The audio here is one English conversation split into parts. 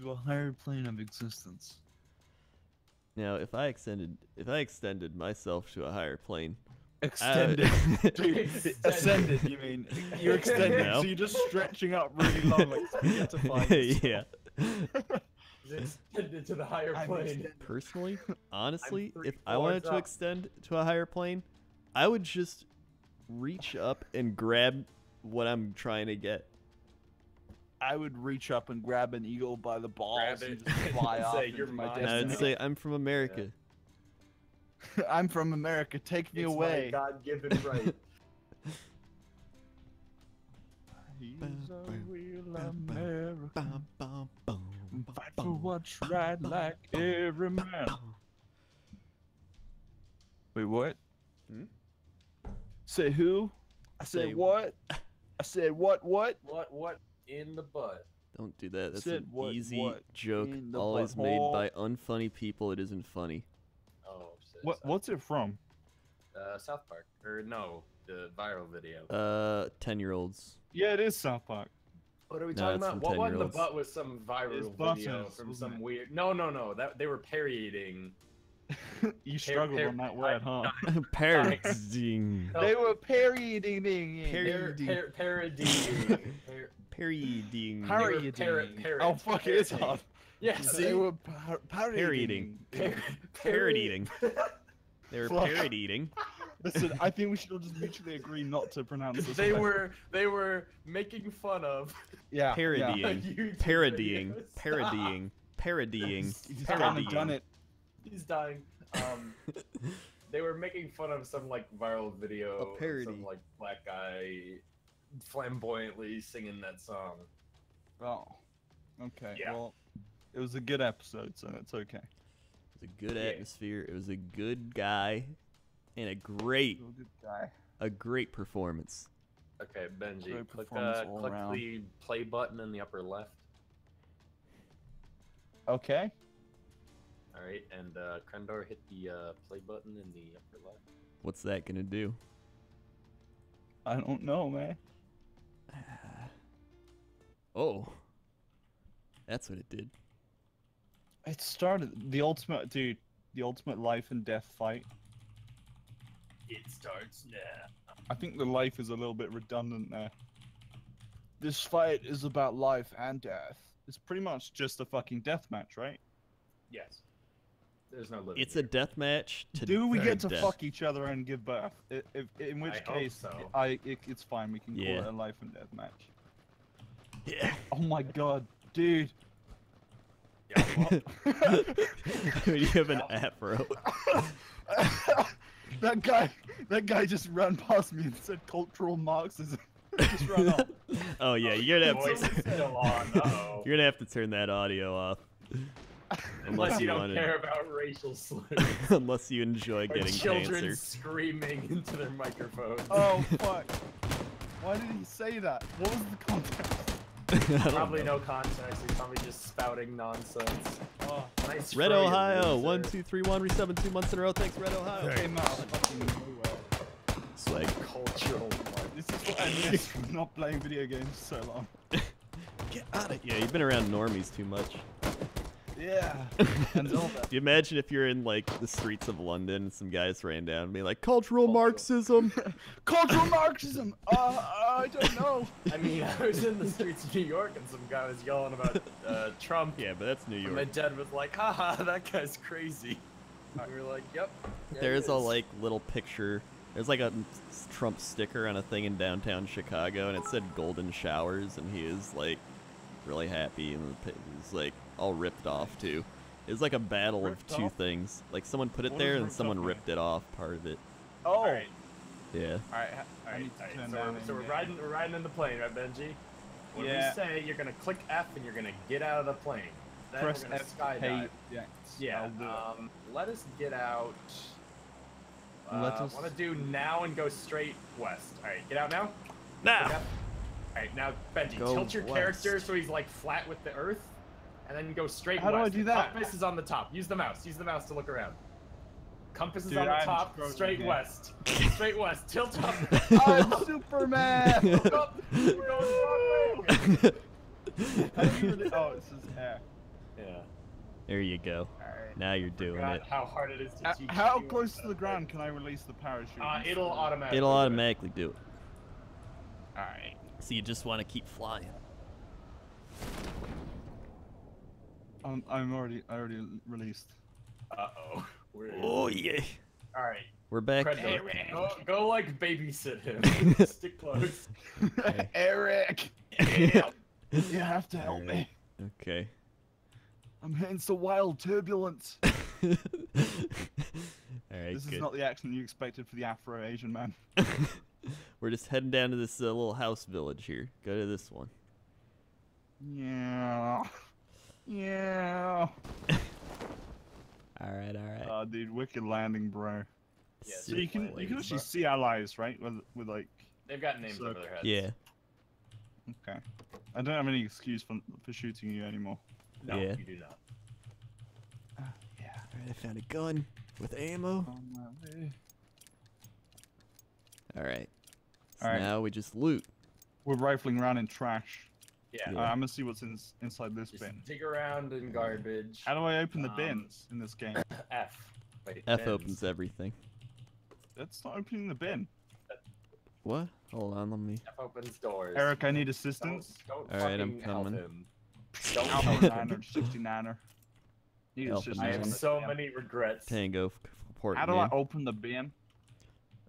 to a higher plane of existence. Now, if I extended, if I extended myself to a higher plane, Extended. Dude, Extended. ascended, you mean? You're extending, No. so you're just stretching out really long, like spaghettified. yeah. Extended to the higher I'm plane. extended. Personally, honestly, if I wanted floors to extend to a higher plane, I would just reach up and grab what I'm trying to get. I would reach up and grab an eagle by the balls and just fly and off say, into "You're my mine." And I'd say, I'm from America. I'm from America. Take me It's away. my God-given right. He's a real bum, bum, American. Bum, bum, boom, Fight for what's right, like every man. Wait, what? Hmm? Say who? I said Say- what? I said what? What? what? What in the butt? Don't do that. That's Said an what- easy what joke, in the always made butthole. by unfunny people. It isn't funny. Oh. What? What's it from? Uh, South Park. Or no, the viral video. Uh, ten-year-olds. Yeah, it is South Park. What are we No, talking about? What one in the butt was some viral It's video buttons, from some it? weird. No, no, no. That they were parodying. you struggled par- on that I- word, huh? Parodying. No. They were parodying. Par- Par- par- parodying. Par- Parodying. Par- they were Parodying. par- Oh fuck, it is parodying. hard. Yeah, They were par- parodying. Parodying. Par- Parodying. They were Fuck. parodying. Listen, I think we should all just mutually agree not to pronounce this. they word. were they were making fun of yeah, Parodying. YouTube Parodying. videos. Parodying. Parodying. Yeah. He's kind done it. He's dying. Um, they were making fun of some like viral video, A of parody. some like black guy flamboyantly singing that song. Oh, okay. Yeah. Well, it was a good episode, so it's okay. It was a good Yeah. atmosphere. It was a good guy, and a great, a good guy. a great performance. Okay, Benji, Great click uh, click around. the play button in the upper left. Okay. All right, and uh, Crendor hit the uh, play button in the upper left. What's that gonna do? I don't know, man. Oh, that's what it did. It started the ultimate, dude. The ultimate life and death fight. It starts now. I think the life is a little bit redundant there. This fight is about life and death. It's pretty much just a fucking death match, right? Yes. There's no living. It's a death match. To Do we get to death. fuck each other and give birth? I- If, in which I hope case, so. I it, it's fine. We can call Yeah. it a life and death match. Yeah. Oh my god, dude. Yeah, well, you have an afro. that guy, that guy just ran past me and said cultural Marxism. just ran off. Oh yeah, you're gonna have voice to. on. Uh-oh. You're gonna have to turn that audio off. Unless you don't wanna- care about racial slurs. unless you enjoy or getting children cancer. screaming into their microphones. Oh fuck! Why did he say that? What was the context? I don't Probably know. no context. He's probably just spouting nonsense. Oh, Nice Red Ohio, loser. one, two, three, one, reset two months in a row. Thanks, Red Ohio. came out of fucking nowhere. Swag. Cultural. This is what I miss from not playing video games so long. Get out of here. Yeah, you've been around normies too much. Yeah. Do you imagine if you're in like the streets of London and some guys ran down and be like, cultural Cultural. Marxism? Cultural Marxism. Uh, I don't know. I mean, I was in the streets of New York and some guy was yelling about uh, Trump. yeah, but that's New And York. my dad was like, haha, that guy's crazy. And we were like, yep. yeah, There's a like little picture. There's like a Trump sticker on a thing in downtown Chicago, and it said "Golden Showers," and he is like really happy, and he's like all ripped off too. It's like a battle Ripped of two off? things. Like someone put it What there, and someone off ripped it off part of it. Oh. Alright, Yeah. All right. All right. All right. So, we're, so we're riding, we're riding in the plane, right, Benji? When Yeah. we say you're gonna click F and you're gonna get out of the plane. Then Press we're gonna F skydive. Hey, yeah. Yeah. I'll do it. Um, let us get out. Let uh, us- Want to do now and go straight west. All right, get out now. Now. All right, now Benji, Go tilt your west. character so he's like flat with the earth, and then go straight How do I west. do that? Compass is on the top. Use the mouse. Use the mouse to look around. Compass is Dude, on the I'm top. Straight here. west. straight west. Tilt up. I'm Superman. Look up. We're going the wrong way. How do you really- oh, this is air. Yeah. There you go. Alright. Now you're doing it. how hard it is to Uh, teach how you close to the ground can I release the parachute? Uh, it'll automatically. It'll automatically do it. Alright. So you just want to keep flying. I'm, I'm already, I already released. Uh oh. Where is Oh yeah. All right. We're back. Crendor, go, go like babysit him. Stick close. Eric, Yeah. you have to help me. Okay. I'm hitting some wild turbulence. All right. this good. is not the accent you expected for the Afro-Asian man. We're just heading down to this uh, little house village here. Go to this one. Yeah. Yeah. All right. All right. Oh, uh, dude, wicked landing, bro. Yeah, So you can you can actually bro. see allies, right? With with like, They've got names So- over their heads. yeah. okay. I don't have any excuse for for shooting you anymore. No, Yeah. you do not. Ah, yeah. All right. I found a gun with ammo. On my way. All right. So All right. now we just loot. We're rifling around in trash. Yeah. Yeah. Uh, I'm gonna see what's in, inside this Just bin. dig around in garbage. How do I open the Um, bins in this game? F. Wait, F bins. opens everything. That's not opening the bin. What? Hold on. Let me. F opens doors. Eric, I need Don't, assistance. don't All right, I'm fucking help coming. him. Don't Alpha help him. niner, 69er. Need Alpha assistance I have so bin. many regrets. Tango f- reporting How do I open the bin?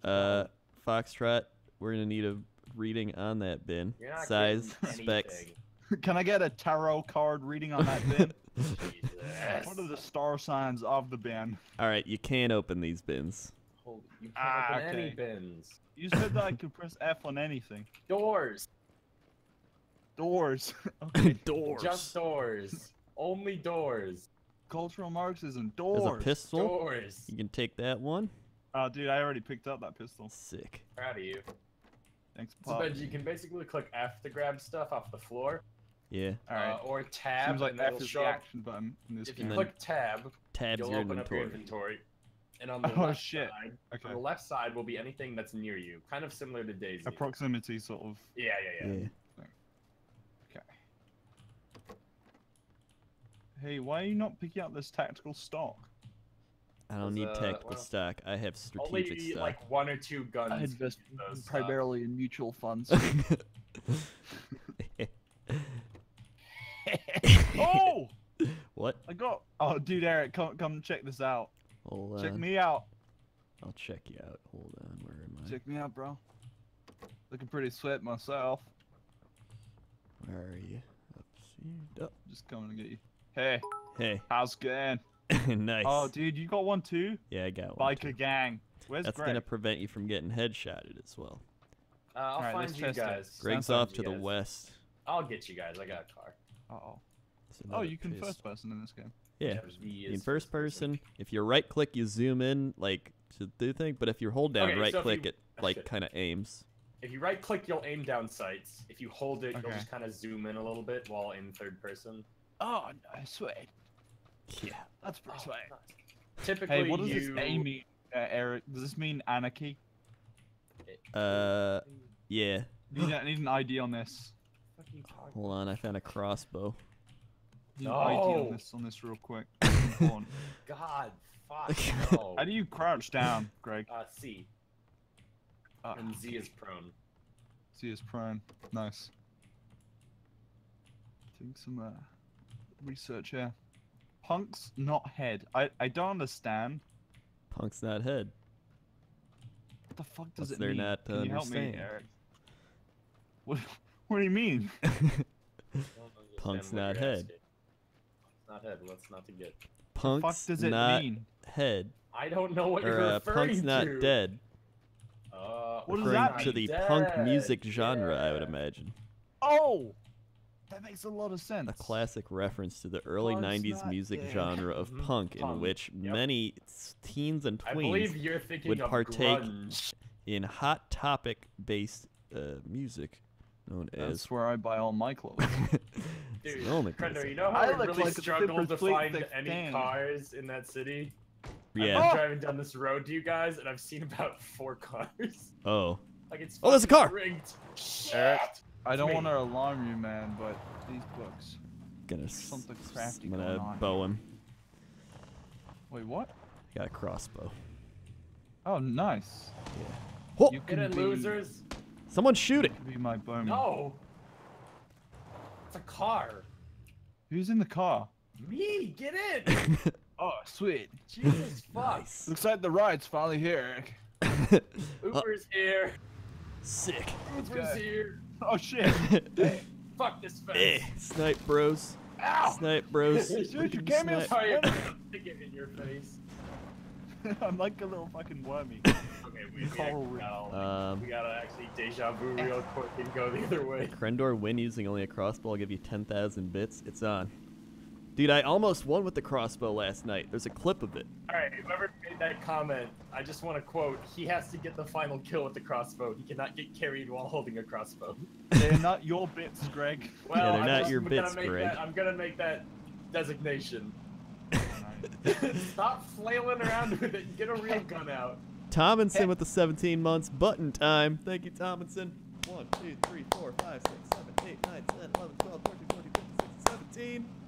Uh, Foxtrot. We're gonna need a reading on that bin. Size, specs. Can I get a tarot card reading on that bin? Jesus. what are the star signs of the bin? All right. You can't open these bins. Holy, you can't Ah, open any bins. You said that I could press F on anything. Doors. Doors. okay. Doors. Just doors. Only doors. Cultural Marxism. There's a Doors. pistol. Doors. You can take that one. Oh, dude, I already picked up that pistol. Sick. Proud of you. Thanks, So Pop. Benji, you can basically click F to grab stuff off the floor, Yeah. Alright. uh, or tab, Seems like and F is the action button in this If you game. then- click tab, Tabs you'll your open up your inventory. inventory. And on the Oh, left shit. side, Okay. on the left side will be anything that's near you, kind of similar to DayZ. A proximity sort of. yeah, yeah, yeah. Yeah. Okay. Hey, why are you not picking up this tactical stock? I don't need uh, tactical well, stock. I have Only strategic stock. like one or two guns. I can invest use stuff. primarily in mutual funds. oh! what? I got. Oh, dude, Eric, come come check this out. Hold on. Check me out. I'll check you out. Hold on. Where am I? Check me out, bro. Looking pretty sweat myself. Where are you? Up, up. Just coming to get you. Hey, Hey. how's it going? nice. Oh, dude, you got one too? yeah, I got one. Biker too. gang. Where's That's Greg? gonna prevent you from getting headshotted as well. Uh, I'll Alright, let's find you test it. guys. Greg's I'll off to the guys. west. I'll get you guys. I got a car. Uh-oh. Oh, you can pistol. first person in this game. Yeah. V In first person, if you right click, you zoom in like to do thing. But if you hold down Okay, right so click, you- it like kind of aims. If you right click, you'll aim down sights. If you hold it, you'll just kind of zoom in a little bit while in third person. Oh, I swear. Yeah. That's pretty Oh, sweet. nice. Typically, Hey, what does you... this A mean, uh, Eric? Does this mean anarchy? Uh, yeah. Need, I need an ID on this. Hold on, I found a crossbow. Need an ID on this on this real quick. It's important. God, fuck no. How do you crouch down, Greg? Uh, C Ah, and Z is prone. Z is prone. Nice. Doing some uh, research here. Punks, not head. I, I don't understand. Punk's not head. What the fuck does What's it there mean? not to Can you help me. Eric? What, what do you mean? I don't understand Punk's not head. asking. Punk's not head. What's not to get? Punk's fuck does it not mean? head. I don't know what Or you're uh, referring punk's not dead. Uh, What does referring that to the Dead, punk music genre, I would imagine. Oh! That makes a lot of sense. A classic reference to the early Punk's 90s music dead. genre of Mhm, punk, in which yep. many teens and tweens you're would partake grunge. in hot topic based uh, music known as. That's where I buy all my clothes. Dude, the only place you know how I I look really like struggled to find any thing. cars in that city? I've Yeah. been Oh! driving down this road to you guys, and I've seen about four cars. Oh. Like it's. Oh, there's a car! Rigged. Shit! Eric, I don't want to alarm you, man, but these books. Gonna something crafty I'm going gonna on bow him. Wait, what? Got a crossbow. Oh, nice. Yeah. Oh, You Get can in, be, losers. someone's shooting. Be my bowman. No. It's a car. Who's in the car? Me, get in. Oh, sweet. Jesus fuck. nice. Looks like the ride's finally here. Uber's here. Sick. Uber's here. Oh shit. Hey, fuck this eh, snipe bros. Ow! Snipe bros. Dude, you Fucking came in. Sorry, I'm stick it in your face. I'm like a little fucking wormy. Okay, we, we, Coral we, gotta, Um, we gotta actually deja vu real quick and go the other way. Crendor win using only a crossbow. I'll give you 10,000 bits. It's on. Dude, I almost won with the crossbow last night. There's a clip of it. Alright, whoever made that comment, I just want to quote, he has to get the final kill with the crossbow. He cannot get carried while holding a crossbow. They're not your bits, Greg. Well, they're I'm not just your gonna bits, Greg. That, I'm gonna make that designation. Stop flailing around with it and get a real gun out. Tomlinson with the 17 months. Button time. Thank you, Tomlinson. 1, 2, 3, 4, 5, 6, 7, 8, 9, 10, 11, 12, 13, 14, 15, 16, 17.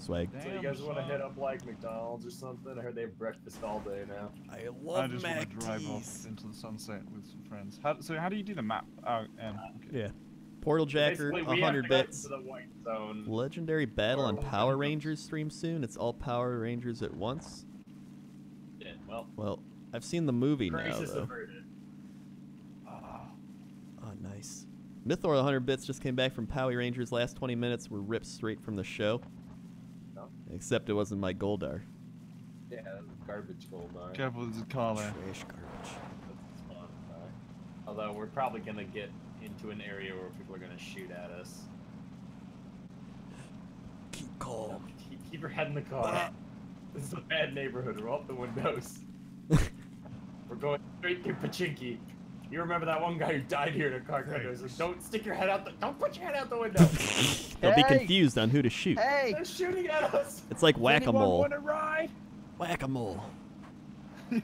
Swag. So you guys want to son. hit up like McDonald's or something? I heard they have breakfast all day now. I love it. I just want to drive off into the sunset with some friends. How, so how do you do the map? Oh, um, okay. Yeah. Portal Jacker, Basically, 100 bits. the white zone. Legendary battle on Power Rangers stream soon. It's all Power Rangers at once. Yeah, well, Well, I've seen the movie grace now though. averted. Ah, Oh, nice. Mythor 100 bits just came back from Power Rangers. Last 20 minutes were ripped straight from the show. No? Except it wasn't my Goldar. Yeah, that was garbage Goldar. careful, there's a car there. Trash garbage. That's fun, alright. Although we're probably gonna get into an area where people are gonna shoot at us. Keep calm. Keep, keep your head in the car. Ah. this is a bad neighborhood. Roll up the windows. we're going straight through Pochinki. You remember that one guy who died here in a car crash? Like, don't stick your head out the. Don't put your head out the window. They'll be confused on who to shoot. Hey! They're shooting at us. It's like whack a mole. Want to ride? Whack a mole.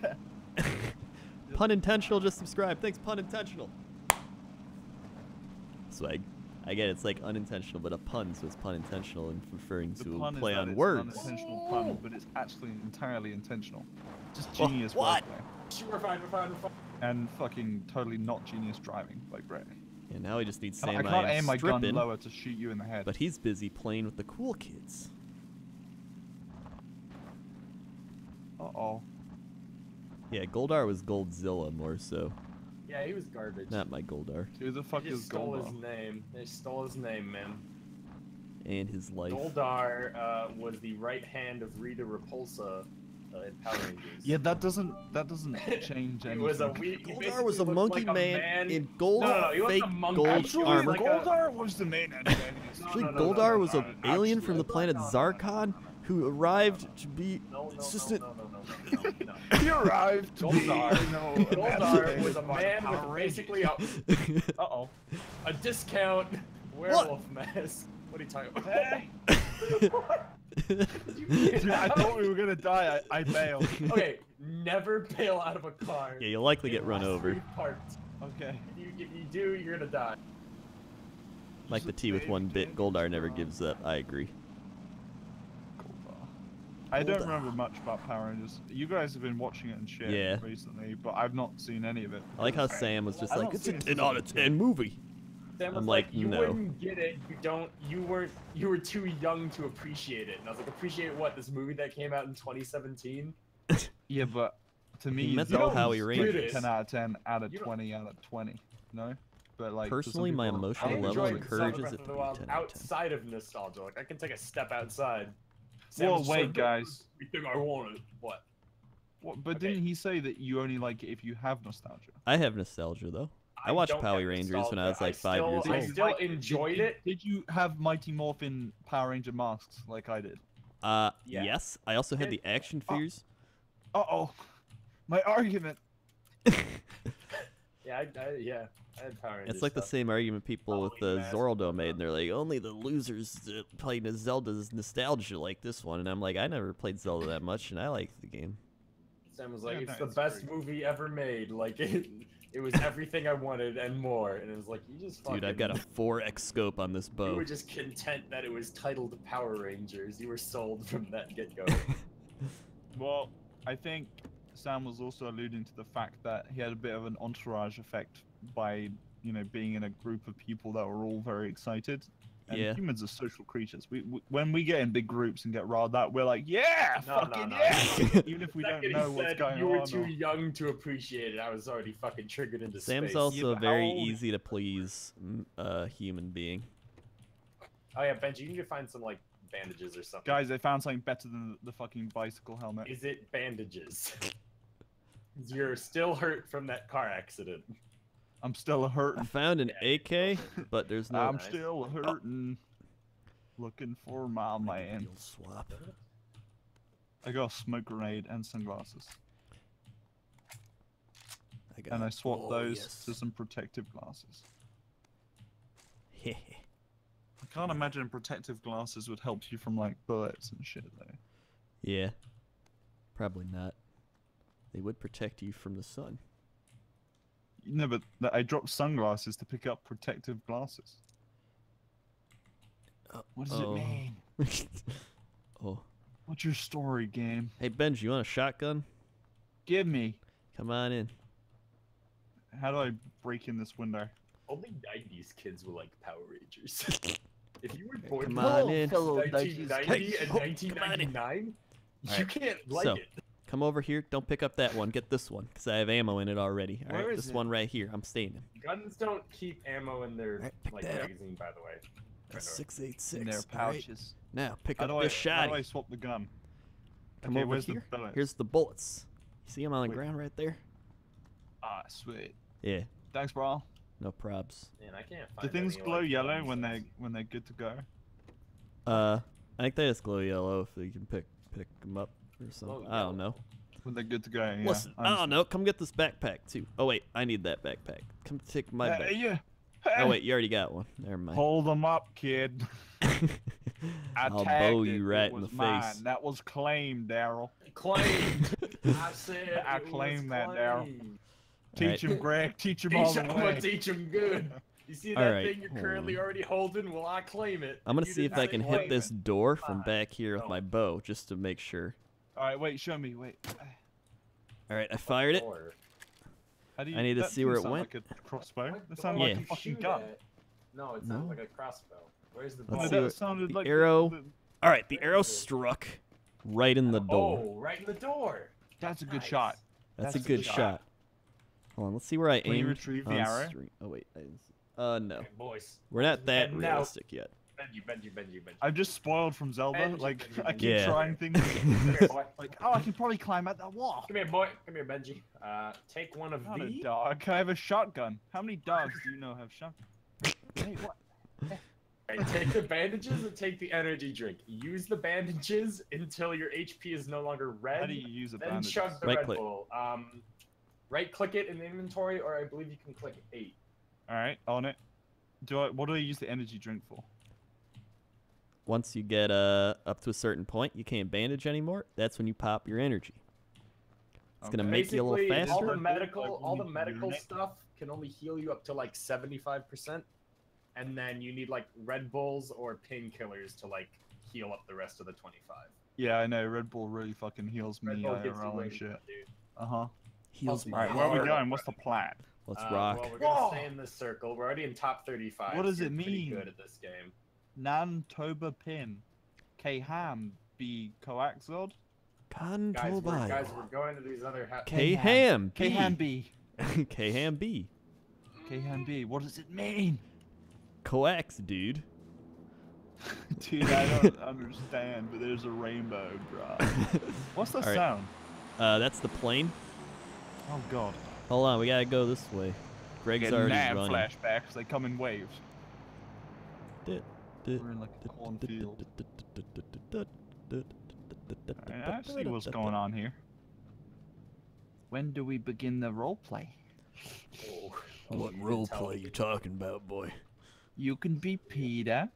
Pun intentional, just subscribe. Thanks, pun intentional. Swag. I get it's like unintentional, but a pun, so it's pun intentional and referring The to a pun is play that on it's an words. unintentional pun, but it's actually entirely intentional. Just Wha- genius what? Sure, we're fine. We're fine. We're fine. And fucking totally not genius driving, like Greg. Yeah, now he just need I Sam can't I am aim my gun stripping, lower to shoot you in the head. but he's busy playing with the cool kids. Uh oh. Yeah, Goldar was Goldzilla more so, Yeah, he was garbage. not my Goldar. Who the fuck They is just stole his name. They stole his name, man. And his life. Goldar uh, was the right hand of Rita Repulsa in Power Rangers. Yeah, that doesn't that doesn't change anything. was a we- he Goldar was a monkey like a man, in gold No, no, no, he wasn't fake a monkey. gold Actually, Actually, armor. like a- Goldar was the main antagonist. No, Actually, no, no, Goldar no, no, was no, an no, alien actually, from the planet no, no, no, Zarkon no, no, who arrived to be No, no, no, assistant. no, no, no, no, no, no. he arrived to be, Goldar. you know, Goldar was a man with basically a, Uh oh. a discount werewolf mask. What are you talking about? Hey. What? Dude, I thought we were gonna die. I, I bailed. Okay, never bail out of a car. yeah, you'll likely get run over. parts. Okay. If you, if you do, you're gonna die. Like the T with one bit, Goldar never gives up. I agree. Goldar. I don't Goldar. remember much about Power Rangers. You guys have been watching it and shit Yeah. recently, but I've not seen any of it. I like how Sam was just I like, it's see a 10 out of 10 movie. Sam was I'm like, like, you no. wouldn't get it. You don't. You weren't. You were too young to appreciate it. And I was like, appreciate what? This movie that came out in 2017. Yeah, but to me, He meant Zelda's the Howie like 10 out of 10, out of 20 out of 20. No? But like to some Personally, my emotional I level enjoyed Rangers- Zelda encourages it of to the be 10 out of 10. outside of nostalgia. Like I can take a step outside. Whoa, just wait, guys. guys. think I wanted. What? What, but Okay. didn't he say that you only like it if you have nostalgia? I have nostalgia though. I watched Power Rangers when I was like five still, years old. I still Like, enjoyed did, it. Did you have Mighty Morphin Power Ranger masks like I did? Uh, Yeah. yes. I also had It- the action figures. Uh oh. My argument. Yeah, I, I, yeah. I had Power Rangers It's like the same argument people with the Halloween mask. Zorldo made, and they're like, only the losers that played Zelda's nostalgia like this one. And I'm like, I never played Zelda that much, and I like the game. Sam was like, Yeah, "It's the best great. movie ever made. Like it, It was everything I wanted and more, and it was like you just fucking. Dude, I've got a 4x scope on this boat. You were just content that it was titled Power Rangers. You were sold from that get go. Well, I think Sam was also alluding to the fact that he had a bit of an entourage effect by, you know, being in a group of people that were all very excited. And Yeah. humans are social creatures. We, we when we get in big groups and get riled up, we're like, yeah, No, no, fucking no, yeah. Even if we don't he know what's going on. you were on. too or- young to appreciate it. I was already fucking triggered into Sam's space. also a very old- easy to please mm, uh, human being. Oh yeah, Benji, you need to find some like bandages or something. Guys, I found something better than the fucking bicycle helmet. Is it bandages? You're still hurt from that car accident. I'm still a hurt. I found an AK, but there's no I'm Nice. still hurting. Looking for my man. swap. I got a smoke grenade and sunglasses. I got And I swapped oh, those yes. to some protective glasses. I can't imagine protective glasses would help you from like bullets and shit though. yeah, probably not. They would protect you from the sun. No, but th- I dropped sunglasses to pick up protective glasses. Uh, What does oh. it mean? oh, What's your story, game? hey Benji, you want a shotgun? Give me. Come on in. How do I break in this window? Only 90s kids were like Power Rangers. if you were born Come in on in. 1990 Hey, and oh, come 1999, you can't like so, it. Come over here. Don't pick up that one. Get this one, cause I have ammo in it already. All Where right, is this it? one right here. I'm staying in. Guns don't keep ammo in their Alright, pick like that up. magazine, by the way. That's six eight six. in their pouches. Now pick How up do, I, this how do I swap the gun? Come okay, over where's here. the bullets? Here's the bullets. You see them on the Wait. ground right there? Ah, sweet. Yeah, Thanks, bro. no probs. Man, I can't Do things glow like, yellow when they that's- when they're good to go? Uh, I think they just glow yellow if you can pick pick them up or something. I don't know. When they're good to go. Yeah. Listen, I'm I just- don't know. Come get this backpack too. Oh wait, I need that backpack. Come take my Uh, back. yeah. Oh wait, you already got one. Never mind. Hold them up, kid. I I'll bow it. you It right in the mine. face. That was claimed, Daryl. Claimed. I said I it claim that, Daryl. Teach Alright. him, Greg. Teach him all Teach the him, I'm gonna way. teach him good. You see that Alright, thing you're hold currently on. already holding? Well, I claim it. I'm gonna You see if I can claim hit this it. door from back here with my bow, just to make sure. All right, wait. Show me. Wait. All right, I fired it. How do you, I need to see where doesn't it sound went. Like a crossbow. What That sounded Yeah. like a fucking gun. at? No, it sounds No. like a crossbow. Where's the Let's No, bow? see that sounded the like arrow- the- All right, the arrow struck right in the door. Oh, right in the door. That's a good Nice. shot. That's, that's a a good shot. shot. Hold on, let's see where I Will you aimed. retrieve the arrow? stream. Oh wait, I, uh no, Okay, boys. we're not that And now- realistic yet. Benji, Benji, Benji, Benji. I'm just spoiled from Zelda. Benji, like Benji, I keep Yeah. trying things. Come here, boy. like, oh, I can probably climb out that wall. Come here, boy. Come here, Benji. Uh, take one of Not a these. dog. I have a shotgun? How many dogs do you know have shotgun? Hey, what? Right, take the bandages and take the energy drink. Use the bandages until your HP is no longer red. How do you use a then bandage? chug the Right Red click. Bull. Um, right click it in the inventory, or I believe you can click eight. All right, on it. Do I? What do I use the energy drink for? Once you get uh up to a certain point, you can't bandage anymore. That's when you pop your energy. It's gonna Okay. make you a little Basically, all faster. the medical, Like, all the medical stuff can only heal you up to like seventy-five percent, and then you need like Red Bulls or painkillers to like heal up the rest of the twenty-five. Yeah, I know. Red Bull really fucking heals Red me Bull gives you IRL and shit. Uh huh. Heals All my All right, where are we going? What's the plan? Let's Uh, rock. Well, we're gonna Whoa! stay in this circle. We're already in top thirty-five. What does so it you're pretty mean? Good at this game. Nantoba pin. K ham be coaxod. Guys, we're, guys, Control we're going to these other. Ha- K ham. K ham B. K ham B. K ham B. What does it mean? Coax, dude. Dude, I don't understand, but there's a rainbow, bro. What's the All right. sound? Uh, that's the plane. Oh god. Hold on, we gotta go this way. Greg's Getting already mad running. flashbacks. They come in waves. Dit, dit, we're in like a cornfield. Right, I see what's going on here. When do we begin the role play? Oh, what role play you talking about, boy? You can be Peter.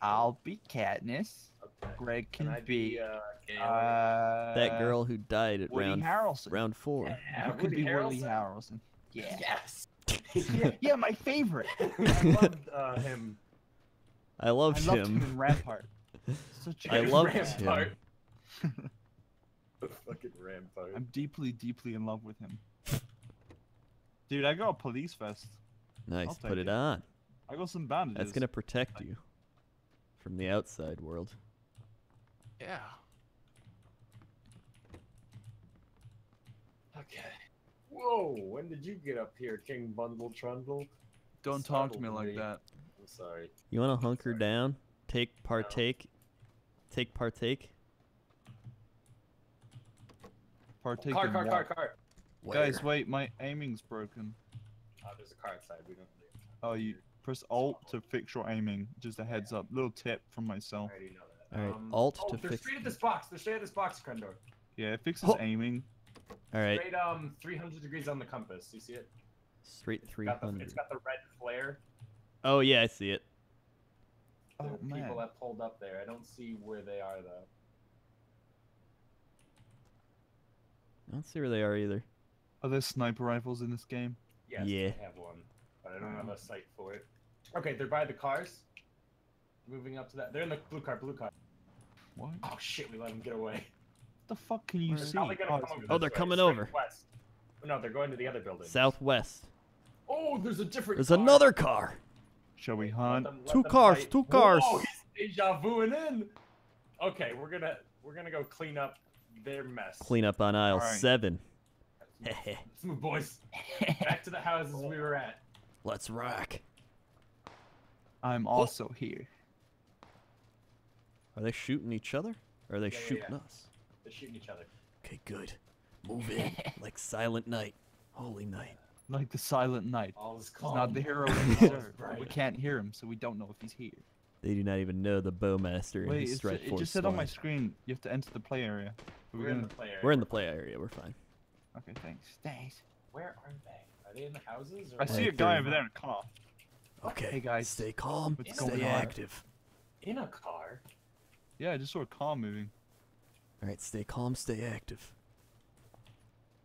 I'll be Katniss. Okay. Greg can, can be, be uh, uh, that girl who died at Woody round Harrelson. round four. Yeah, you could be Harrelson? Woody Harrelson. Yeah. Yes. yeah, yeah, my favorite. I loved uh, him I loved, I loved him. him in Rampart. Such a I loved Rampart. him. The fucking Rampart. I'm deeply, deeply in love with him. Dude, I got a police vest. Nice. Put it it. on. I got some bandages. That's gonna protect you from the outside world. Yeah. Okay. Whoa, when did you get up here, King Bundle Trundle? Don't talk to me like Subtly. that. I'm sorry. You wanna hunker Sorry. down? Take partake. Take partake. Partake car, in car, car, car. Guys, wait, my aiming's broken. Oh, there's a car outside. We don't really Oh, you press Alt to fix your aiming. Just a heads up. Little tip from myself. I already know that. Alright, Um, Alt oh, to they're fix- straight at this box. They're straight at this box, Crendor. Yeah, it fixes Oh. aiming. All right. Straight um 300 degrees on the compass. You see it? Straight It's got the, 300. it's got the red flare. Oh yeah, I see it. Oh, There are man. people that pulled up there. I don't see where they are though. I don't see where they are either. Are there sniper rifles in this game? Yes, Yeah. I have one, but I don't have a sight for it. Okay, they're by the cars. Moving up to that. They're in the blue car. Blue car. What? Oh shit! We let them get away. What the fuck can you They're see? probably Oh, come it's- over Oh, they're coming straight over. West. No, they're going to the other building. Southwest. Oh, there's a different. There's car. another car. Shall we Let hunt? them- let Two cars, fight. two cars. Whoa, he's deja vuing in. Okay, we're gonna we're gonna go clean up their mess. Clean up on aisle Alright. seven. Let's move, boys. Back to the houses we were at. Let's rock. I'm oh. also here. Are they shooting each other? Or are they Yeah, yeah, shooting yeah. us? They're shooting each other. Okay, good. Move in like Silent Night. Holy night. Like the silent night. All is He's not the hero we deserve. We can't hear him, so we don't know if he's here. They do not even know the Bowmaster and Wait, his it's, Strike it just said on my screen you have to enter the play area. Are we We're in gonna... the play area. We're in the play area. We're fine. Okay, thanks. Thanks. Where are they? Are they in the houses? Or I see a guy there. over there in a car. Okay, Hey, guys. Stay calm. What's stay going on? active. in a car. Yeah, I just saw a car moving. All right, stay calm. Stay active.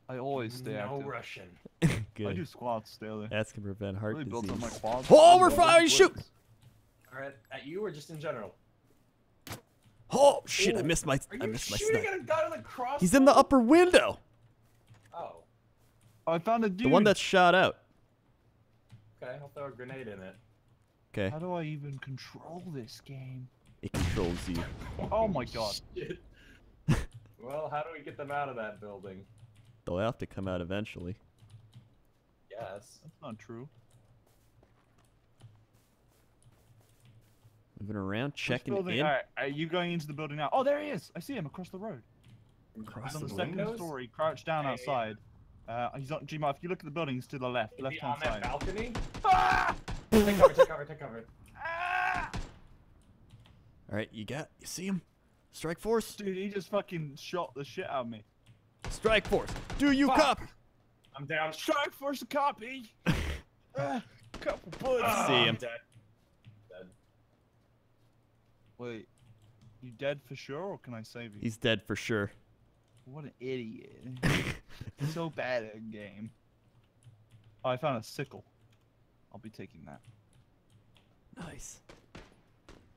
I always stay no active. Russian. I do squats daily. That's can prevent heart really built on my disease. quads. Oh, we're firing! built Shoot! All right, at you or just in general? Oh shit! I missed my. Are I missed my shooting snipe. at a guy with a crossbow? He's in the upper window. Oh, Oh, I found a dude. The one that shot out. okay. I'll throw a grenade in it. Okay, How do I even control this game? it controls you. Oh my god. Shit. well, how do we get them out of that building? They'll have to come out eventually. Yes. That's not true. Moving around, checking in. Alright, are you going into the building now? Oh, there he is. I see him across the road. Across He's on the the second windows? story, crouched down Yeah, yeah, yeah. outside. Uh, he's on Gma. If you look at the building, he's to the left, Is left he hand on that side. balcony? Ah! take cover, take cover, take cover. Ah! All right, you got. You see him? Strike Force. Dude, he just fucking shot the shit out of me. Strike Force. Do you Fuck. cop? I'm down. Strike Force, a copy. Ah, couple bullets. Ah, See I'm him. dead. Dead. Wait, you dead for sure, or can I save you? He's dead for sure. What an idiot. so bad at a game. Oh, I found a sickle. I'll be taking that. nice.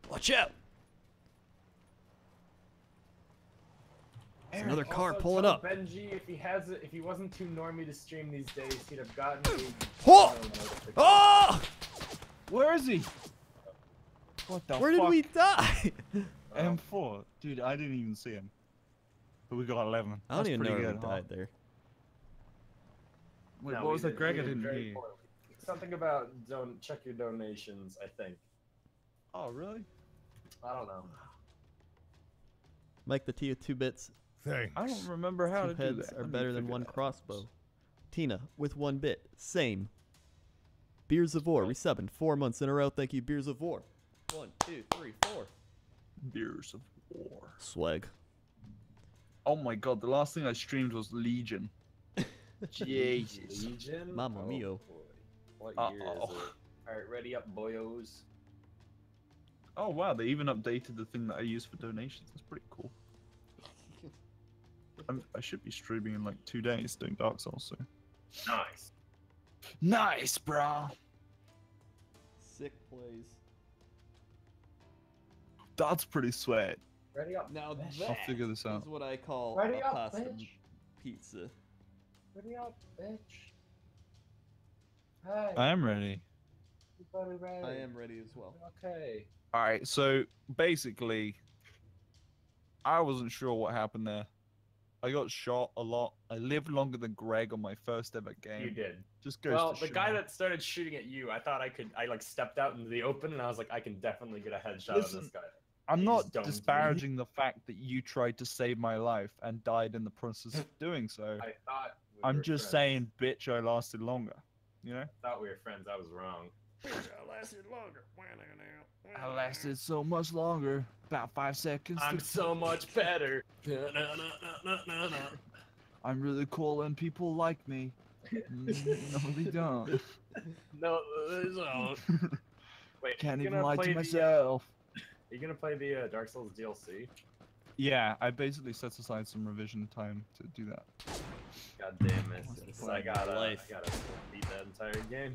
Watch out! There's another car pulling up. Benji, if he has it, if he wasn't too normie to stream these days, he'd have gotten a. Oh! I don't know what the- Oh! Where is he? What the Where did we die? M4. Dude, I didn't even see him. But we got 11. I don't That's even know pretty where good, we huh? died there. Wait, No, what was that, did- Greg? I did didn't very hear Something about don't check your donations. I think. Oh, really? I don't know. Mike the Tia two bits. Thanks. I don't remember how Two to do heads that. are Let me better than one that out. crossbow. Tina with one bit. Same. Beers of War resubbing four months in a row. Thank you, Beers of War. One, two, three, four. Beers of War. Swag. Oh my god, the last thing I streamed was Legion. Jesus. Legion. Mamma oh, mio. boy. What year is Uh-oh. it? All right, ready up, boyos. Oh wow, they even updated the thing that I use for donations. That's pretty cool. I'm, I should be streaming in like two days doing Dark Souls. So Nice. Nice, bro. Sick plays. That's pretty sweet. Ready up. Now bitch. I'll figure this out. This is what I call Ready a up, pasta bitch. pizza. Ready up, bitch. Hey, I am ready. everybody ready? I am ready as well. Okay. All right, so basically, I wasn't sure what happened there. I got shot a lot. I lived longer than Greg on my first ever game. You did. Just goes Well, to the show. guy that started shooting at you, I thought I could. I like stepped out into the open, and I was like, I can definitely get a headshot of this Listen, guy. I'm he not just domed me. disparaging the fact that you tried to save my life and died in the process of doing so. I thought. we I'm were just friends. saying, bitch, I lasted longer. You know? I thought we were friends. I was wrong. I lasted longer. I lasted so much longer. About five seconds. I'm so much better. Na, na, na, na, na, na. I'm really cool and people like me. No, they don't. No, they don't. Wait, Can't even gonna lie to the, uh, myself. Are you gonna play the uh, Dark Souls DLC? Yeah, I basically set aside some revision time to do that. God damn it! So I gotta. I gotta beat that entire game,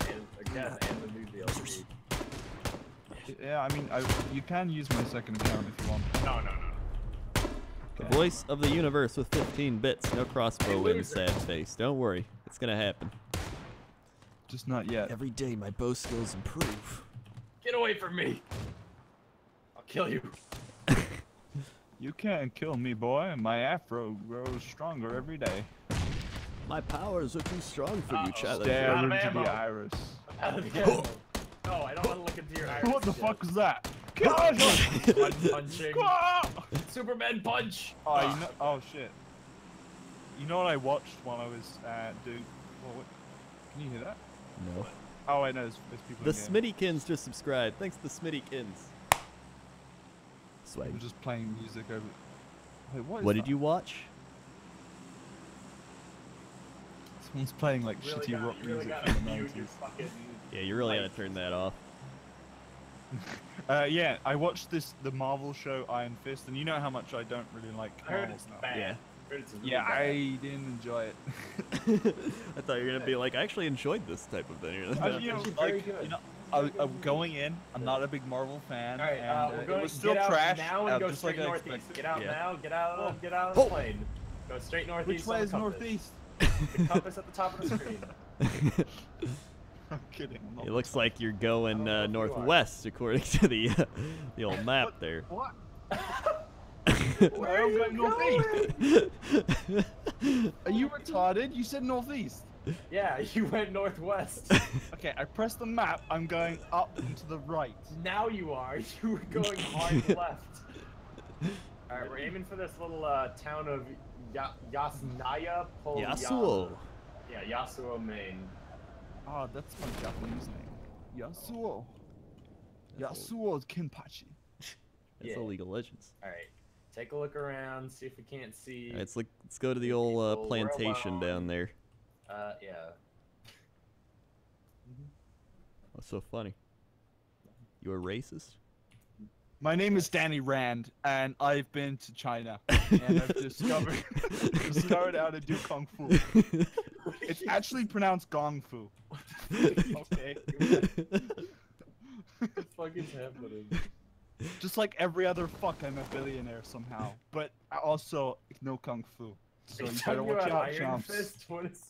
and again, and the new DLC. Yeah, I mean, I, you can use my second account if you want. No, no, no. The voice of the universe with 15 bits, no crossbow Hey, win, sad face. Don't worry, it's gonna happen. Just not yet. Every day my bow skills improve. Get away from me! I'll kill you. You can't kill me, boy. My afro grows stronger every day. My powers are too strong for Uh-oh. you, chatlet. Stare into the iris. Out of the. No, I don't want to look into your eyes. What the yet. fuck was that? Gosh! Punch- punching. Superman punch. oh, you know, oh shit. You know what I watched while I was uh, doing? Well, what, can you hear that? No. Oh, I know. There's, there's people. The. Smittykins just subscribed. Thanks the Smittykins. Swag. We're just playing music over. Wait, what? Is What did that? you watch? Someone's playing like Really shitty gotta- rock you really music from the 90s. fucking- Yeah, you really Like- gotta turn that off. Uh, yeah, I watched this the Marvel show Iron Fist, and you know how much I don't really like I heard Marvel it's stuff. bad. Yeah. I it's really Yeah, bad. I didn't enjoy it. I thought you were gonna be like, I actually enjoyed this type of thing. I, you know, Actually very like, good. you know, I, I'm going in. I'm not a big Marvel fan, All right, and uh, uh, we're it going was to still get out trash. now uh, and go just straight like I northeast. expected. Get out Yeah. now. Get out. Oh. Of, get out of Oh. the plane. Go straight northeast. Which way is compass. northeast? The compass at the top of the screen. I'm kidding. I'm not it looks like you're going uh, if you northwest according to the uh, the old map there. What? Where are I'm you going northeast. Are you retarded? You said northeast. Yeah, you went northwest. Okay, I pressed the map. I'm going up and to the right. now you are. You were going hard left. All right, we're aiming for this little uh, town of ya- Yasnaya Polyana. Yasuo. Yeah, Yasuo, main. Ah, that's my Japanese name. Yasuo. That's Yasuo Kinpachi. That's Yeah. a League of Legends. All right, take a look around, see if we can't see. Alright, let's look. Let's go to the old uh, plantation alone. down there. Uh, yeah. What's so funny? You a racist? My name is Danny Rand, and I've been to China, and I've discovered discovered how to do kung fu. It's actually pronounced gong fu. okay. What the fuck is happening? Just like every other fuck, I'm a billionaire somehow, but I also know kung fu. So you talking better watch out, Iron chumps. Fist? What is?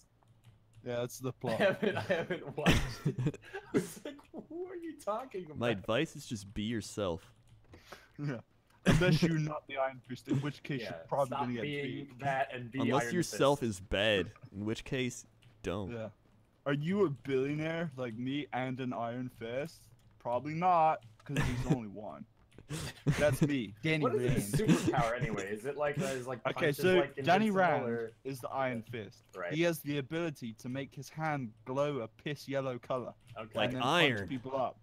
Yeah, that's the I plot. haven't, I haven't watched it. I was like, who are you talking about? My advice is just be yourself. Yeah. Unless you're not the Iron Fist, in which case yeah, you're probably stop gonna get being beat. that and be Unless Iron yourself Fist. is bad, in which case, don't. Yeah. Are you a billionaire like me and an Iron Fist? Probably not, because he's only one. That's me, Danny What is Rand. his superpower anyway? Is it like is like Okay, so like Danny Rand or- is the Iron Fist. Right. He has the ability to make his hand glow a piss yellow color Okay. Like and then iron. punch people up.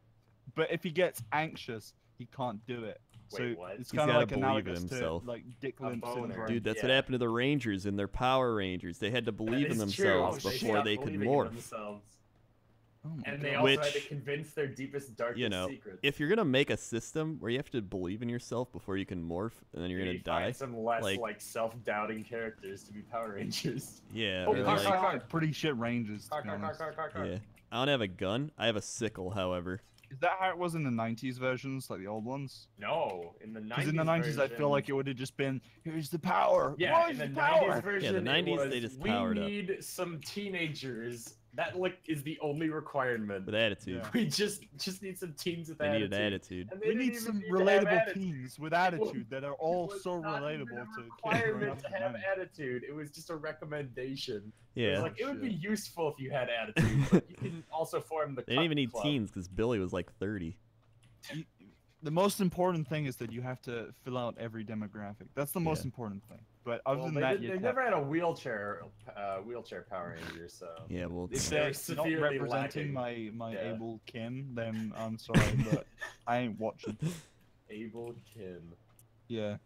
But if he gets anxious, he can't do it. Wait, so what? it's kind of gotta like believe in analogous himself. to like Dick A Limp syndrome. Dude, that's what happened to the Rangers in their Power Rangers. They had to believe in That is true. themselves Oh, before stopped they could morph. themselves. Oh my And they God. also had to convince their deepest, darkest You know, secrets. if you're gonna make a system where you have to believe in yourself before you can morph, and then you're You gonna need to find die, some less like- like, self-doubting characters to be Power Rangers. yeah, Oh, car, like, car, car. Like, pretty shit Rangers. Car, car, car, car, car, car. yeah. I don't have a gun. I have a sickle, however. Is that how it was in the 90s versions, like the old ones? No, in the 90s. Because in the 90s, I feel like it would have just been, here's the power. Yeah, in the power? 90s version, the it 90s was, they just we powered up. need some teenagers. That like is the only requirement. With attitude. Yeah. We just just need some teens with They attitude. needed attitude. And they We didn't need some need to have relatable attitude. teens with attitude that are all It was so not relatable a to kids requirement to have the 90s. attitude. It was just a recommendation. It Yeah. was like it would be useful if you had attitude, but you can also form the. They didn't even need Club. teens because Billy was like 30. The most important thing is that you have to fill out every demographic. That's the most Yeah. important thing. But other Well, than they that, did, they've never had a wheelchair uh, wheelchair Power Ranger, so Yeah, well, if They're they're not severely representing lacking. my my Yeah. able kin, then I'm sorry, but I ain't watching. Able Kim. Yeah.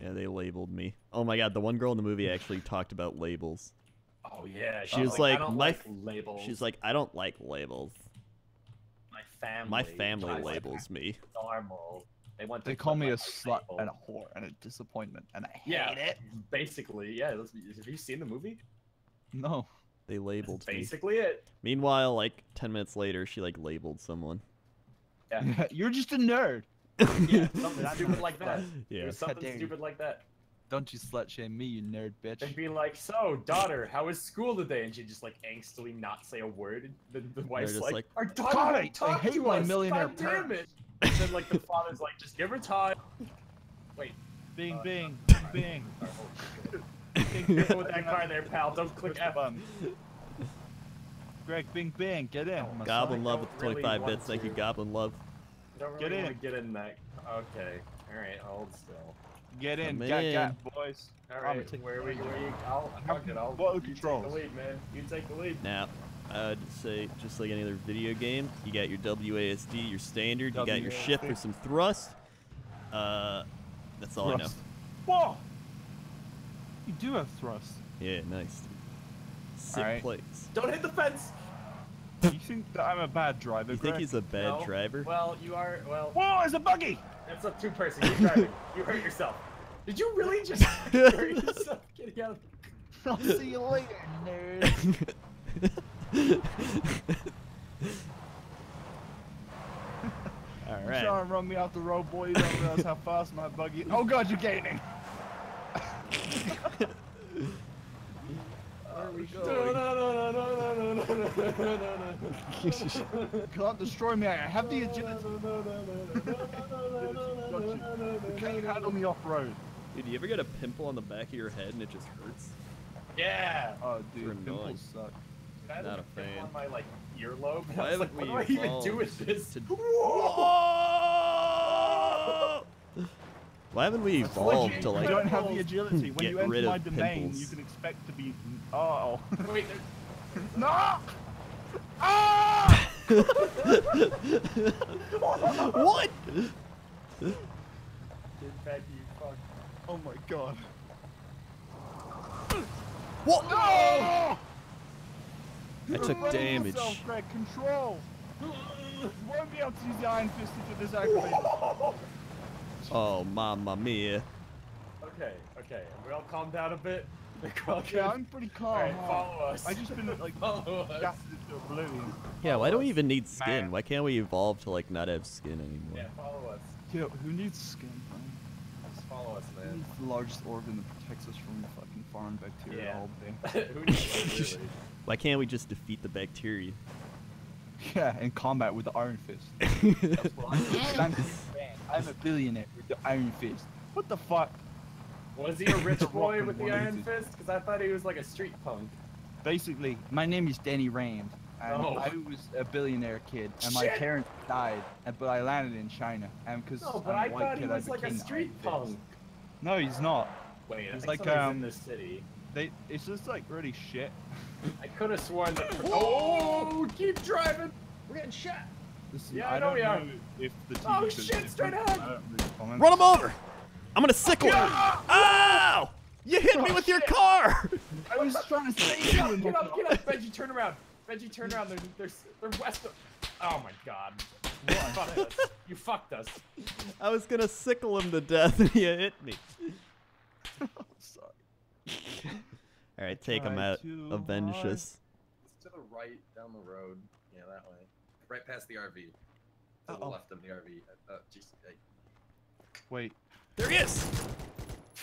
yeah, they labeled me. Oh my god, the one girl in the movie actually talked about labels. Oh yeah, She was I like, don't my like labels. She's like, I don't like labels. my family. My family I like labels me. normal. They want. They call me a slut label. and a whore and a disappointment, and I hate Yeah, it. basically, yeah. Have you seen the movie? No. They That's labeled me. basically it. Meanwhile, like 10 minutes later, she like labeled someone. Yeah. You're just a nerd. Yeah, something stupid like that. Yeah. There's something stupid like that. Don't you slut shame me, you nerd bitch. They'd be like, "So, daughter, how was school today?" And she'd just like angstily not say a word. And the, the wife's like, like, "Our daughter God, won't I- I talk hate to my us. millionaire God damn parents." it!" And then like the father's like, "Just give her time." Wait, Bing, Uh, bing, bing. oh, shit. Careful with that car there, pal. Don't click Push F. button. Greg, bing, bing, get in. my Goblin son. Love with really 25 want bits. Thank you. Goblin Love. Don't really Get in. get in that. Okay. All right. Hold still. Get in, Come gat, in. gat, boys. All I'm take Where we? the Where you? I'll. I have Fuck it. I'll. what You take the lead, man. You take the lead. Now, I'd say just like any other video game, you got your WASD, your standard, you got your shift for some thrust. Uh, that's all Thrust. I know. Whoa! You do have thrust. Yeah, nice. Sick Alright. place. Don't hit the fence. You think that I'm a bad driver, You think he's a bad No. driver? Well, you are. Well, Whoa, there's a buggy! That's a two person. You're driving. you hurt yourself. Did you really just hurt yourself getting out of the I'll see you later, nerd. all You're trying to run me off the road, boy. You don't realize how fast my buggy. Oh god, you're gaining. Where are we going? Can't destroy me. I have the agility. You can't handle me off road. Dude, you ever get a pimple on the back of your head and it just hurts? Yeah. Oh, They're dude, annoying. pimples suck. Can I Not look a fan. On my like earlobe. Why I was like, what we do I even do with this? to- Whoa! Why haven't we That's evolved like to You like don't have the agility. When Get you enter rid of my domain, pimples. you can expect to be. Oh. Wait, no! Ah! what? get back, you fuck. Oh my god. What? No! I You're took damage. Yourself, Greg. Control. You won't be able to use the Iron Fist if it is activated. Oh, mamma mia. Okay, okay. We all calm down a bit. We're all good. Yeah, I'm pretty calm. Alright, huh? follow us. I just been like follow us. gassed into oblivion. Yeah, why do we even need skin? Man. Why can't we evolve to like not have skin anymore? Yeah, follow us. Yo, who needs skin? man? Just follow us, Who man. needs the largest organ that protects us from the fucking foreign bacteria Yeah. all day? Who needs it, really? Why can't we just defeat the bacteria? Yeah, in combat with the Iron Fist. That's what I'm, I'm, a billionaire with the Iron Fist. What the fuck? Was he a rich boy with the Iron Fist? Because I thought he was like a street punk. Basically, my name is Danny Rand, and Oh. I was a billionaire kid, and my parents died, and, but I landed in China, and because No, but I'm I a white thought he was like a street punk. Fist. No, he's not. Wait, I He's like, um, in this city. They, it's just like really shit. I could have sworn that. Oh, keep driving. We're getting shot. Listen, Yeah, I I know don't we are. know if the Oh, TV shows shit, different. straight ahead. Really. Run him over! I'm gonna sickle him! Oh! You hit me Oh, with your car! I was trying to save you. get up, get up, Benji, turn around. Benji, turn around. They're they're they're west. Of... Oh my god. You fucked us. You fucked us. I was gonna sickle him to death and you hit me. Sorry. All right, take him out. too Avenge hard. us. It's to the right down the road. Yeah, that way. Right past the RV. To the Uh-oh. left of the RV. Uh, uh, jeez, hey. Wait. There he is.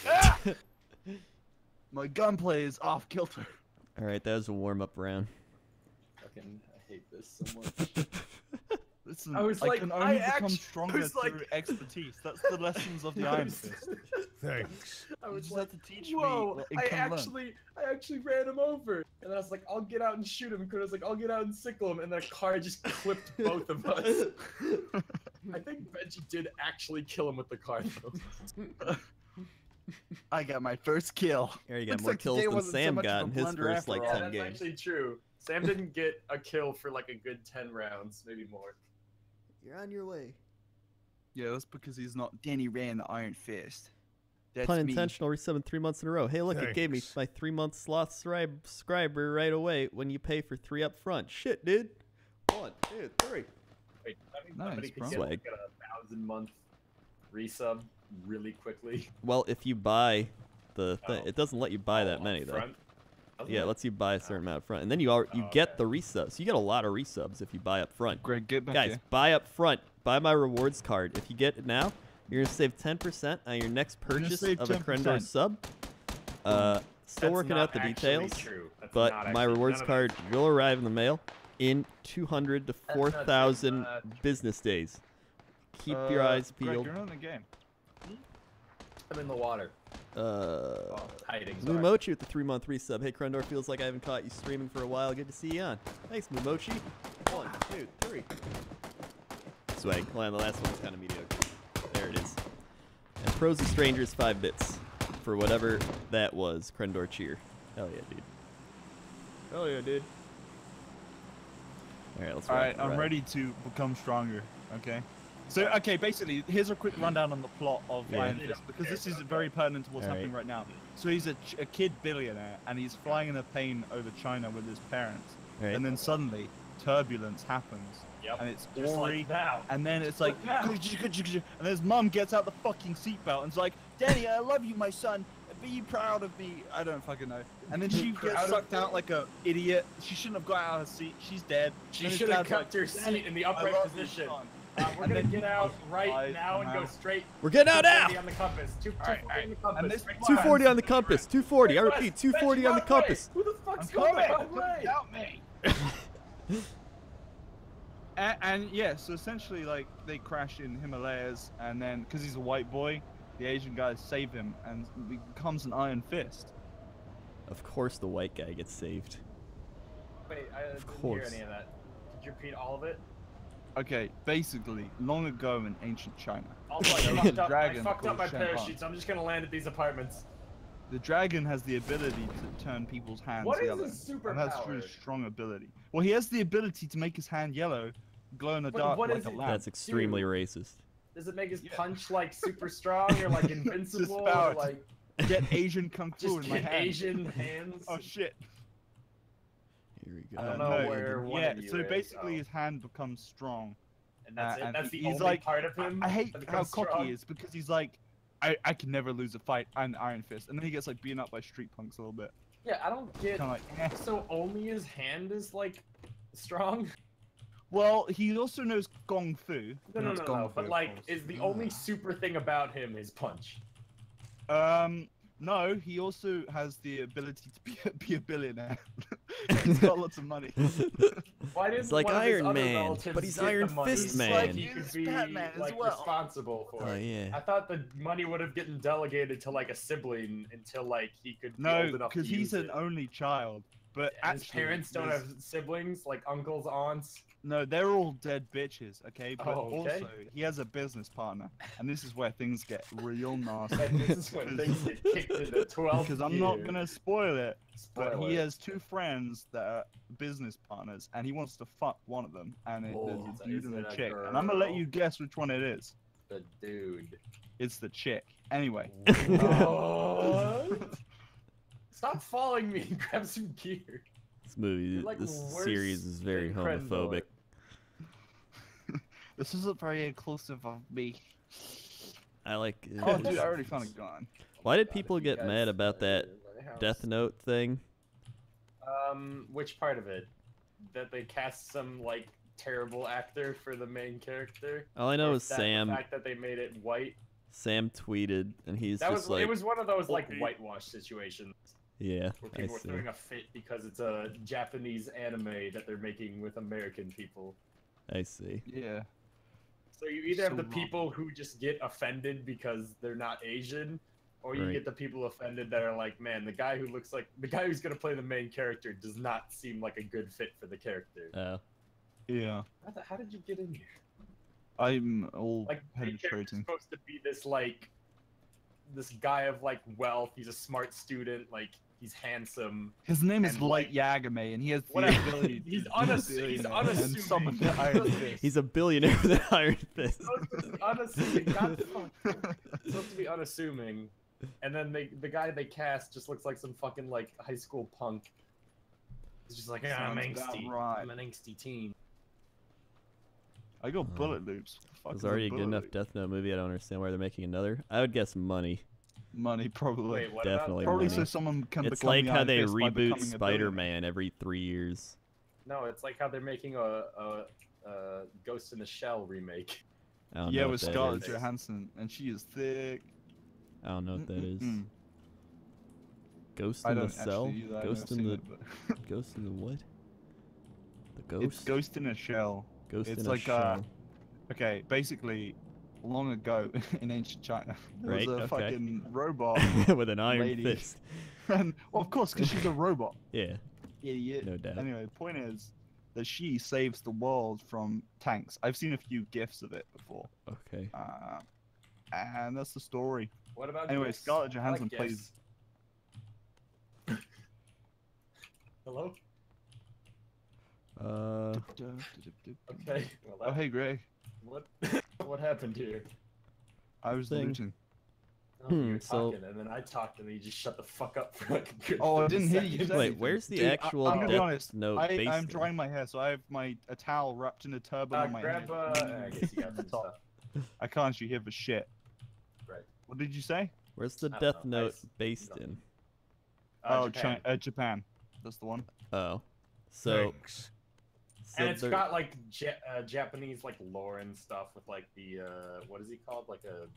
My gunplay is off kilter. All right, that was a warm-up round. Fucking, I hate this so much. Listen, I was I like, can I only become actu- stronger was like- through expertise. That's the lessons of the I Iron Fist. Thanks. I was just like, to teach Whoa! me. I and come learn. actually, I actually ran him over, and then I was like, I'll get out and shoot him. Because I was like, I'll get out and sickle him, and then a car just clipped both of us. I think Benji did actually kill him with the car, though. I got my first kill. Here you got Looks more like kills than wasn't so Sam got in his first like after yeah, ten that's games. actually true. Sam didn't get a kill for like a good ten rounds, maybe more. You're on your way. Yeah, that's because he's not Danny Rand, the Iron Fist. That's Pun me. intentional. Three months in a row. Hey, look, it gave me my three month sloth subscriber right away when you pay for three up front. Shit, dude. One, two, three. Wait, that means Nice, somebody could bro. get Swag. like a thousand month resub really quickly. Well, if you buy the thing, Oh. it doesn't let you buy that Oh, many up though. front? Doesn't Yeah, it it? lets you buy a certain amount up front, and then you are you Oh, get okay. the resubs. You get a lot of resubs if you buy up front. Greg, get back Guys, here. buy up front. Buy my rewards card. If you get it now, you're gonna save 10% on your next purchase of a 10%. Crendor sub. Uh, still That's working out the details, true. That's but not my rewards card that's will arrive in the mail in 200 to That's not true, 4,000 uh, business days. Keep your Uh, eyes Greg, peeled. you're in the game. I'm in the water. Uh, Oh, hiding. Moo sorry. Mochi with the three month resub. Hey, Crendor, feels like I haven't caught you streaming for a while. Good to see you on. Thanks, Moo Mochi. One, two, three. Swag. Well, the last one's kind of mediocre. There it is. And Pros of Strangers, five bits. For whatever that was. Crendor cheer. Hell yeah, dude. Hell yeah, dude. Alright, let's All rock right, and I'm ready to become stronger. Okay. So okay, basically, here's a quick rundown on the plot of Yeah. Iron Fist because this is very pertinent to what's All right. happening right now. So he's a, ch- a kid billionaire and he's flying in a plane over China with his parents, Alright. and then suddenly turbulence happens, Yep. and it's Just Ori, like and then it's like, Like and his mom gets out the fucking seatbelt and is like, Danny, I love you, my son. Be proud of me. I don't fucking know. And then she Proud gets sucked out like a idiot. She shouldn't have got out of her seat. She's dead. She should have dad's like, kept her seat in the upright love you, position. Son." Uh, we're gonna get out right now and go straight. We're getting out 240 now! on the compass. Two, Alright, 240 on the compass. this 240 on the compass. 240. I repeat, 240 on the compass. Who the fuck's I'm going the coming. wrong way? Without me. and, and yeah, so essentially, like they crash in Himalayas, and then because he's a white boy, the Asian guys save him, and he becomes an Iron Fist. Of course, the white guy gets saved. Wait, I didn't course. hear any of that. Did you repeat all of it? Okay, basically, long ago in ancient China, Also, I There fucked up, I fucked up my Shenhua. parachute, so I'm just gonna land at these apartments. the dragon has the ability to turn people's hands What is yellow. his And that's superpower? really strong ability. Well, he has the ability to make his hand yellow, glow in the But dark what like is a lamp. That's extremely Dude. racist. Does it make his Yeah. punch like super strong or like invincible or about- like Get Asian kung fu just in my hand. Asian hands? Oh shit. Here we I go. don't Uh, know no, where one yeah, of you so is, basically so- his hand becomes strong. And that's uh, it. and That's the he's only like- part of him. I hate that how becomes cocky strong? he is because he's like, I, I can never lose a fight. I'm Iron Fist, and then he gets like beaten up by street punks a little bit. Yeah, I don't get. Like, eh. So only his hand is like strong? Well, he also knows Gong Fu. No, no, Pronounced no, no. But like, is the only super thing about him his punch? Um, no, he also has the ability to be a, be a billionaire. he's got lots of money. Why didn't like one of his Iron Man, but he's Iron Fist so Man. He He's could be Batman as like well. responsible for Oh it. yeah. I thought the money would have gotten delegated to like a sibling until like he could be No, old enough to because he's use an it. only child. But his actually, parents don't there's- have siblings like uncles, aunts. No, they're all dead bitches. Okay, oh, but Oh, okay. also he has a business partner, and this is where things get real nasty. And this is when things get kicked into 12 Because I'm not gonna spoil it, but Spoiler. he has two friends that are business partners, and he wants to fuck one of them, and it, Oh, there's a dude is and it a a chick, and I'm gonna let girl? you guess which one it is. the dude. It's the chick. Anyway, What? Stop following me and grab some gear. This movie, like this series is very homophobic. This isn't very inclusive of me. I like. Oh, dude, I already found a gun. Why did people if get mad about that landed in my Death Note thing? Um, which part of it? That they cast some like terrible actor for the main character. All I know Or is that- Sam. The fact that they made it white. Sam tweeted, and he's That just was like, it. Was one of those like Okay. whitewash situations yeah, where I people were see. throwing a fit because it's a Japanese anime that they're making with American people. I see. Yeah. So you either have the wrong. people who just get offended because they're not Asian, or you Right. get the people offended that are like, man, the guy who looks like the guy who's gonna play the main character does not seem like a good fit for the character. Oh, Yeah. how, the, how did you get in here? I'm all Like the main character's penetrating. supposed to be this like this guy of like wealth. He's a smart student. Like he's handsome. His name is Light like, Yagami, and he has the whatever. ability. He's be a unass- he's unassuming. summon the Iron Fist. he's a billionaire with an iron fist. Supposed to be unassuming, not supposed to be unassuming, and then they the guy they cast just looks like some fucking like high school punk. He's just like, "Ah, I'm angsty. right. I'm an angsty teen. I got Uh, bullet loops. What the fuck It was is already a good enough loop? Death Note movie. I don't understand why they're making another. I would guess money. Money, probably. Wait, what Definitely about Probably money. so someone can It's like the how they reboot becoming a billionaire. Spider-Man every three years. No, it's like how they're making a, a, a Ghost in the Shell remake. Yeah, with Scarlett is. Johansson, and she is thick. I don't know what that is. Ghost in the don't cell. actually either, I've Ghost in the it, but- Ghost in the what? The ghost. It's Ghost in a Shell. Ghost it's in like, a uh, shell. Okay, basically, long ago in ancient China, there Right, was a okay. fucking robot. with an iron lady. fist. and, well, of course, because she's a robot. Yeah, Idiot. no doubt. Anyway, the point is that she saves the world from tanks. I've seen a few gifs of it before. Okay. Uh, and that's the story. What about Anyway, gifts? Scarlett I like Johansson gifts. plays- Hello. Uh, Okay. Well, Oh, hey, Greg. What what happened here? I was Thing. looting. Oh, you Hmm, were so- talking, and then I talked, and then you just shut the fuck up for like a good Oh, I didn't hear you wait, where's the Dude, actual I'm gonna be Death honest, Note I, I'm thing? drying my hair, so I have my a towel wrapped in a turban Uh, on my grab, head. uh, I guess you got some stuff. I can't actually hear for shit. Right. What did you say? Where's the I Death know, I Note based in? Uh, oh, Japan. Chi- uh, Japan. That's the one. Oh, so Thanks. So and it's they're- got like ja- uh, Japanese like lore and stuff with like the uh, what is he called? Like a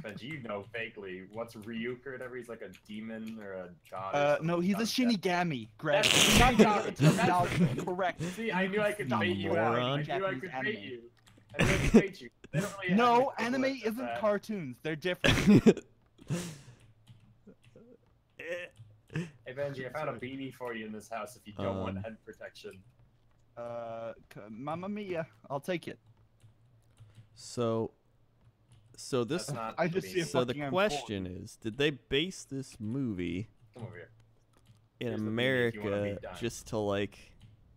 Benji, you know vaguely. What's Ryuk or whatever? He's like a demon or a god. or Uh, no, he's a Not Shinigami. Greg. That's- Not that's- that- that's- that's correct. See, I knew I could No, bait you out. I knew I could Japanese bait you. I knew I could bait you. Really No, anime isn't that. cartoons. They're different. Hey Benji, I found a beanie for you in this house if you don't want Um, head protection. Uh, c- Mamma Mia. I'll take it. so, so this. Not. I just see a beanie. So the fucking M4. question is, did they base this movie Come over here. in Here's the beanie if you wanna America just to like?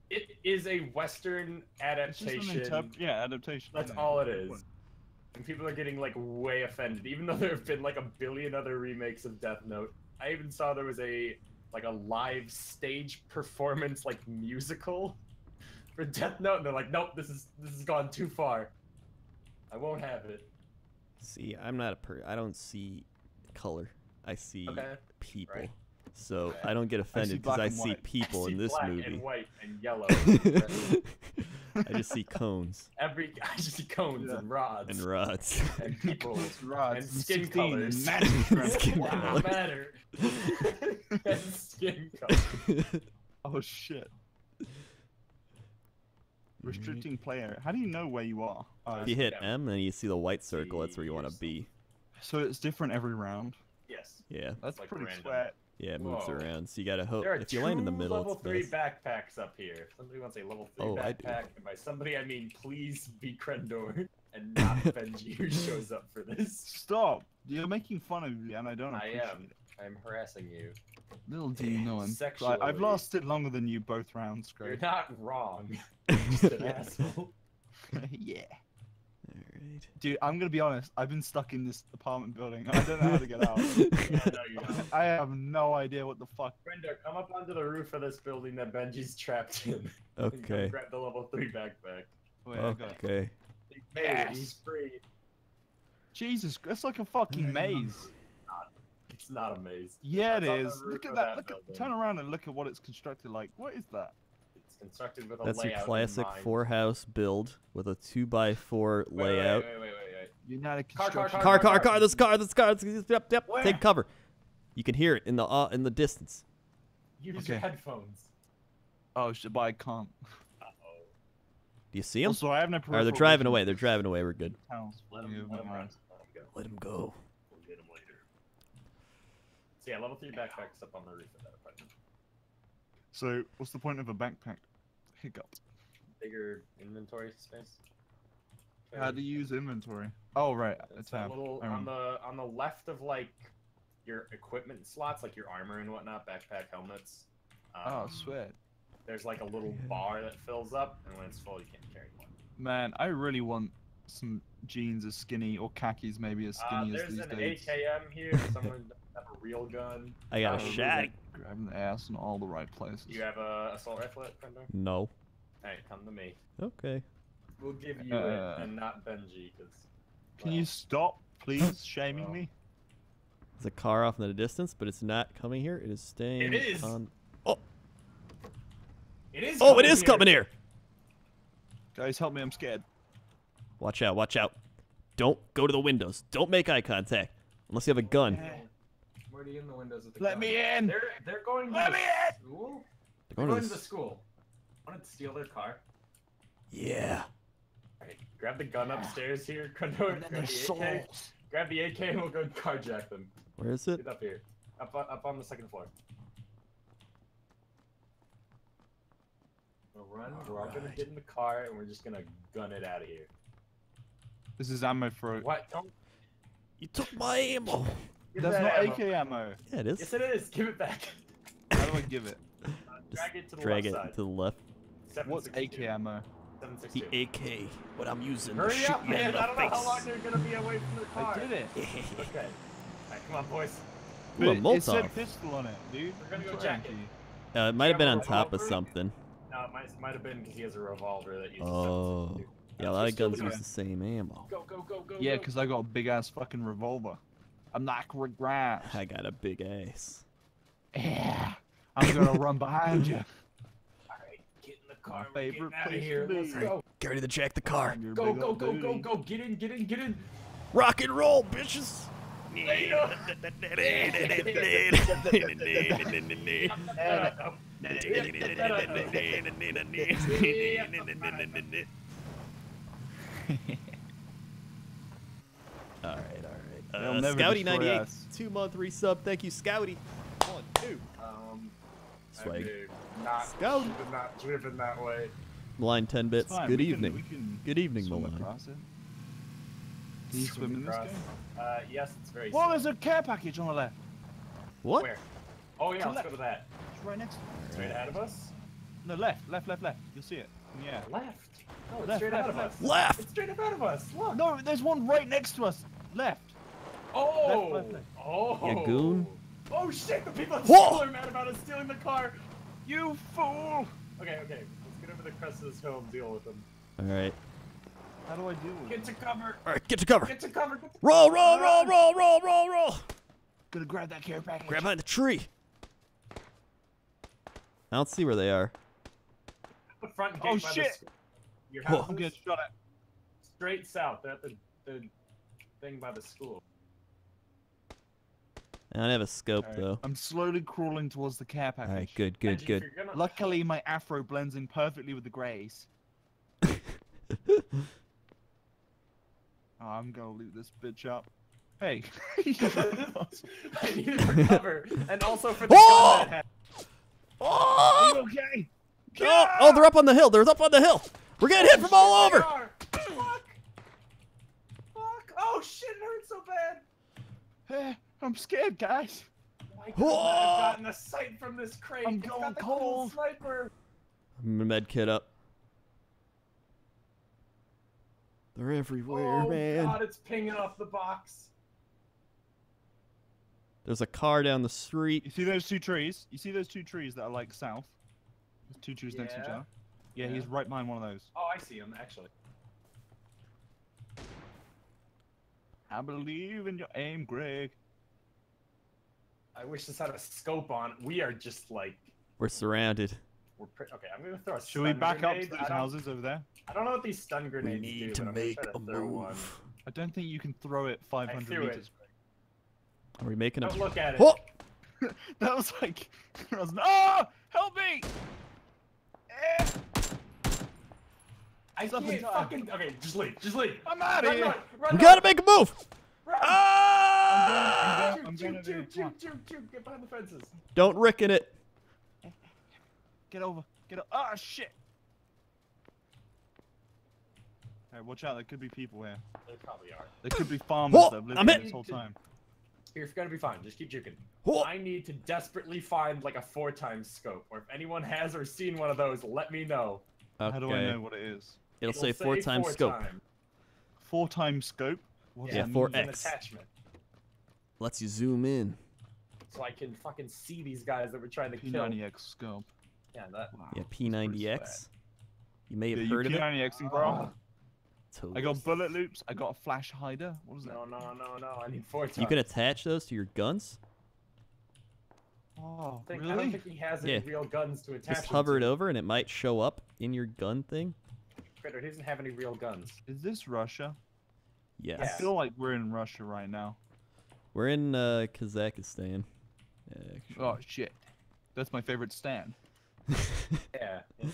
It is a Western It's just an adaptation. interp- yeah, adaptation. That's all it is. And people are getting like way offended, even though there have been like a billion other remakes of Death Note. I even saw there was a like a live stage performance like musical for Death Note, and they're like, nope, this is this has gone too far. I won't have it. See, I'm not a per. I don't see color. I see Okay. people. right. So Right. I don't get offended because black I see people I see in this black movie. and white and yellow. I just see cones Every I just see cones Yeah. and rods and rods. and people Rods and and skin 16 and colors. magic. Skin Wow, colors. matter. and skin color. Oh shit. Restricting player. How do you know where you are? Oh, If you hit Yeah. M, then you see the white circle. That's where you want to be. so it's different every round. Yes. Yeah, That's like pretty random. sweat. yeah, it moves Whoa. around. So you gotta hope. There are If you land in the two middle, level it's three best. backpacks up here. If somebody wants a level three Oh, backpack, and by somebody I mean please be Crendor and not Benji who shows up for this. Stop! You're making fun of me, and I don't I appreciate am. it. I'm harassing you. Little do you know, I'm, I, Sexually. I've lasted longer than you both rounds, You're not wrong. You're just an asshole. yeah. Alright. Dude, I'm gonna be honest. I've been stuck in this apartment building. I don't know how to get out. Yeah, no. I have no idea what the fuck. Brenda, come up onto the roof of this building that Benji's trapped in. Okay. Grab the level three backpack. Wait, I got it. Okay. He made. He's free. Jesus, it's like a fucking maze. It's not a maze. Yeah, it That's on the is. roof Look at that. that Look at, turn around and look at what it's constructed like. What is that? It's constructed with a That's your layout in classic mind. four house build with a two by four Wait, wait, layout. Wait, wait, wait, wait, wait. United Car, car, Construction. Car, car, car. car! This car, this car! this- Yep, yep. Where? Take cover. You can hear it in the uh, in the distance. Use your headphones. Oh should buy I can't. Do you see them? Also, I have no. Or they're peripheral driving away. They're driving away. We're good. Sounds Let funny him, of let him mine. run. Let him go. Let him go. We'll get him later. So yeah, level three backpacks up on the roof of that apartment. So, what's the point of a backpack? Hiccup. Bigger inventory space. How do you use inventory? Oh right, a It's that tab. little on the on the left of like your equipment slots, like your armor and whatnot, backpack, helmets. Oh um, sweat. There's like a little Yeah. bar that fills up, and when it's full, you can't carry more. Man, I really want some jeans as skinny or khakis maybe as Uh, skinny as there's these an. AKM here. Someone doesn't have a real gun. I got a Uh, shotty. Grabbing the ass in all the right places. You have a assault rifle, Brenda? No. Hey, come to me. Okay. We'll give you Uh, it, and not Benji, because. Can you stop, please, shaming Well. me? There's a car off in the distance, but it's not coming here. It is staying is. on. It is. Oh, it is here. coming here. Guys, help me! I'm scared. Watch out! Watch out! Don't go to the windows. Don't make eye contact unless you have a gun. Where are you in the windows with the Let gun? me in. They're they're going to Let the me in. school. They're They're going going to to the school. Want to steal their car? Yeah. Alright, grab the gun upstairs here. Grab the, And then grab there's the AK. souls. Grab the AK and we'll go carjack them. Where is it? Get up here. Up on, up on the second floor. We'll run. We're all gonna get in the car and we're just gonna gun it out of here. This is ammo for. What? Don't. You took my ammo. Give That's that not ammo. AK ammo. Yeah, it is. Yes, it is. Give it back. How do I give it? Uh, drag it to the Drag left it side. to the left. What's AK 762. ammo? The AK. What I'm using to Hurry shoot up, man! I don't know how long face. you're gonna be away from the car. I did it. Okay. Alright, come on, boys. Ooh, a But it said pistol on it, dude. We're gonna go That's jack what it. Uh, it might have been on top of something. No, it might, might have been because he has a revolver that uses Oh. 762. Yeah, a Uh, lot of guns use the same ammo. Go, go, go, go. Yeah, because I got a big ass fucking revolver. I'm not regret. I got a big ass. Yeah. I'm gonna run behind you. Alright, get in the car. we're favorite out of place here. Let's go. Get ready to jack the car. Your Go, go, go, go, go. Get in, get in, get in. Rock and roll, bitches. All right, all right. They'll Uh, never Scouty destroy 98, two month resub. Thank you, Scouty. One, two. Um, Swag. dude, not, Scout. should have not, should have been that way. Malign 10 bits. Good we can- evening. we can Good evening, swim Malign. across it. Can you swim in this game? Uh, yes, it's very. Well, there's a care package on the left. What? Where? Oh yeah, To let's left. go to that. It's right next to it. Straight ahead of us. No, left, left, left, left. You'll see it. Yeah. Left. No, it's Left, straight left, ahead of us. Left. It's straight ahead of us. Look. No, there's one right next to us. Left. Oh. left, left. Oh. You goon. Oh shit! The people at Whoa! school are mad about us stealing the car. You fool! Okay, okay. Let's get over the crest of this hill and deal with them. All right. How do I deal with Get to cover. All right, get to cover. Get to cover. Get to Roll, roll, roll, roll, roll, roll, roll. Gonna grab that care package. Grab behind the tree. I don't see where they are. the front gate Oh, by shit. The, school. Your Whoa. house I'm getting shot at. straight south. They're at the, the thing by the school. I don't have a scope Alright, though. I'm slowly crawling towards the care package. All right, good, good, Benji, good. Gonna, Luckily, my afro blends in perfectly with the grays. Oh, I'm gonna loot this bitch up. Hey. I need it for cover, and also for the Oh! gun that had. Oh! okay? oh! Oh, they're up on the hill. They're up on the hill. We're getting hit from all Shit, they over. Fuck! Fuck! Oh shit! It hurts so bad. Eh, I'm scared, guys. I could not Whoa! have gotten a sight from this crate. I'm It's got going the cool cold. Sniper. med kit up. They're everywhere, oh man. god, it's pinging off the box. There's a car down the street. You see those two trees? You see those two trees that are like south? There's two trees next to each other. Yeah, Yeah. he's right behind one of those. Oh, I see him actually. I believe in your aim, Greg. I wish this had a scope on. We are just like We're surrounded. we're pre- okay. I'm gonna throw a. Should we stun back up to those houses over there? I don't know what these stun grenades we do. need to I'm gonna make try to a throw one. move. I don't think you can throw it 500 threw it. meters. Are we making a? Don't look at it. Oh! that was like, I was, oh, help me! Eh, I It's up in can't fucking. Okay, just leave. Just leave. I'm out of here. run, run, We gotta make a move. run. Ah! I'm going. Get behind the fences. Don't rick in it. Get over. Get over. Ah, shit. Hey, watch out. There could be people here. There probably are. There could be farmers Oh, that have lived I'm here hit. this whole time. You're gonna be fine. Just keep juking. Oh! I need to desperately find like a four times scope, or if anyone has or seen one of those, let me know. How do I know what it is? It'll say four times four scope. time. Four times scope? What Yeah, that four an X. attachment, Lets you zoom in. so I can fucking see these guys that we're trying to kill. P90X scope. Yeah, that. Wow. Yeah, P90X. You may have Yeah, heard you of it. P90X, bro. Totally. I got bullet loops. I got a flash hider. What is that? No, no, no, no. I need four times. You can attach those to your guns. Oh, I, think, I don't really? think he has any Yeah. real guns to attach. Just hover it to. over and it might show up in your gun thing. Critter, he doesn't have any real guns. Is this Russia? Yes. I feel like we're in Russia right now. We're in uh, Kazakhstan. Actually. Oh shit, that's my favorite stand. Yeah. There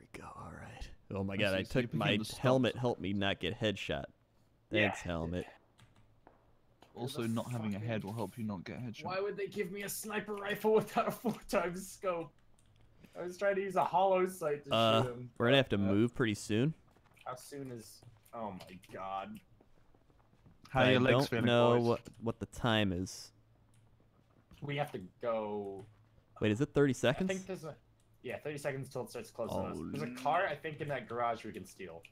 we go. All right. Oh my god, I see, so you took my helmet helped me not get headshot. Yeah. Thanks, helmet. Also, not having a head will help you not get headshot. Why would they give me a sniper rifle without a four times scope? I was trying to use a hollow sight to Uh, shoot him. We're gonna have to Uh, move pretty soon. How soon is? Oh my god. How I your legs don't know boys? what what the time is. We have to go. Wait, is it 30 seconds? I seconds? think there's a. Yeah, 30 seconds till it starts closing on us. Oh, There's a car, I think, in that garage we can steal.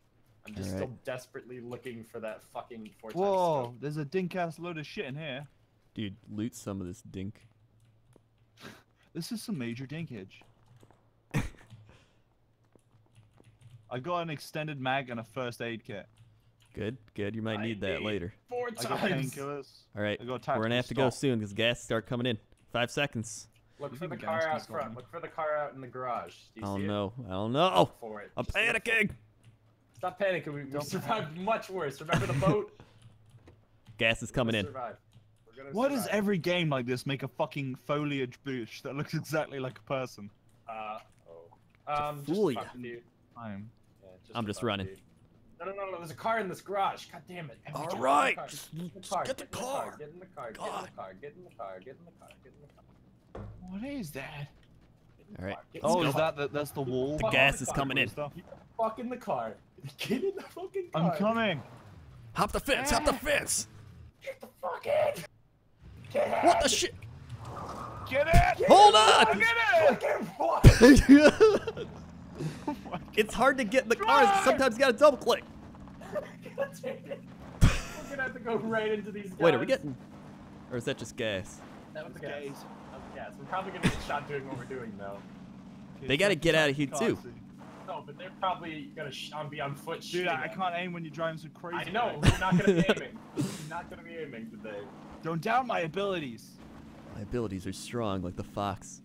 I'm just Alright. still desperately looking for that fucking four times Whoa, scope. there's a dink ass load of shit in here. Dude, loot some of this dink. This is some major dinkage. I got an extended mag and a first aid kit. Good, good. You might I need that need- later. Four times. All right, we're gonna have to go soon because gas start coming in. Five seconds. Look You for the car out front. Look for the car out in the garage. Do you I see don't it? know. I don't know. For it. I'm Just look for it. panicking. Stop panicking. We, we Don't survived much worse. Remember the boat? Gas is coming in. survive. We're gonna Why does every game like this make a fucking foliage bush that looks exactly like a person? Uh oh. Um, fool just ya. fuck you. I'm. Yeah, I'm just running. with. No, no, no, no. There's a car in this garage. God damn it. Every All time, right, get the car, just- get in the car, get in car, car. Get in the car. Get in God. the car. Get in the car. Get in the car. Get in the car. What is that? Get in the All right. car, get in Oh, is car. that the, that's the wall? The gas is coming in. Fuck in the car. Get in the fucking car. I'm coming. Hop the fence. Hop the fence. Get the fuck in. Get What the shit? Get it! Hold on. Get it! Fucking what? it's hard to get in the cars. Sometimes you gotta double click. God damn it. We're gonna have to go right into these guys. Wait, are we getting? Or is that just gas? That was gas. Gaze. That was gas. We're probably gonna get shot doing what we're doing though. They gotta get out of here, too. No, but they're probably gonna sh- on be on foot. Dude, shooting I, I can't aim when you're driving so crazy. I know. We're not gonna be aiming. We're not gonna be aiming today. Don't doubt my abilities. My abilities are strong, like the fox.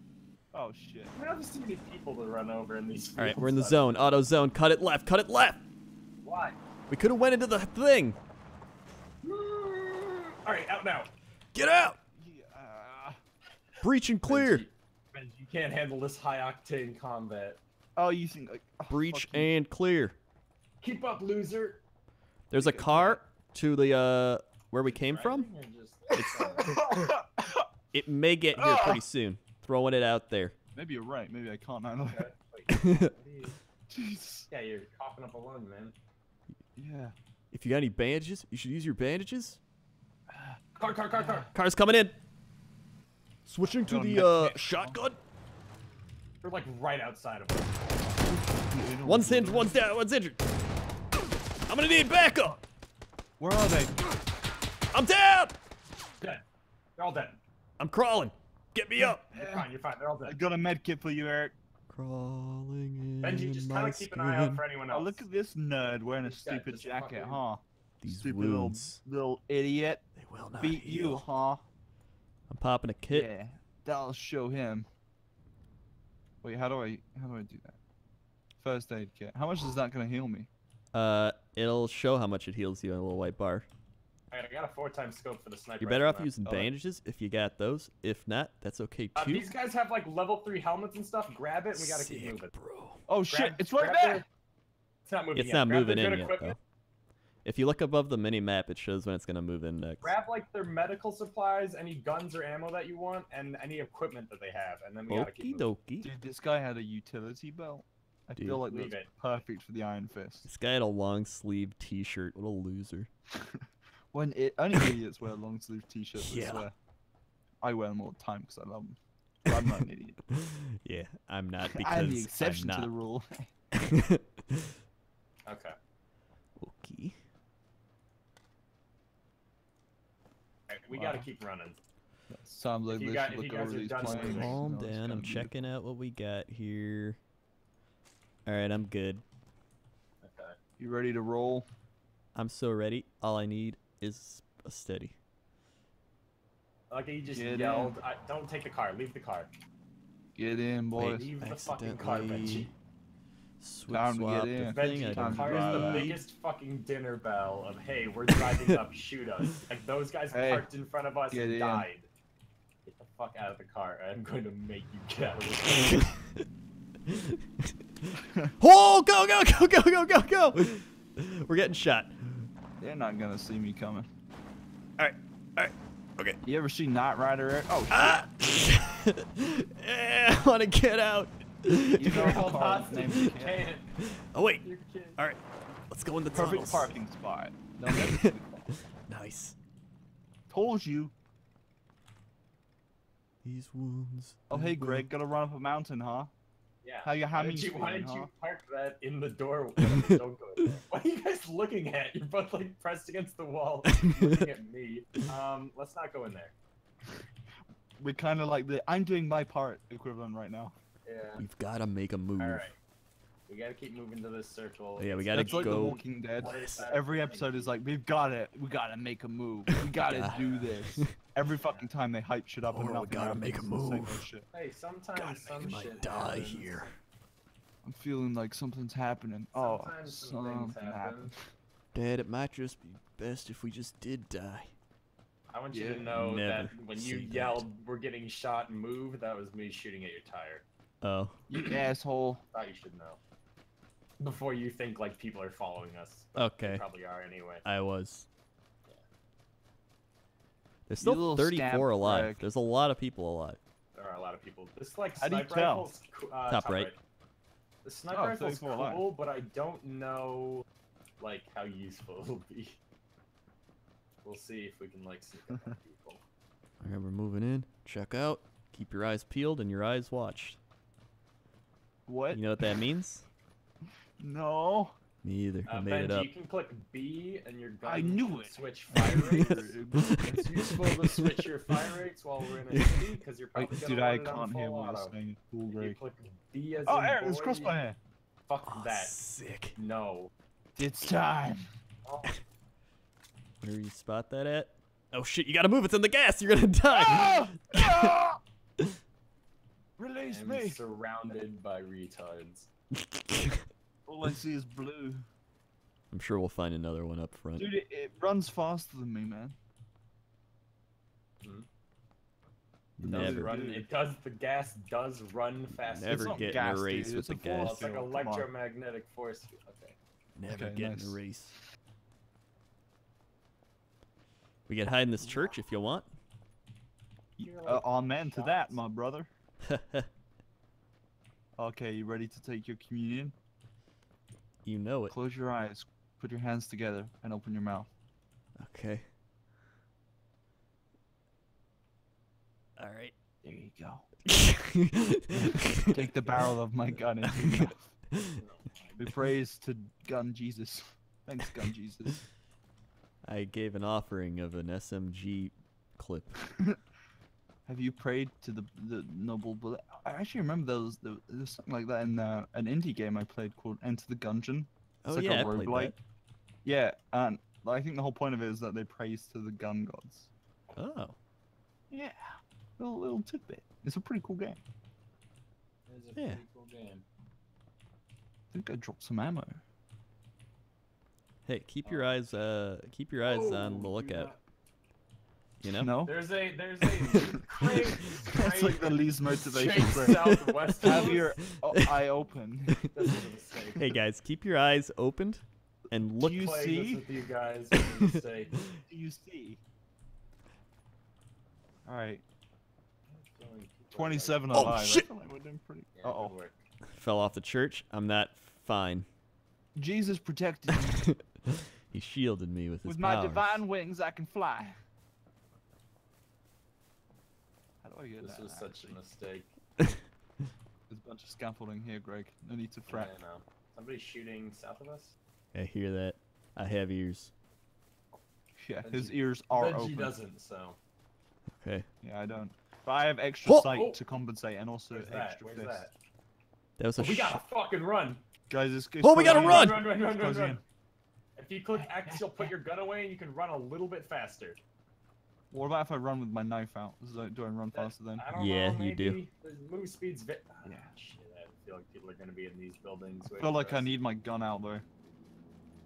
Oh shit. We don't have too many people to run over in these. All right, we're in the zone. Auto zone. Cut it left. Cut it left. Why? We could have went into the thing. All right, out now. Get out. Yeah. Breach and clear. Benji, Benji, you can't handle this high octane combat. Oh, you think like oh, Breach fuck you. and clear. Keep up, loser. There's a car to the uh where we came from. Just- It may get here pretty soon. Throwing it out there. Maybe you're right. Maybe I can't handle Okay, it. wait, what are you- Jesus. Yeah, you're coughing up a lung, man. Yeah. If you got any bandages, you should use your bandages. Car, car, car, car. Car's coming in. Switching to the uh shotgun. We're like right outside of us. One's hinged, one's down, one's injured. I'm gonna need backup. Where are they? I'm down. Dead. They're all dead. I'm crawling. Get me up. You're fine. You're fine. They're all I dead. got a med kit for you, Eric. Crawling in Benji, just my kind of keep an eye out for anyone else. Oh, else. look at this nerd wearing a This guy stupid jacket, huh? These stupid wounds. little little idiot. They will not Beat you, huh? I'm popping a kit. Yeah, that'll show him. Wait, how do I how do I do that? First aid kit. How much is that gonna heal me? Uh, it'll show how much it heals you in a little white bar. Alright, I got a four-time scope for the sniper. You're better off using Oh, that- bandages if you got those. If not, that's okay Uh, too. these guys have like level three helmets and stuff. Grab it, and we gotta keep moving. bro. Oh shit, it's right there! their- It's not moving It's yet. not Grab moving in good yet though. If you look above the mini map, it shows when it's gonna move in next. Grab like their medical supplies, any guns or ammo that you want, and any equipment that they have, and then we gotta keep moving. dokie. Dude, this guy had a utility belt. I Dude. feel like Leave that's perfect for the Iron Fist. This guy had a long sleeve T-shirt. What a loser. When it only idiots wear long sleeve t-shirts. Yeah. I swear. I wear them all the time because I love them. But I'm not an idiot. yeah, I'm not because I'm the exception I'm to the rule. Okay. okay. Alright, we gotta keep running. Sounds like you they got- should if you look over these done plans. moving. Calm No, down. I'm be- checking out what we got here. All right, I'm good. Okay. You ready to roll? I'm so ready. All I need is a steady. Like you just Get yelled. I, don't take the car. Leave the car. Get in, boys. Leave the fucking car, Benji. Accidentally switch Time to swap get the in. Benji, the Time car is the drive. biggest fucking dinner bell of hey, we're driving up, shoot us. Like those guys Hey, parked in front of us and in. died. Get the fuck out of the car. I'm going to make you get out of this car. oh, go, go, go, go, go, go, go! We're getting shot. They're not gonna see me coming. All right, all right, okay. You ever see Knight Rider? Oh, shit. Ah! I want to get out. You know a Hold car hostage, named you oh wait. You can't. All right, let's go in the Perfect tunnels. parking spot. No, Nice. Told you. These wounds. Oh, hey, Greg, gotta run up a mountain, huh? Yeah. How you- how why many did you, why feeling, did you park that in the doorway? Don't go there. What are you guys looking at? You're both like pressed against the wall, looking at me. Um, let's not go in there. We're kind of like the I'm doing my part equivalent right now. Yeah. We've got to make a move. All right. We gotta keep moving to this circle. Yeah, we gotta That's like The go- Walking Dead. What is that? Every episode is like, we've got it. We gotta make a move. We gotta gotta- do this. Every fucking time they hype shit up and Or we nothing gotta happens, make a it's the same move. old shit. Hey, sometimes God, some we might shit die happens. here. I'm feeling like something's happening. Oh, Sometimes some things something happen. happened. Dad, it might just be best if we just did die. I want you Yeah. to know Never that when say you that. yelled, "We're getting shot and move," that was me shooting at your tire. Oh. You asshole. Thought you should know. Before you think like people are following us. Okay. They probably are anyway. I was. There's still 34 alive. Greg. There's a lot of people alive. There are a lot of people. This like How do you sniper tell? rifle's uh, Top right. The sniper Oh, rifle's 34 alive. cool, but I don't know like how useful it'll be. We'll see if we can like sneak up on people. Alright, we're moving in. Check out. Keep your eyes peeled and your eyes watched. What? You know what that means? No. Me either. I Uh, made it up. you can click B and your gun I knew can it. switch fire rates. it's useful to switch your fire rates while we're in a city because you're Wait, probably gonna dude, run I it on can't hear full what you're saying. Cool, If you click B as Oh, in Eric, there's boy, crossbow here. Fuck Oh, that. sick. No. It's time. Oh, Where you spot that at? Oh shit, you gotta move. It's in the gas. You're gonna die. Ah! Ah! Release I'm me. surrounded by retards. All I see is blue. I'm sure we'll find another one up front. Dude, it, it runs faster than me, man. It does Never. run. It does. The gas does run faster. Never not get in gas, a dude, race it's with the a force gas. it's like field, come on. electromagnetic force. field. Okay. Never Okay, get nice. in a race. We can hide in this church if you want. Uh, amen to that, my brother. Okay, you ready to take your communion? You know it. Close your eyes, put your hands together, and open your mouth. Okay. All right. There you go. Take the barrel of my gun your. We praise to gun Jesus. Thanks, gun Jesus. I gave an offering of an SMG clip. Have you prayed to the the noble bullet? I actually remember there was, there was something like that in uh, an indie game I played called Enter the Gungeon. Oh like yeah, I played roguelike. Yeah, and I think the whole point of it is that they praise to the gun gods. Oh. Yeah, little little tidbit. It's a pretty cool game. It's a Yeah. pretty cool game. I think I dropped some ammo. Hey, keep your eyes uh keep your eyes on the Oh, do lookout. Not- You know? No, There's a there's a crate. that's like the crate least motivation. for southwest. Have your eye open. This is hey guys, keep your eyes opened and look Do you see? with you guys was a mistake. Do you see? All right, Keep going, keep going, 27 Oh, alive. I shit! feel like we're doing pretty. Yeah, Uh oh. fell off the church. I'm not fine. Jesus protected me. he shielded me with his With my powers. divine wings, I can fly. How do I get This that? was such a mistake. There's a bunch of scaffolding here, Greg. No need to I fret. know. Somebody's shooting south of us. I hear that. I have ears. Yeah, Benji- his ears are Benji open. doesn't, so. Okay. Yeah, I don't. But I have extra Whoa! sight Oh! to compensate, and also Where's that? extra Where's fist. that? That was a Oh, we gotta fucking run. Guys, it's, it's Oh, we gotta closing in. run! Run, run, run, run, run. If you click X, you'll put your gun away and you can run a little bit faster. What about if I run with my knife out? Does that- Do I run That- faster then? Yeah, know, you do. maybe move speed's vi- ah, Yeah. Shit, I feel like people are gonna be in these buildings. I feel for like I need my gun out though.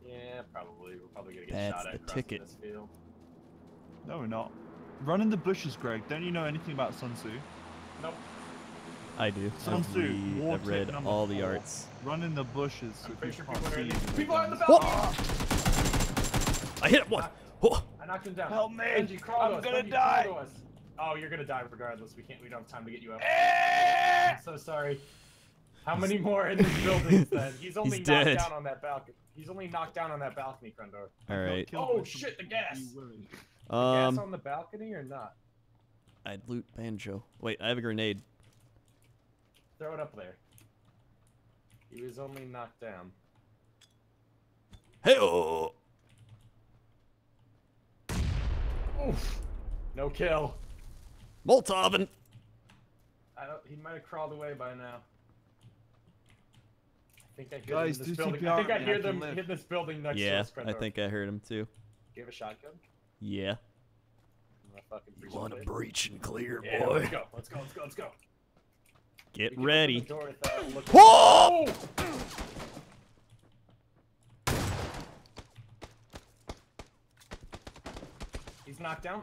Yeah, probably. We're probably gonna get That's shot the at across ticket. this field. No, we're not. Run in the bushes, Greg. Don't you know anything about Sun Tzu? Nope. I do. Sun I've, Tzu, read, war I've read all the four. arts. Run in the bushes. so I'm pretty sure people are in see these. People are in the guns- balcony. I hit it once. Oh, I knocked him down. Help me! Benji, crawl I'm to us. gonna Benji, die. Crawl to us. Oh, you're gonna die regardless. We can't. We don't have time to get you out. Eh! I'm so sorry. How many more in this building? Then he's only knocked dead. down on that balcony. He's only knocked down on that balcony, Crendor. all right. Oh, shit, the gas. You worry. Um, Gas on the balcony or not? I'd loot banjo. Wait, I have a grenade. Throw it up there. He was only knocked down. Hey, oh. Oof. No kill. Molotov. I don't. He might have crawled away by now. I think I hear Guys, them in this building. CPR I think I and hear can them live. in this building next to Yeah, I think I heard him too. Do you have a shotgun? Yeah. I'm gonna fucking appreciate it. breach and clear, Yeah, let's go. Let's go. Let's go. Let's go. Get We ready. door Whoa! He's knocked down.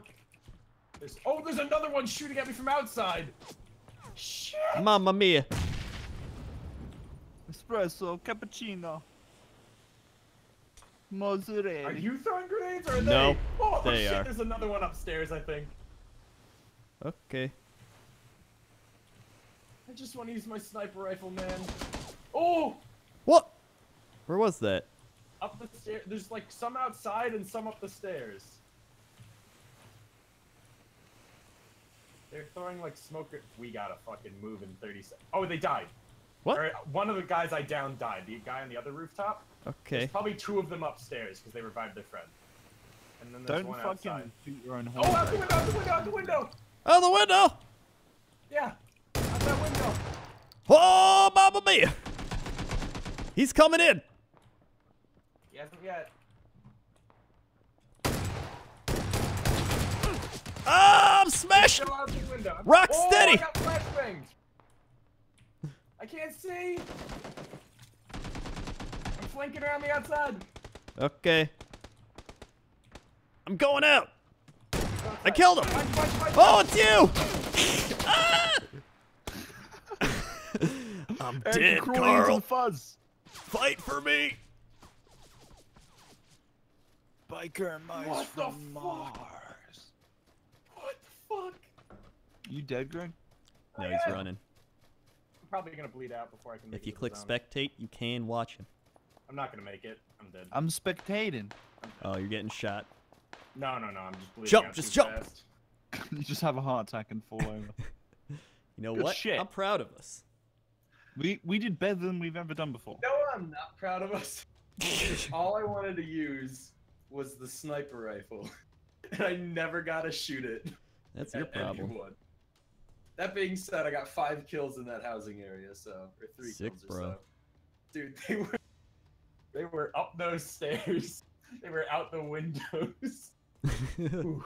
There's oh, there's another one shooting at me from outside. Shit! Mamma mia. Espresso, cappuccino. Mozzarella. Are you throwing grenades or are No, they? Oh, oh they shit! are. There's another one upstairs. I think. Okay. I just want to use my sniper rifle, man. Oh, What? Where was that? up the stairs. There's like some outside and some up the stairs. They're throwing like smoke. We gotta fucking move in 30 seconds. Oh, they died. What? Or, uh, one of the guys I downed died. The guy on the other rooftop. Okay. There's probably two of them upstairs because they revived their friend. And then there's Don't one fucking outside. shoot your own Oh, out the window! Out the window! Out the window! Out the window. Yeah, out that window. Oh, mamma mia. He's coming in. He hasn't yet. I'm smashing. Still out the window. Rock oh, steady. I. I can't see. I'm flanking around the outside. Okay. I'm going out. Go I killed him. Fight, fight, fight, Oh, it's you. ah! I'm dead, you're crawling into Carl. fuzz. Fight for me. Biker mice What the from fuck? Mars. What the fuck? You dead, Greg? No, he's Yeah. running. I'm probably gonna bleed out before I can. Make If you to click zone. spectate, you can watch him. I'm not gonna make it. I'm dead. I'm spectating. Oh, you're getting shot. No, no, no. I'm just bleeding Jump, out just too jump. fast. you just have a heart attack and fall over. You know Good what? shit. I'm proud of us. we we did better than we've ever done before. No, I'm not proud of us. All I wanted to use was the sniper rifle, and I never got to shoot it. That's your problem. anyone. That being said, I got five kills in that housing area, so or three Sick, kills or bro. so. Dude, they were they were up those stairs. They were out the windows.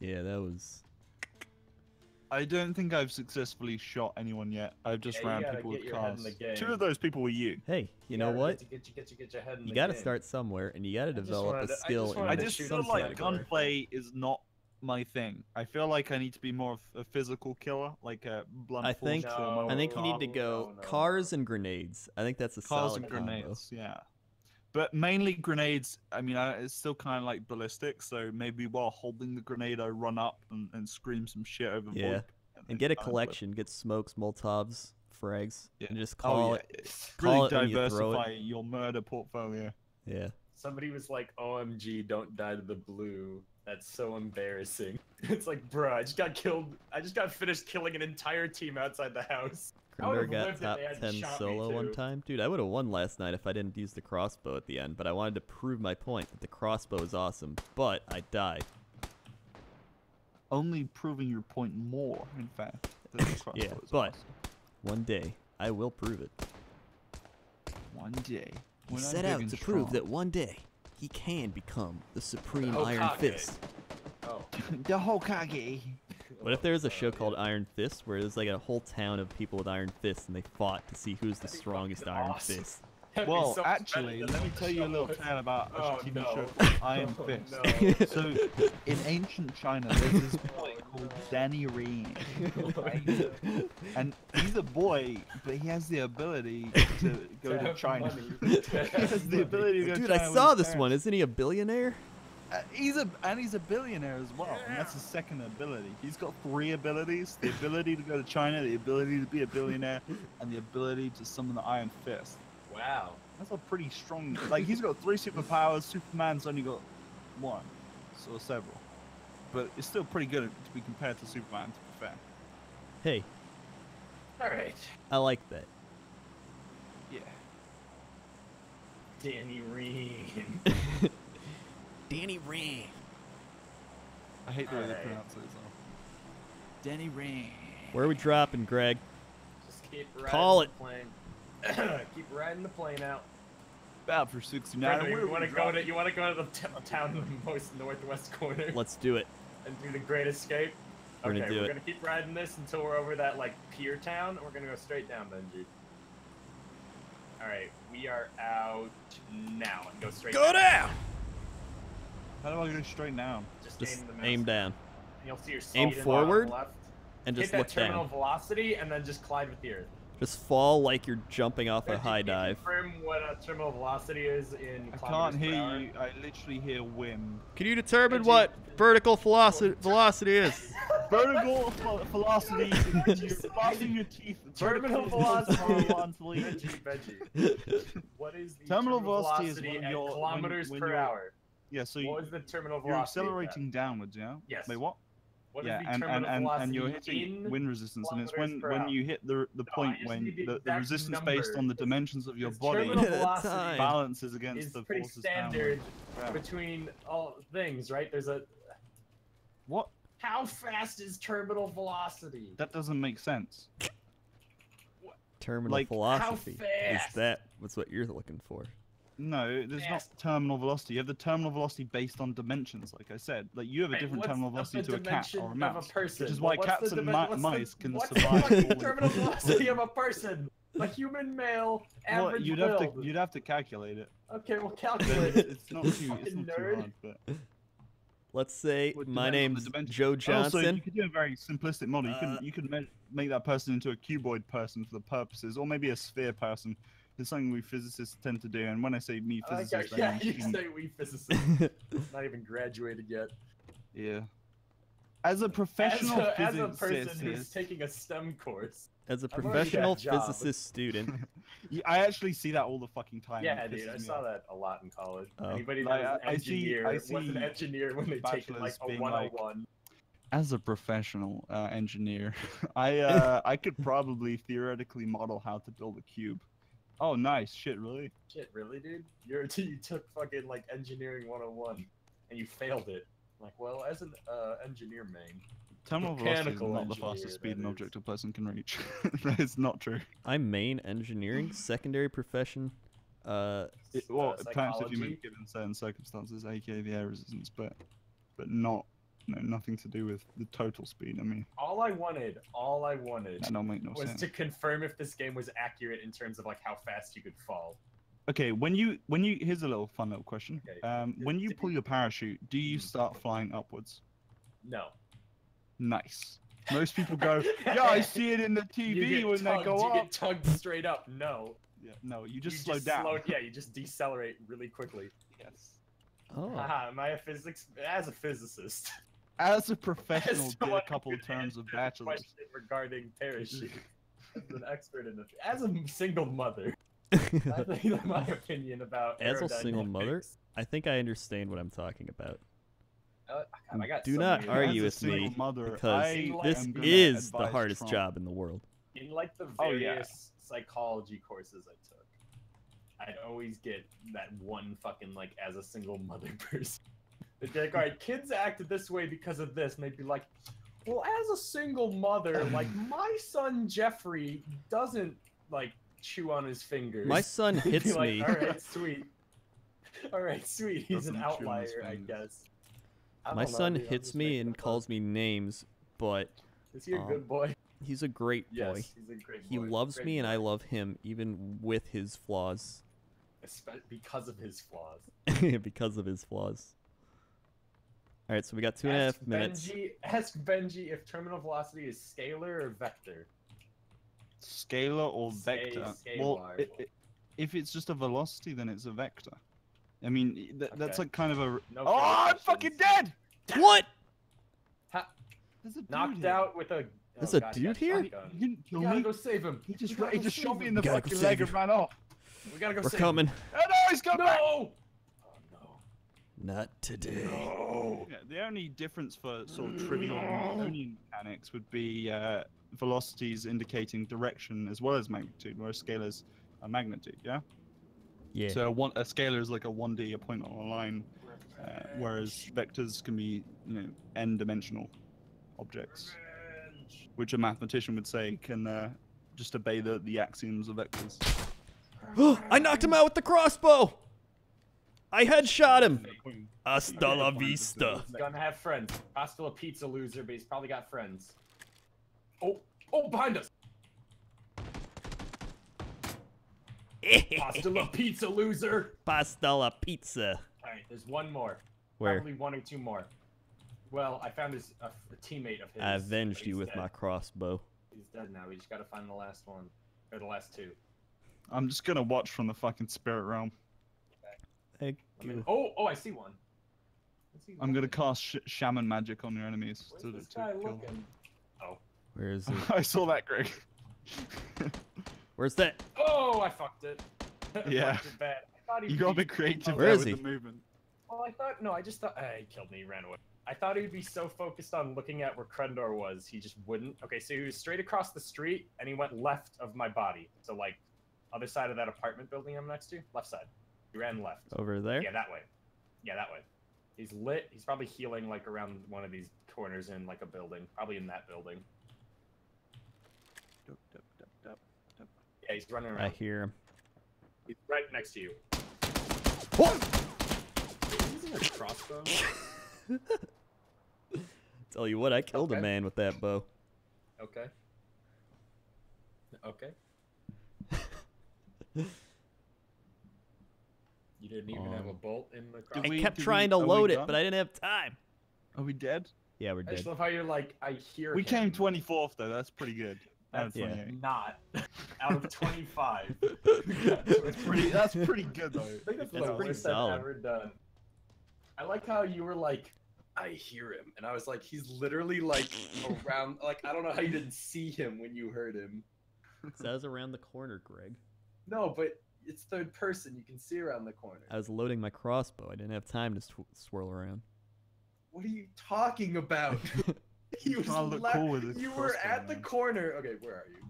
yeah, that was. I don't think I've successfully shot anyone yet. I've just Yeah, ran people with your head in cars. Two of those people were you. Hey, you know what? Get, get, get You got to start somewhere, and you got to develop a to- I just skill in wanted I just feel some like gunplay is not my thing. I feel like I need to be more of a physical killer, like a blunt I think- trauma I think you need to go no, no. cars and grenades. I think that's a cars solid and combo. grenades. Yeah, but mainly grenades. I mean, I, it's still kind of like ballistic. So maybe while holding the grenade, I run up and, and scream some shit over. Yeah. VoIP, And then get a try flip. collection, get smokes, Molotovs, frags, Yeah. and just Oh call yeah, it. really call it when you it. diversify your murder portfolio. Yeah. Somebody was like, "OMG, don't die to the blue." That's so embarrassing. It's like, bruh, I just got killed. I just got finished killing an entire team outside the house. I would've got lived top 10 solo one time. Dude, I would have won last night if I didn't use the crossbow at the end, but I wanted to prove my point that the crossbow is awesome. But I died. Only proving your point more, in fact. than the crossbow Yeah, but- awesome. One day, I will prove it. one day. He when I'm set out and to prove that one day he can become the supreme Oh, Iron Fist. Oh, the Hokage. What if there was a show called Iron Fist where there's like a whole town of people with iron fists and they fought to see who's the strongest Iron awesome. Fist? That'd be Well, so actually, let me tell you a little tale about a Oh, TV no. show called Iron Oh, Fist. no. So, in ancient China, there's this boy called Danny Reen, right? and he's a boy, but he has the ability to go to have China. he has the ability to go to Dude, China I saw his this one. Isn't he a billionaire? Uh, he's a and he's a billionaire as well, and that's his second ability. He's got three abilities: the ability to go to China, the ability to be a billionaire, and the ability to summon the Iron Fist. Wow. That's a pretty strong. Like he's got three superpowers. Superman's only got one, so several. But it's still pretty good to be compared to Superman. To be fair. Hey, All right. I like that. Yeah. Danny Reen. Danny Rand. I hate the way they pronounce it as well. Danny Rand. Where are we dropping, Greg? Just keep riding Call the it. plane. keep riding the plane out. About for 69. Brenda, you want to go to you want to go to the town in the most northwest corner Let's do it. and do the Great Escape. We're okay, gonna do we're it. gonna keep riding this until we're over that like pier town. and We're gonna go straight down, Benji. All right, we are out now and go straight. Go down! How do I go straight down? Just, Just aim the aim down. And you'll see your Aim speed in the forward left. and Hit just that look terminal down. velocity and then just collide with the earth. Just fall like you're jumping off a high can you dive. Confirm what a terminal velocity is in I can't hear hour? you. I literally hear wind. Can you determine Benji- what vertical velocity velocity is? Vertical velocity. You're flossing your teeth. Terminal velocity. horizontally. Benji, Benji. What is the Terminal terminal velocity is velocity when at you're- when- kilometers when per you're- hour? Yeah, so you, What is the terminal velocity? you're velocity? of that? accelerating downwards, yeah? Yes. Wait, what? What is yeah, and, and, and, and you're hitting wind resistance, and it's when when you hit the the No, point when the the, the exact resistance based on the dimensions of your It's body terminal At a velocity time. balances against is the pretty forces standard downward. between all things, right? There's a What? how fast is terminal velocity? That doesn't make sense. Terminal Like, how philosophy. Is that what's what you're looking for? No, there's Fast. not terminal velocity. You have the terminal velocity based on dimensions, like I said. Like you have a Right, different what's terminal velocity to a cat or a of mouse. person? which is why what's cats the and dimen- mice the, can what's survive The terminal velocity of a person, a human male, Well, average you'd have to build. you'd have to calculate it. Okay, we'll calculate it's, it. it's not too it's Fucking not too hard. But Let's say Well, my depends on the name's dimension. Joe also, Johnson. you could do a very simplistic model. You Uh, can you could ma- make that person into a cuboid person for the purposes, or maybe a sphere person. It's something we physicists tend to do. And when I say me I like physicists, how- I yeah, mean you say we physicists, not even graduated yet. yeah. As a As professional a, as a physicist, person who's taking a STEM course. As a I've already got a professional physicist student, Yeah, I actually see that all the fucking time. Yeah, dude, I saw off. that a lot in college. Oh. Anybody that Like, an I- I see- engineer I was an engineer when they take like a being like- 101. As a professional uh, engineer, I uh, I could probably theoretically model how to build a cube. Oh, nice. Shit, really? Shit, really, dude? You're you took fucking like engineering 101 and you failed it. Like, well, as an uh, engineer main, Terminal velocity is Mechanical not the fastest speed an is. object or person can reach. that is not true. I'm main engineering, secondary profession. Uh, It, well, uh, perhaps if you psychology. make given certain circumstances, aka the air resistance, but but not no nothing to do with the total speed. I mean, all I wanted, all I wanted that don't make no was sense. to confirm if this game was accurate in terms of like how fast you could fall. Okay, when you when you here's a little fun little question. Okay, Um, when you pull your parachute, do you Mhm. start flying upwards? No. Nice. Most people go, yeah, I see it in the TV get when they tugged, go you up. get tugged straight up. No. Yeah, no, you just you slow down. slow- yeah, you just decelerate really quickly. Yes. oh, Haha, am I a physics? As a physicist. As a As professional, did a couple of terms of answered bachelor's. question regarding parachute. As an expert in the, as a single mother, I think my opinion about As a single mother? I think I understand what I'm talking about. Uh, God, I got Do so not argue As with me single mother, because I this is the hardest Trump. job in the world. in like the Oh, yeah. various psychology courses I took, I'd always get that one fucking like as a single mother person. They'd be like, all right, kids acted this way because of this, and they'd be like, well, as a single mother, like my son Jeffrey doesn't like chew on his fingers. My son hits like, me. All right, sweet. All right, sweet. He's Doesn't an chew on his outlier, I fingers. guess. I My don't know, son dude, hits me making and up calls me names, but Is he a um, good boy? he's a great Yes, boy. he's a great He loves Great me and. I love him even with his flaws Espe- because of his flaws. because of his flaws. All right, so we got two and a half Ask minutes. Benji, ask Benji if terminal velocity is scalar or vector. Scalar or Sca- vector? Well, scalar. i- i- if it's just a velocity, then it's a vector. I mean, i- th- that's like kind of a. No oh, I'm fucking dead! What? There's a Knocked here. out with a. Oh There's oh a God, dude here? shotgun. He didn't kill We gotta me. go save him. He just We he just shot me in him. the We gotta fucking save leg you. and ran off. We gotta go We're save coming. Him. Oh no, he's No! coming back! Not today. no! Yeah, the only difference for sort of trivial Newtonian mechanics would be uh, velocities indicating direction as well as magnitude, whereas scalars are magnitude. Yeah. Yeah. So one, a scalar is like a 1D, a point on a line, uh, whereas vectors can be, you know, n-dimensional objects, Revenge. which a mathematician would say can uh, just obey the, the axioms of vectors. I knocked him out with the crossbow. I headshot him. Hasta la vista. He's gonna have friends. Hasta la pizza loser, but he's probably got friends. Oh, oh, behind us! Hasta la pizza loser! Pasta la pizza. Alright, there's one more. Where? Probably one or two more. Well, I found his a, a teammate of his. I avenged you with dead. my crossbow. He's dead now. We just gotta find the last one. Or the last two. I'm just gonna watch from the fucking spirit realm. Heck, I mean, oh, oh, I see one. I see I'm one. gonna cast sh- shaman magic on your enemies Where's to, this to guy kill them. looking? Where is he? I saw that, Greg. Where's that? Oh, I fucked it. Yeah. fucked it bad. I he'd you got a be- bit creative Where there is with he? the movement. Well, I thought no, I just thought uh, he killed me. He ran away. I thought he'd be so focused on looking at where Crendor was, he just wouldn't. Okay, so he was straight across the street, and he went left of my body. So like, other side of that apartment building I'm next to, left side. He ran left. Over there? Yeah, that way. Yeah, that way. He's lit. He's probably healing like around one of these corners in like a building. Probably in that building. Yeah, he's running I around. hear him. He's right next to you. What? Using a crossbow. Tell you what, I killed a man with that bow. Okay. Okay. You didn't even have a Um, bolt in the Did crossbow. I we- kept did we- trying to load it, done? but I didn't have time. Are we dead? Yeah, we're dead. I just dead. love how you're like, I hear We him. came 24th though. That's pretty good. Out of That's Yeah. not out of 25. That's pretty. That's pretty good though. I think that's, That's the pretty worst solid. I've ever done. I like how you were like, I hear him, and I was like, he's literally like around. Like I don't know how you didn't see him when you heard him. So I was around the corner, Greg. No, but it's third person. You can see around the corner. I was loading my crossbow. I didn't have time to sw- swirl around. What are you talking about? he was trying to look la- cool with his You were crossbow, at the corner. Okay, where are you?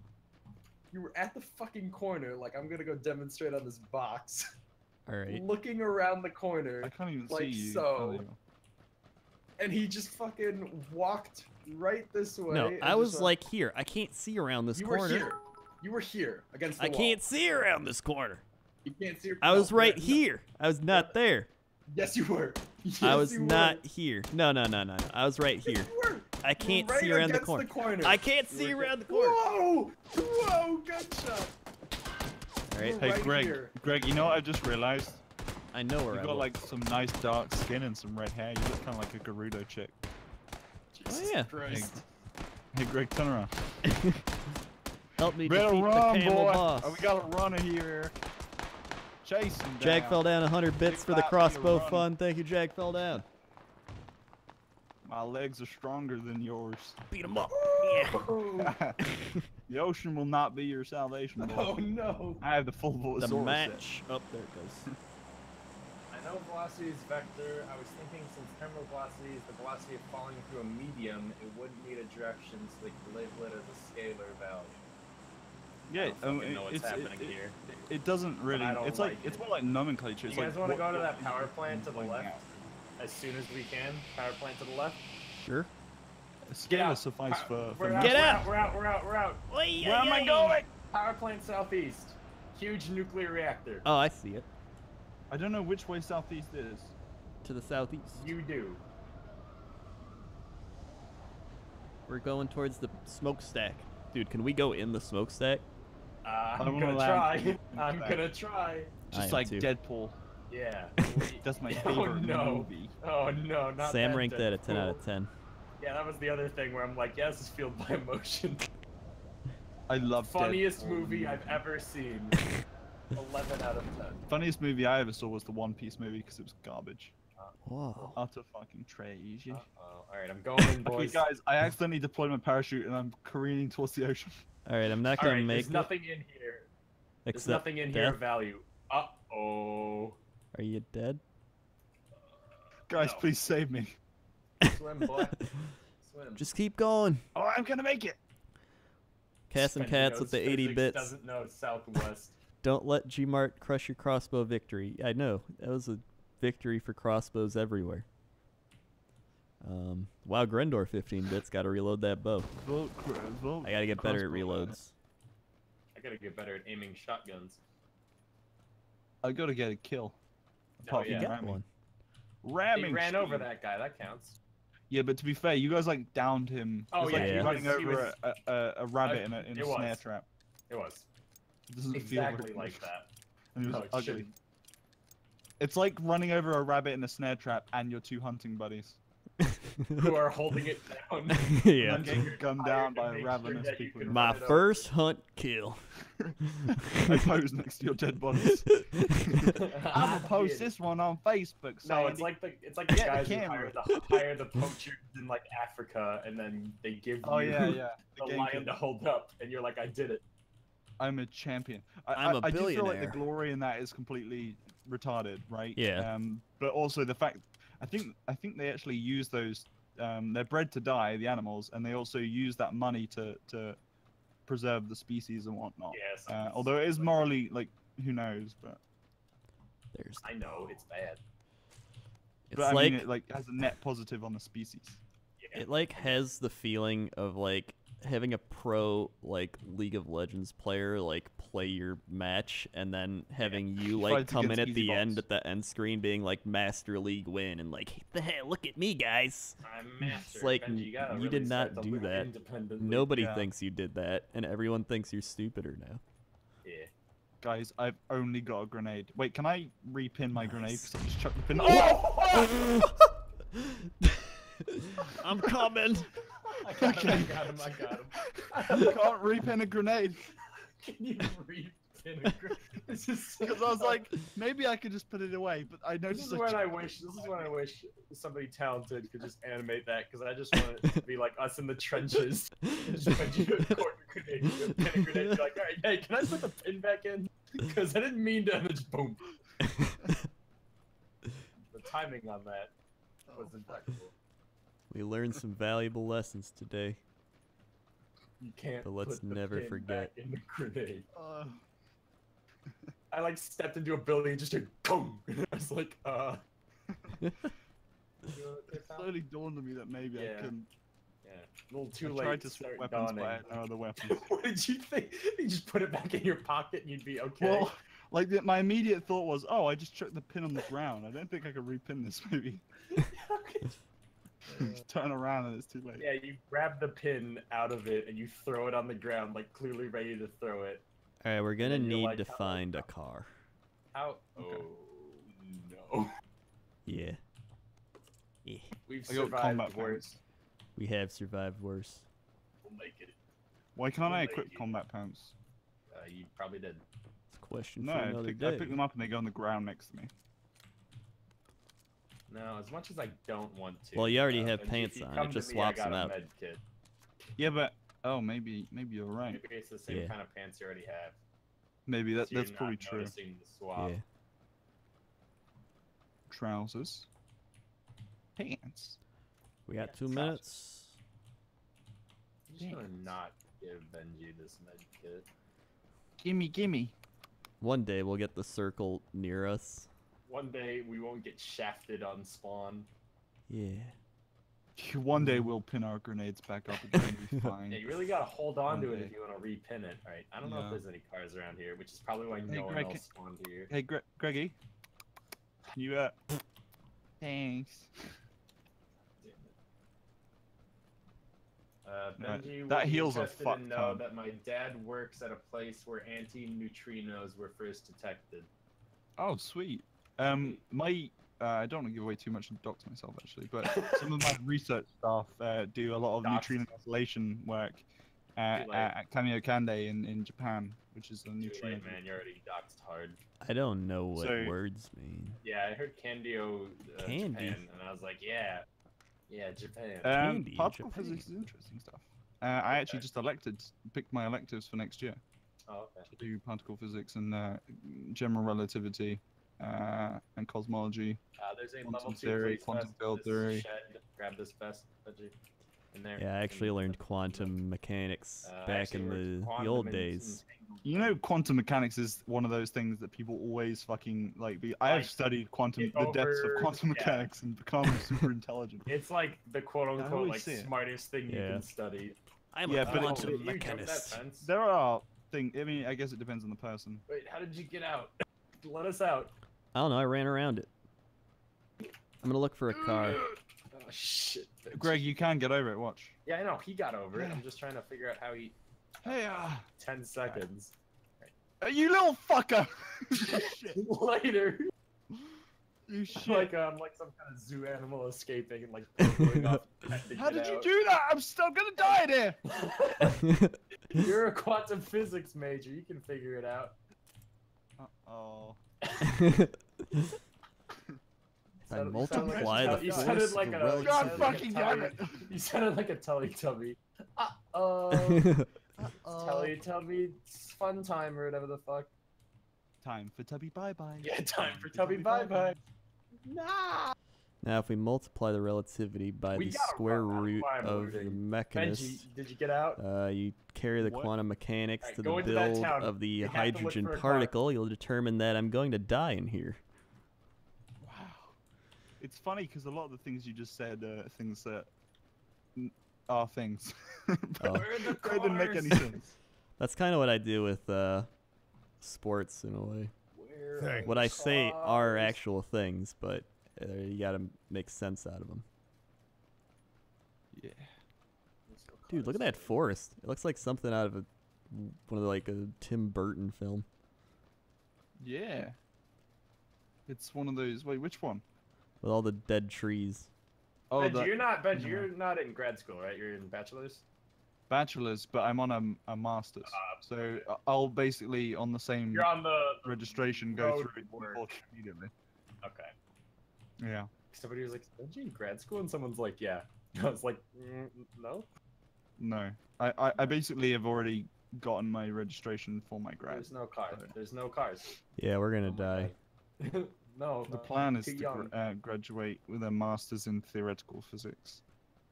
You were at the fucking corner, like I'm gonna go demonstrate on this box, All right. looking around the corner, I can't even Like see you. so. Oh, and he just fucking walked right this way. No, and I just was like here. I can't see around this you corner. were here. You were here against the I wall. can't see around this corner. You can't see. I was no, right no. here. I was not there. Yes, you were. Yes, I was you were. not here. No, no, no, no. no. I was right Yes, here. you were. I can't right see around the against corner. corner. I can't You see around the corner. Whoa! Whoa! Gunshot! All right. Hey right Greg, here. Greg, you know what I just realized? I know where You I got was. like some nice dark skin and some red hair. You look kind of like a Gerudo chick. Oh, Jesus yeah. Christ. Hey Greg, turn around. Help me Better defeat run, the camel boy. boss. Oh, we got a runner here. Chase him Jag down. fell down 100 bits Big for the crossbow running. fun. Thank you, Jag fell down. My legs are stronger than yours. Beat him up. Oh, the ocean will not be your salvation. boy. oh no! I have the full The Voltosaurus match. Oh, there it goes. I know velocity is vector. I was thinking since terminal velocity is the velocity of falling through a medium, it wouldn't need a direction, so they could label it as a scalar value. Yeah, I don't um, know what's it's, it- happening it, here. It doesn't really. I It's like, like it's more like nomenclature. You guys like want to go to that power plant to the left out. as soon as we can? Power plant to the left. Sure. A Scalar out. suffice Pa- for. we're for out, Get we're out! We're out. We're out. We're out. Where am I going? Power plant southeast. Huge nuclear reactor. Oh, I see it. I don't know which way southeast is. To the southeast. You do. We're going towards the smokestack. Dude, can we go in the smokestack? Uh, I I'm wanna gonna try. I'm gonna try. Just like too. Deadpool. Yeah. That's my Oh, favorite no. movie. Oh no, not Sam that ranked that a 10 out of 10. Yeah, that was the other thing where I'm like, yeah, this is fueled by emotion. I love Funniest Deadpool. movie I've ever seen. 11 out of 10. Funniest movie I ever saw was the One Piece movie because it was garbage. Whoa. Utter fucking trash. Uh-oh. Alright, I'm going in, Okay, guys, I accidentally deployed my parachute and I'm careening towards the ocean. Alright, I'm not gonna Alright, make there's it. nothing in here. There's Except nothing in here of value. Uh-oh. Are you dead? Guys, No. please save me. Swim, boy. Swim. Just keep going. Oh, I'm gonna make it. Cats and cats with the 80 physics, bits. Doesn't know Southwest. Don't let Gmart crush your crossbow victory. I know. That was a victory for crossbows everywhere. Um, wow, Grendor 15 bits. Gotta reload that bow. Vote, vote I gotta get better at reloads. I gotta get better at aiming shotguns. I gotta get a kill. Oh, Apart from yeah. You got ramming. one. Ramming. He ran over that guy. That counts. Yeah, but to be fair, you guys like downed him. Oh, It's like yeah, running was- over was- a, a, a rabbit in a, in a it snare was. trap. It was It doesn't feel exactly very like good. that. And it was No, it ugly. shouldn't. It's like running over a rabbit in a snare trap and your two hunting buddies. Who are holding it down? yeah. I'm getting gunned down by make sure ravenous people. My run it over. first hunt kill. I pose next to your dead bodies. I'm gonna post this one on Facebook. No, it's like the it's like the Get the guys who hire the hire the poachers in like Africa, and then they give Oh you yeah, yeah. the game lion to hold up, and you're like, I did it. I'm a champion. I, I'm I- a I do feel like the glory in that is completely retarded, right? Yeah. Um, but also the fact, I think, I think they actually use those. Um, they're bred to die, the animals, and they also use that money to to preserve the species and whatnot. Yes. Uh, although it is morally like, who knows? But, There's. I know it's bad. It's but I like mean, it like has a net positive on the species. Yeah. it like has the feeling of like having a pro like League of Legends player like play your match and then having you like come in at the easy end at the end screen being like Master League win and like the hell look at me guys. I'm master. like, Benji, you, you really did not do that. Nobody Yeah. thinks you did that and everyone thinks you're stupider now. Yeah. Guys, I've only got a grenade. Wait, can I repin my grenade? Because I just chucked the pin. Oh! I'm coming. I got him. I got him. I got him. I can't repin a grenade. Can you read vinegar? This is Because I was like, maybe I could just put it away, but I noticed. This is when I wish. This is when I wish somebody talented could just animate that because I just want it to be like us in the trenches. Just when you grenade, you pin a grenade, you're like, all right, hey, can I put the pin back in? Because I didn't mean to, just boom. The timing on that was oh, impeccable. We learned some valuable lessons today. You can't. But let's put the never pin forget. in the grenade. Uh, I like stepped into a building and just a boom. I was like, uh. you know what they it slowly dawned on me that maybe Yeah. I couldn't. Yeah, a little I too late. tried to swap start weapons, but I dawning. had no other weapons. what did you think? You just put it back in your pocket and you'd be okay. Well, like the, my immediate thought was, oh, I just chucked the pin on the ground. I don't think I could repin this. Maybe Okay. turn around and it's too late. yeah, you grab the pin out of it and you throw it on the ground, like clearly ready to throw it. All right, we're gonna then need like, to how- find a car. How? Okay. Oh no. Yeah. Yeah. We've I got survived combat worse. pants. We have survived worse. We'll make it. Why can't I equip combat pants? Uh, you probably did. It's a question No, for I another pick, I day. pick them up and they go on the ground next to me. No, as much as I don't want to. Well, you already uh, have pants on, it just me, swaps got them out. Yeah, but oh, maybe maybe you're right. Maybe it's the same Yeah. kind of pants you already have. Maybe that so you're that's probably true. the swap. Yeah. Trousers, pants. We got Yeah, two trousers. minutes. I'm just gonna not give Benji this med kit. Gimme, gimme. One day we'll get the circle near us. One day we won't get shafted on spawn. Yeah. One day we'll pin our grenades back up again. and be fine. Yeah, you really gotta hold on to One it day. if you want to repin it. Alright, I don't know if there's any cars around here, which is probably why Hey, no one Greg, else spawned here. Hey, Gre- Greggy. Can you uh? Thanks. Uh, Right, that would be heals a fuck know ton. that my dad works at a place where anti-neutrinos were first detected. Oh, sweet. Um, my uh, I don't want to give away too much and dox myself actually, but some of my research staff uh, do a lot of Doxed. neutrino isolation work uh, at, at Kamiokande in, in Japan, which is a Too neutrino. late, man. You're already doxed hard. I don't know what So- words mean. Yeah, I heard Candio uh, Candy. Japan, and I was like, yeah, yeah, Japan. Um, Candy particle Japan. physics is interesting stuff. Uh, I actually just elected, picked my electives for next year oh, okay. to do particle physics and uh, general relativity uh, and cosmology. Uh, there's a Quantum level two theory, quantum field theory. Shed. Grab this vest, Benji. In there. Yeah, I actually learned quantum mechanics Uh, back in the, the old days. You know, quantum mechanics is one of those things that people always fucking like. Be, I Like, have studied quantum, get the depths of quantum yeah. mechanics and become super intelligent. It's like the quote unquote like see it. smartest thing you can study. I'm Yeah, a but it- quantum you jumped that mechanist. There are things. I mean, I guess it depends on the person. Wait, how did you get out? Let us out. I don't know. I ran around it. I'm gonna look for a car. Oh shit. Benji. Greg, you can get over it. Watch. Yeah, I know. He got over it. I'm just trying to figure out how he. Hey, uh, Ten seconds. uh, you little fucker! Later. You shit. like uh, I'm like some kind of zoo animal escaping and like off. How get did you do that? I'm still gonna die there. You're a quantum physics major. You can figure it out. Oh. I Sounded- multiply sounded the you force sounded like a- relativity. God sounded like a fucking damn it! You sounded like a Teletubby. Uh oh. Teletubby fun time or whatever the fuck. Time for Tubby bye bye. Yeah, time for Tubby bye bye. Nah. now, if we multiply the relativity by We the square run of root of the loading. mechanist, Benji, did you get out? uh, you carry the What? quantum mechanics Alright, to the build town. of the You have to look hydrogen for a car. particle, you'll determine that I'm going to die in here. Wow. It's funny because a lot of the things you just said are things that are things. Oh. but Where are the they didn't make any sense. That's kind of what I do with uh, sports in a way. Where What I say are actual things, but uh, you gotta make sense out of them. Yeah. Dude, look at that forest. It looks like something out of a one of the, like a Tim Burton film. Yeah. It's one of those. Wait, which one? With all the dead trees. Oh, Benji, the you're not Benji. no. You're not in grad school, right? You're in bachelor's. bachelor's, but I'm on a, a master's. Ah, so I- I'll basically on the same You're on the. registration go through it immediately. Okay. Yeah. Somebody was like, "Is Benji in grad school?" And someone's like, "Yeah." I was like, mm, "No." No. I, I, I basically have already gotten my registration for my grad. There's no cars. so- There's no cars. Yeah, we're gonna Oh die. God. no. The no, plan is to young. gra- uh, graduate with a master's in theoretical physics.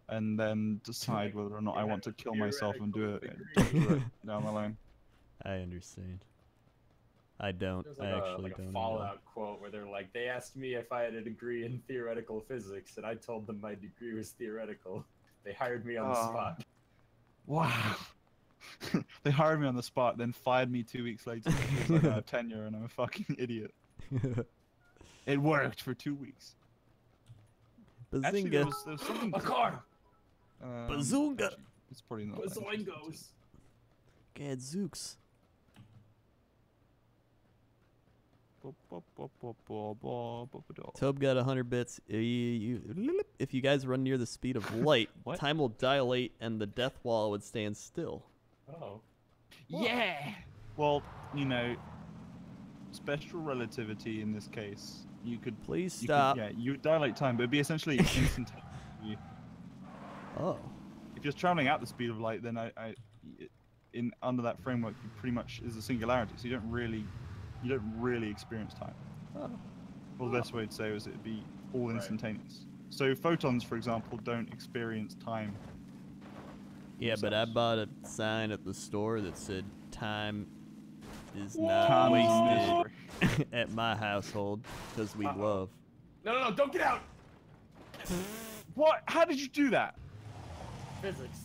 and then decide whether or not I want to kill myself and do it Theoretical down the line. I understand. I don't. There's I like, a, actually like a don't. at all. Fallout quote where they're like, they asked me if I had a degree in theoretical physics, and I told them my degree was theoretical. They hired me on the Oh. spot. Wow. they hired me on the spot, then fired me two weeks later because I have tenure and I'm a fucking idiot. It worked for two weeks. Actually, there Bazinga! was, there was something. A car! Um, Bazoonga! actually, It's probably not. that interesting. Bazoingos! Gadzooks. Tobe got 100 bits. You- you- If you guys run near the speed of light, time will dilate and the death wall would stand still. Oh. Yeah. Well, you know, special relativity in this case, you could. Please You could, stop. yeah, you would dilate time, but it'd be essentially instantaneous. Oh. if you're traveling at the speed of light, then I, I in under that framework, you pretty much is a singularity. So you don't really, you don't really experience time. oh. Well, the best way to say it is it'd be all instantaneous. So photons, for example, don't experience time. Yeah, but I bought a sign at the store that said time is Time not is wasted at my household because we Uh-oh. love. No, no, no, don't get out! What? How did you do that? Physics.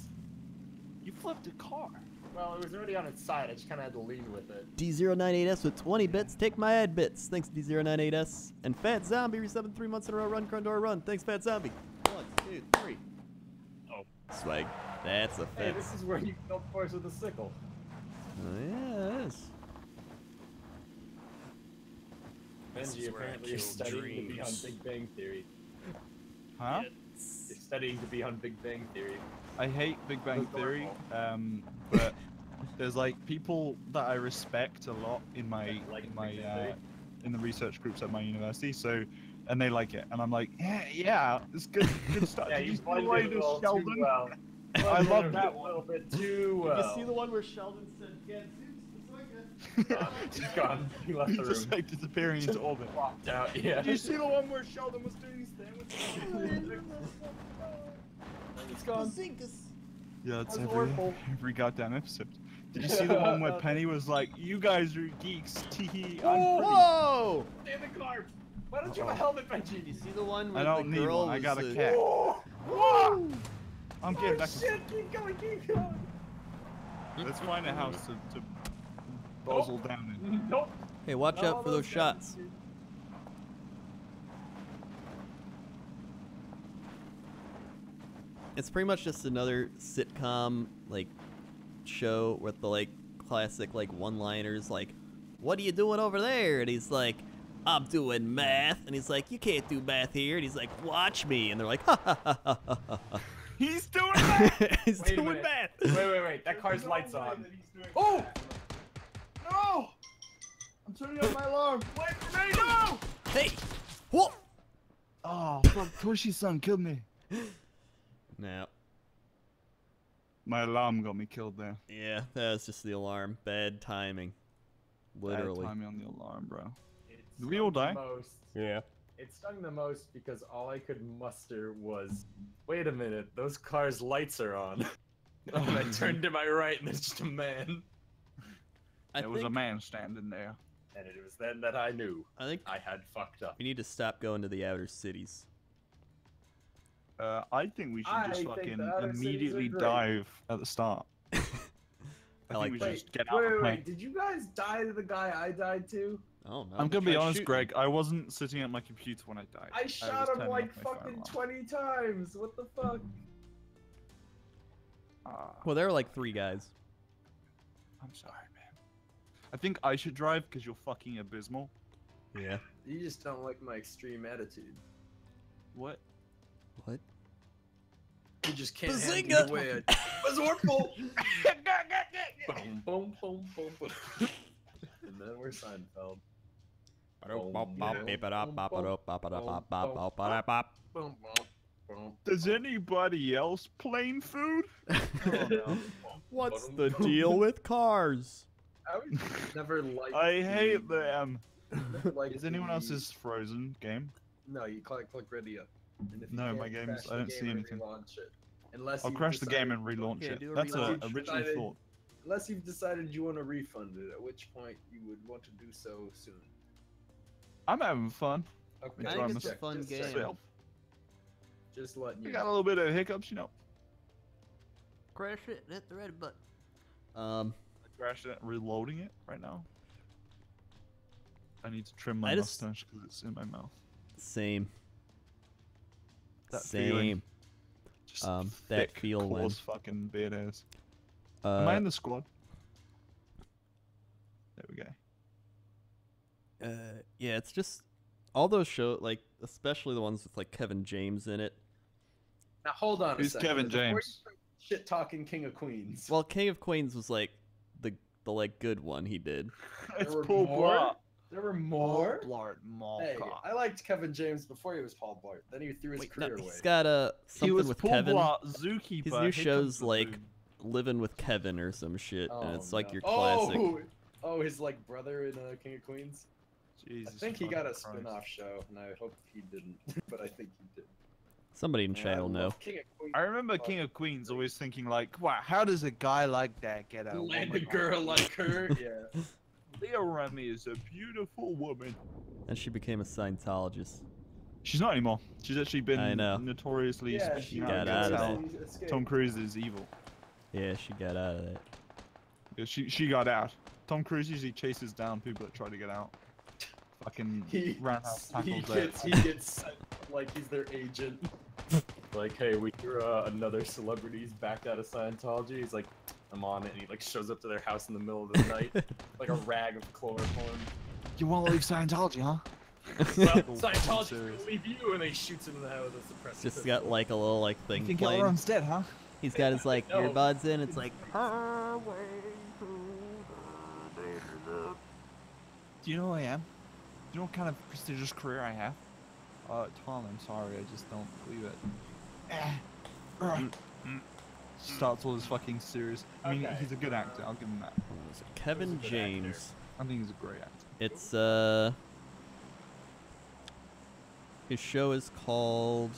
You flipped a car. Well, it was already on its side. I just kind of had to lean with it. D098S with 20 bits. Take my ad bits. Thanks, D098S. And Fat Zombie resubbed three months in a row. Run, Crendor, run. Thanks, Fat Zombie. One, two, three. Oh. Swag. That's a Hey, this is where you kill force with a sickle. Oh, yeah, it is. This Benji is where I apparently is kill studying to be on. Big Bang Theory. Huh? You're studying to be on Big Bang Theory. I hate Big Bang That's Theory, um, but there's like people that I respect a lot in my Like in my uh, in the research groups at my university. So, and they like it, and I'm like, yeah, yeah, it's good, good stuff. Yeah, Did you see the blended it all too Sheldon? well. I love it that a little bit too well. Did you see the one where Sheldon said, Uh, he's gone. He left the He's just room. like disappearing into orbit. Walked out. Yeah. Did you see the one where Sheldon was doing his thing? It's gone. Yeah, that's That's every, horrible. every goddamn episode. Did you see the one where Penny was like, "You guys are geeks, tee I'm pretty." Whoa! Stay in the car. Why don't you have a helmet, Benji? You see the one I where don't the need girl one. I got a cat. Oh, Whoa! I'm oh getting back. shit! Keep going, keep going. Let's find a house to, to bozzle down in. Nope. Hey, watch Not out for those guys, shots. dude. It's pretty much just another sitcom like show with the like classic like one-liners like what are you doing over there? And he's like I'm doing math and he's like you can't do math here and he's like watch me and they're like ha ha ha ha ha ha, ha. He's doing that. he's Wait doing math. Wait, wait, wait. That car's lights on. Oh! No! I'm turning on my alarm. Wait for me! No! Hey! Whoa! Oh, fuck! Toshi-san killed me. Now, My alarm got me killed there. yeah, that was just the alarm. Bad timing. Literally. Bad timing on the alarm, bro. Did we all stung die? Most. Yeah. It stung the most because all I could muster was, wait a minute, those cars' lights are on. and I turned to my right and there's just a man. I there was a man standing there. And it was then that I knew I think I had fucked up. we need to stop going to the outer cities. Uh, I think we should I just fucking the outer cities are immediately dive at the start. I, I like think we that. should just get wait, out of wait, wait, did you guys die to the guy I died to? Oh no. I'm gonna be honest, shooting. Greg. I wasn't sitting at my computer when I died. I was shot him like off my fire fucking 20 times. What the fuck? Ah, Well, there were like three guys. I'm sorry, man. I think I should drive because you're fucking abysmal. Yeah. You just don't like my extreme attitude. What? What? You just can't Bazinga! handle the way I... Resortful! boom, boom, boom, boom, boom. and then we're Seinfeld. Does anybody else plane food? Oh, no. What's the deal with cars? I was never liked I the- hate them. never liked Is anyone the- else's Frozen game? No, you click click radio. And if you No, my can't game's- I don't see game or anything. relaunch it, Unless I'll you've crash the game and relaunch Yeah, it. a That's a original decided... thought. Unless you've decided you want to refund it, at which point you would want to do so soon. I'm having fun. Okay. I think just it's a fun just game. Self. Just letting We you got a little bit of hiccups, you know. Crash it and hit the red button. Um, I it, reloading it right now. I need to trim my I just- mustache because it's in my mouth. same. That same. feeling. Just Um, that thick, feel when- coarse fucking beard hairs. Am I Uh, in the squad? There we go. uh, yeah, it's just all those show like, especially the ones with like Kevin James in it. Now hold on a Who's second. Kevin James? Shit talking King of Queens. Well, King of Queens was like the the like good one he did. it's Paul more? Blart. there were more. Blart Hey, Malka. I liked Kevin James before he was Paul Blart. Then he threw his Wait, no, career away. he's got a He something was with Paul Kevin. Blart, Zookeeper. His new show's like Moon. Living with Kevin or some shit, and it's like your classic. Oh, oh, his like brother in uh, King of Queens. Jesus I think he got a fucking Christ. spin-off show, and I hope he didn't, but I think he did. Somebody in Yeah, chat I will know. love King of Queens. I remember King of Queens always thinking like, wow, how does a guy like that get a land a girl like her. Yeah. Leah Remini is a beautiful woman. And she became a Scientologist. She's not anymore. She's actually been I know. notoriously yeah, speaking she got out of how that. Escaped. Tom Cruise is evil. Yeah, she got out of that. Yeah, she she got out. Tom Cruise usually chases down people that try to get out. Fucking He, roundhouse he tackles gets there. he gets like he's their agent. Like, hey, we hear uh, another celebrity's backed out of Scientology. He's like, I'm on it, and he like shows up to their house in the middle of the night, like a rag of chloroform. You want to leave Scientology, huh? Well, Full Scientology's serious. gonna leave you, and they shoots him in the head with a suppressor. Just got like a little like You thing think playing. L. Ron's dead, huh? He's got his like No. earbuds in. It's like Do you know who I am? Do you know what kind of prestigious career I have? Uh, Tom, I'm sorry, I just don't believe it. Eh. Mm, mm. Starts all this fucking serious. I mean, Okay. he's a good actor. I'll give him that. Kevin good actor. James. I think he's a great actor. It's uh. His show is called.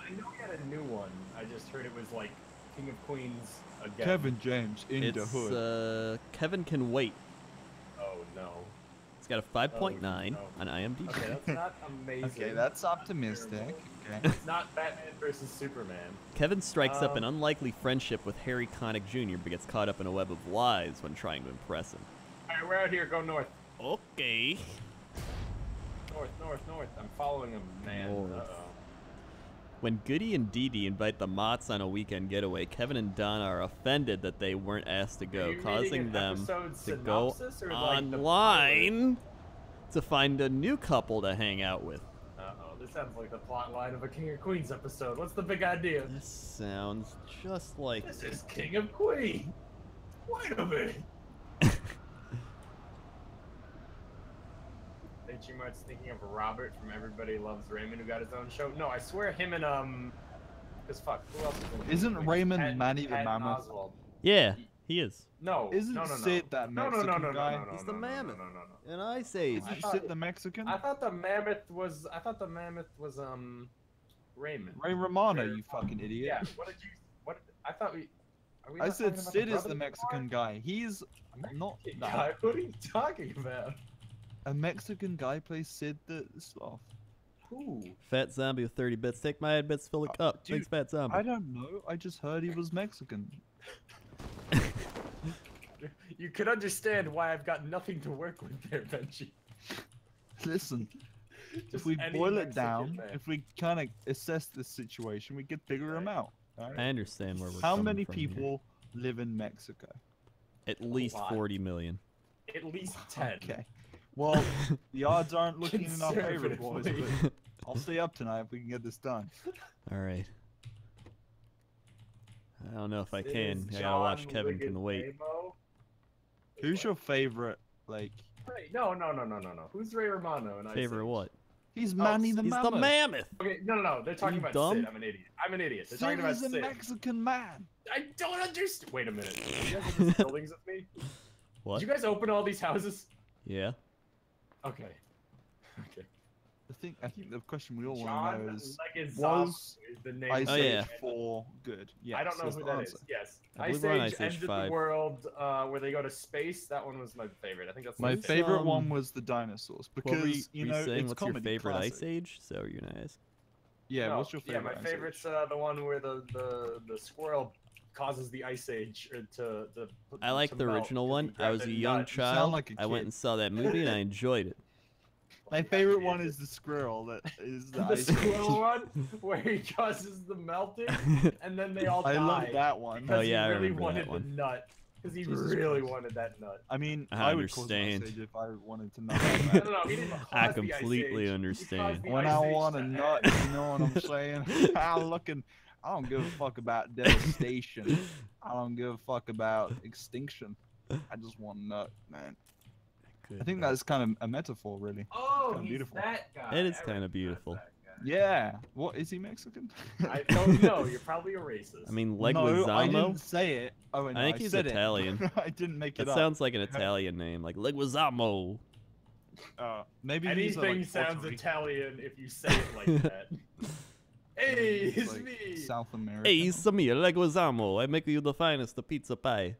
I know he had a new one. I just heard it was like King of Queens again. Kevin James in it's the hood. uh. Kevin can wait. Oh no. It's got a 5.9 no. on IMDb. Okay, that's not amazing. okay, that's optimistic. Okay. It's not Batman versus Superman. Kevin strikes up an Um, unlikely friendship with Harry Connick Jr. but gets caught up in a web of lies when trying to impress him. Alright, we're out here. Go north. Okay. North, north, north. I'm following him, man. When Goody and Dee Dee invite the Mott's on a weekend getaway, Kevin and Donna are offended that they weren't asked to go, causing them to go synopsis or, like, the online to find a new couple to hang out with. Uh-oh, this sounds like the plot line of a King of Queens episode. What's the big idea? This sounds just like This is King of Queens. Wait a minute. Think you might thinking of Robert from Everybody Loves Raymond, who got his own show. No, I swear him and um, cause fuck, who else is in King of Isn't Queens? Raymond Patton- Manny the Mammoth? Oswalt. Yeah, he is. No, Isn't no, no, no. Sid that no, no, no, Mexican no, no, guy? No, no, He's the no, no, mammoth. No, no, no, And I say Is I Sid the Mexican? I thought the mammoth was. I thought the mammoth was um, Raymond. Ray Romano, Ray you fucking idiot. Yeah. What did you? What? I thought we. We I said talking about Sid is the? Mexican guy. He's not Mexican that. guy? What are you talking about? A Mexican guy plays Sid the Sloth. Who? Fat Zombie with 30 bits. Take my ad bits, fill the Uh, cup. dude, Thanks, Fat Zombie. I don't know. I just heard he was Mexican. You can understand why I've got nothing to work with there, Benji. Listen, if we any boil it down, man. if we kind of assess this situation, we get figure him out. alright? I understand where we're How coming many from here. people live in Mexico? At least 40 million. At least ten. Okay. Well, the odds aren't looking in our favor, boys. But I'll stay up tonight if we can get this done. All right. I don't know if I can. I gotta watch John Kevin Can Wait. Leguizamo- Who's your favorite? Like, Wait, no, no, no, no, no, no. Who's Ray Romano? And Ice Favorite Age? what? he's Oh, Manny the He's Mammoth. the mammoth. Okay, no, no, no. They're talking about dumb? Sid. I'm an idiot. I'm an idiot. They're Sid talking about is a Sid. Mexican man. I don't understand. Wait a minute. You guys in these buildings with me? What? Did you guys open all these houses? Yeah. Okay. Okay. I think I think the question we all want to know is Leguizamo was is the name. Ice Oh, Age the yeah. 4 good? Yeah, I don't know who that is. Yes, I Ice believe we're on Age Ice Age ended 5. the world uh, where they go to space. That one was my favorite. I think that's My the What's, favorite um, one was the dinosaurs What were you, because you know saying? it's What's your favorite classic. Ice Age? So you're gonna ask. Yeah, No, what's your favorite? Yeah, my favorite's uh, the one where the, the, the squirrel causes the ice age to, to I like the melt original 'cause one. I was a a young nut. child. like a I went and saw that movie and I enjoyed it. My favorite one is the squirrel that is the, the ice Age. squirrel one where he causes the melting and then they all I die. love that one. Oh, yeah, I he really remember that wanted one. the nut. Because he Jesus really Christ. wanted that nut. I mean, I I, would cause an Ice understand. Age if I wanted to know. No, no, no, didn't I completely age. He caused understand. when I want a nut, you know what I'm saying? I'm looking. I don't give a fuck about devastation. I don't give a fuck about extinction. I just want a nut, man. I think that's kind of a metaphor, really. Oh, kinda he's beautiful. that guy. It is I kinda beautiful. Yeah. What is he Mexican? I don't know. You're probably a racist. I mean, Leguizamo. no, I Leguizamo. didn't say it. Oh, wait, I no, think he's said it. Italian. I didn't make it That up. sounds like an Italian name, like Leguizamo. Uh, maybe he's anything like, sounds Italian if you say it like that. Hey, He's it's like me. South America. Hey, it's me, Leguizamo. I make you the finest the pizza pie.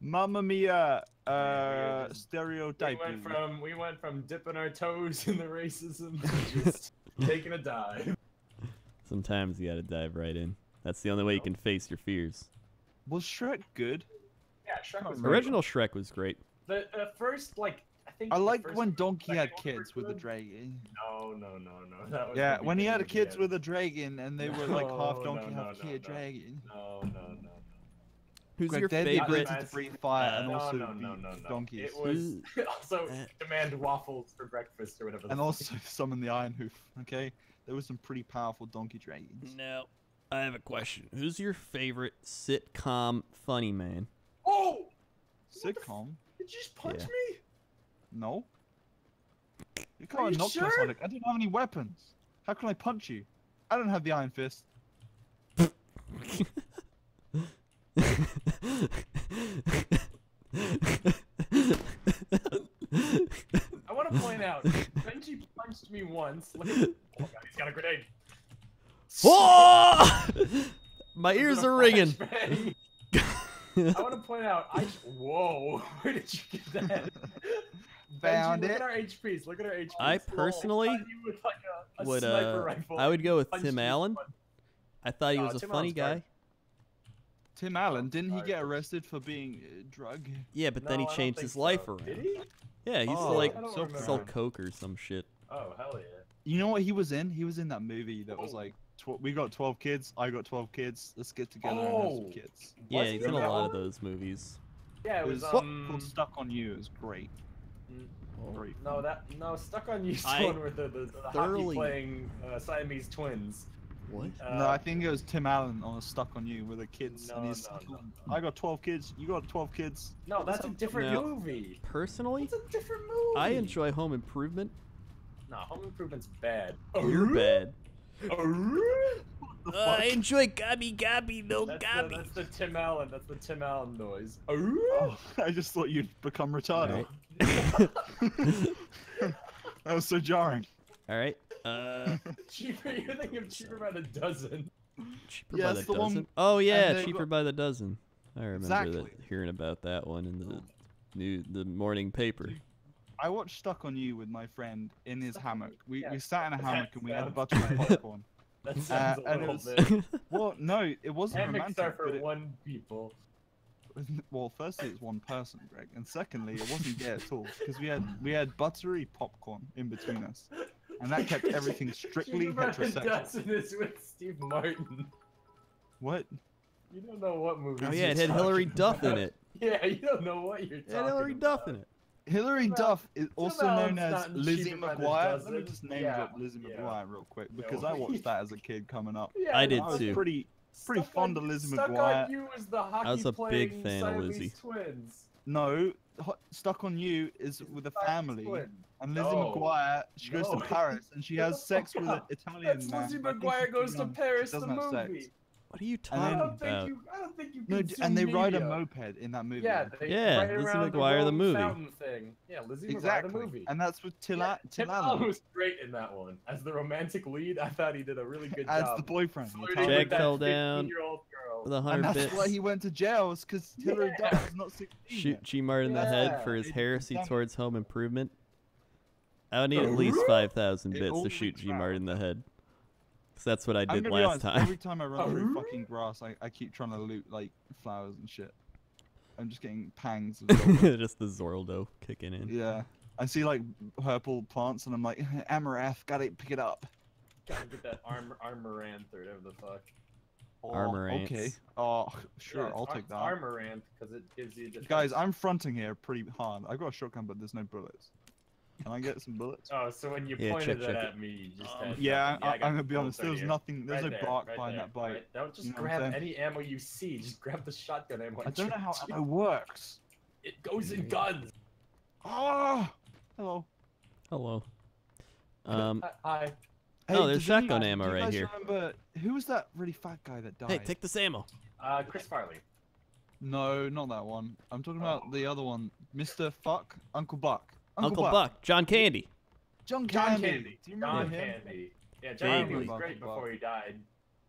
Mamma mia, Yeah, uh, we stereotype. We went from we went from dipping our toes in the racism to just taking a dive. Sometimes you gotta dive right in. That's the only way you can face your fears. Was Shrek good? Yeah, Shrek was The great. original Shrek was great. The, the first like I think. I the like when Donkey had second one were kids with the dragon. No, no, no, no. That was Yeah, when he had kids with a dragon and they were like half donkey, no, half no, kid no. dragon. No, no, no, no. Who's Greg, your they're favorite? to breathe fire and uh, no, also no, be no, no, no. donkeys. It was also Uh, demand waffles for breakfast or whatever. and fuck. also summon the Iron Hoof. Okay, there was some pretty powerful donkey dragons. No. I have a question. Who's your favorite sitcom funny man? Oh! What the f- Sitcom? Did you just punch Yeah. me? No. You Are can't you knock us sure? on it. I don't have any weapons. How can I punch you? I don't have the Iron Fist. I want to point out, Benji punched me once. Look at, oh god, he's got a grenade. oh! My ears are ringing. flashbang? I want to point out, I whoa, where did you get that? Found Benji, look it. at our HPs. Look at our HPs. I personally thought with like a, a would uh, rifle. I would go with punched Tim Allen. once. I thought he Uh, was a Tim funny Allen's guy. great. Tim Allen, didn't he get arrested for being uh, drug? Yeah, but then he changed think his life around. Did he? Yeah, he's used Oh, like I so sell coke or some shit. Oh hell yeah. You know what he was in? He was in that movie that was Oh. like, tw- we got 12 kids, I got 12 kids, let's get together and have Oh. some kids. Yeah, Was he's in a that lot of those movies. Yeah, it It was was um. called Stuck on You. It was great. Very No, that no stuck on you. I one with the, the, the hockey playing uh, Siamese twins. What? Uh, no, I think it was Tim Allen on Stuck on You with the kids. No, and he's no, like, no, I got 12 kids, you got 12 kids. no, that's a different No. movie. Personally, It's a different movie. I enjoy Home Improvement. No, Home Improvement's bad. You're bad. Uh, I enjoy Gabby Gabby, no That's the, Gabby. that's the Tim Allen. That's the Tim Allen noise. Oh, I just thought you'd become retarded. that was so jarring. All right. Uh, cheaper. You're thinking of cheaper by the dozen. cheaper Yeah, by the the dozen. Oh yeah, they cheaper by the dozen. I remember Exactly. that, hearing about that one in the new the morning paper. I watched Stuck on You with my friend in his hammock. We, Yeah, we sat in a hammock and we had a buttery right. popcorn. That Uh, sounds a little was- bit. Well, no, it wasn't Hammocks are for But it, one people. well, firstly, it's one person, Greg, and secondly, it wasn't gay at all because we had we had buttery popcorn in between us, and that kept everything strictly Cheaper by the heterosexual. dozen is with Steve Martin. What? You don't know what movie. oh yeah, it had Hilary Duff in it. Yeah, you don't know what you're It talking had Hilary about. Duff in it. Hilary Well, Duff is also known as Lizzie Cheaper by the McGuire. Let me just name Yeah, drop Lizzie yeah. McGuire real quick Yeah, because well, I watched that as a kid coming up. Yeah, I did I was too. pretty pretty Stuck fond on, of Lizzie Stuck McGuire. on You was the hockey was a big playing fan of Lizzie. twins. No, Ho- Stuck on You is with a family, twin. and Lizzie No. McGuire she goes to Paris and she has sex with an up. Italian That's man. Lizzie McGuire goes to. Paris, She the doesn't sex. Movie. What are you And I talking don't think about? you. I don't think you. No, d- consume and they ride a uh, moped in that movie. Yeah, they Yeah, right Lizzie around McGuire, the Rome movie. Thing. Yeah, Lizzie McGuire, the exactly. movie. And that's with Till, yeah, Till Tim Allen Allen was great in that one as the romantic lead. I thought he did a really good as job. As the boyfriend. flirting Italian. with Jag that fell down 15-year-old. With a And hundred that's bits. why he went to jail, is because Hilary Yeah. Duff was not 16 Shoot yet. Gmart in the head for his it- heresy it. towards home improvement. I would need at least five thousand bits to shoot Gmart in the head. 'Cause that's what I did last honest, time. every time I run through Oh. fucking grass, I, I keep trying to loot like flowers and shit. I'm just getting pangs. Of. Just the Zorldo kicking in. yeah, I see like purple plants, and I'm like, Amaranth, gotta pick it up. Gotta get that arm armoranth or whatever the fuck. Oh, Armorants. Okay. Oh, sure, Yeah, I'll take that. Armoranth because it gives you. Defense. Guys, I'm fronting here pretty hard. I've got a shotgun, but there's no bullets. Can I get some bullets? Oh, so when you Yeah, pointed check- it check at me, you just Um, had. yeah, nothing. I, I I'm got gonna be honest. right There's here. nothing. There's Right no there, bark right behind there, that bite. right. Don't just You know grab any ammo you see. Just grab the shotgun ammo. I don't know how shoot. ammo works. It goes in guns. Oh, hello. Hello. Um, Hi. Oh, there's does any- shotgun do ammo you right guys here. Remember who was that really fat guy that died? hey, take this ammo. Uh, Chris Farley. No, not that one. I'm talking about the other one, Mr. Fuck, Uncle Buck. Uncle Buck, John Candy. John John Candy. Candy. Do you John him? Candy. Yeah, John Candy was Uncle great Buck. before he died.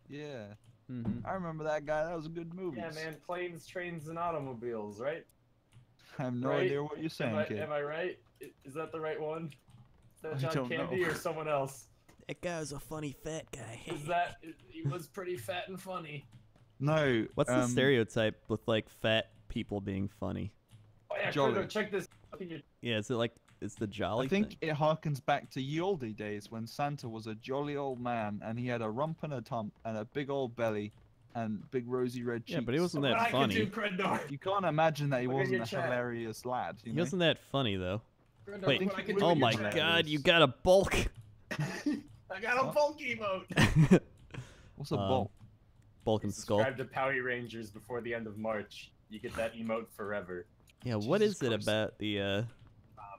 Yeah, hmm I remember that guy. That was a good movie. Yeah, man. Planes, trains, and automobiles, right? I have no Right? idea what you're saying, Am I, kid. am I right? Is that the right one? Is that I John don't know. Candy or someone else? That guy's a funny fat guy. Is that he was pretty fat and funny? No. What's the um, stereotype with like fat people being funny? Oh yeah, Jolly. Check this. Look at your- Yeah, is it like it's the jolly I think thing? it harkens back to ye olde days when Santa was a jolly old man and he had a rump and a tump and a big old belly and big rosy red cheeks. Yeah, but he wasn't What that I could do, funny. Crendor. You can't imagine that he Look wasn't a chat. hilarious lad. You He know? wasn't that funny though. Crendor, Wait. what I could do Oh my chat. god, you got a bulk. I got a What? bulk emote. What's a Um, bulk? bulk and skull. Subscribe to Power Rangers before the end of March. You get that emote forever. Yeah, what Jesus is it about the uh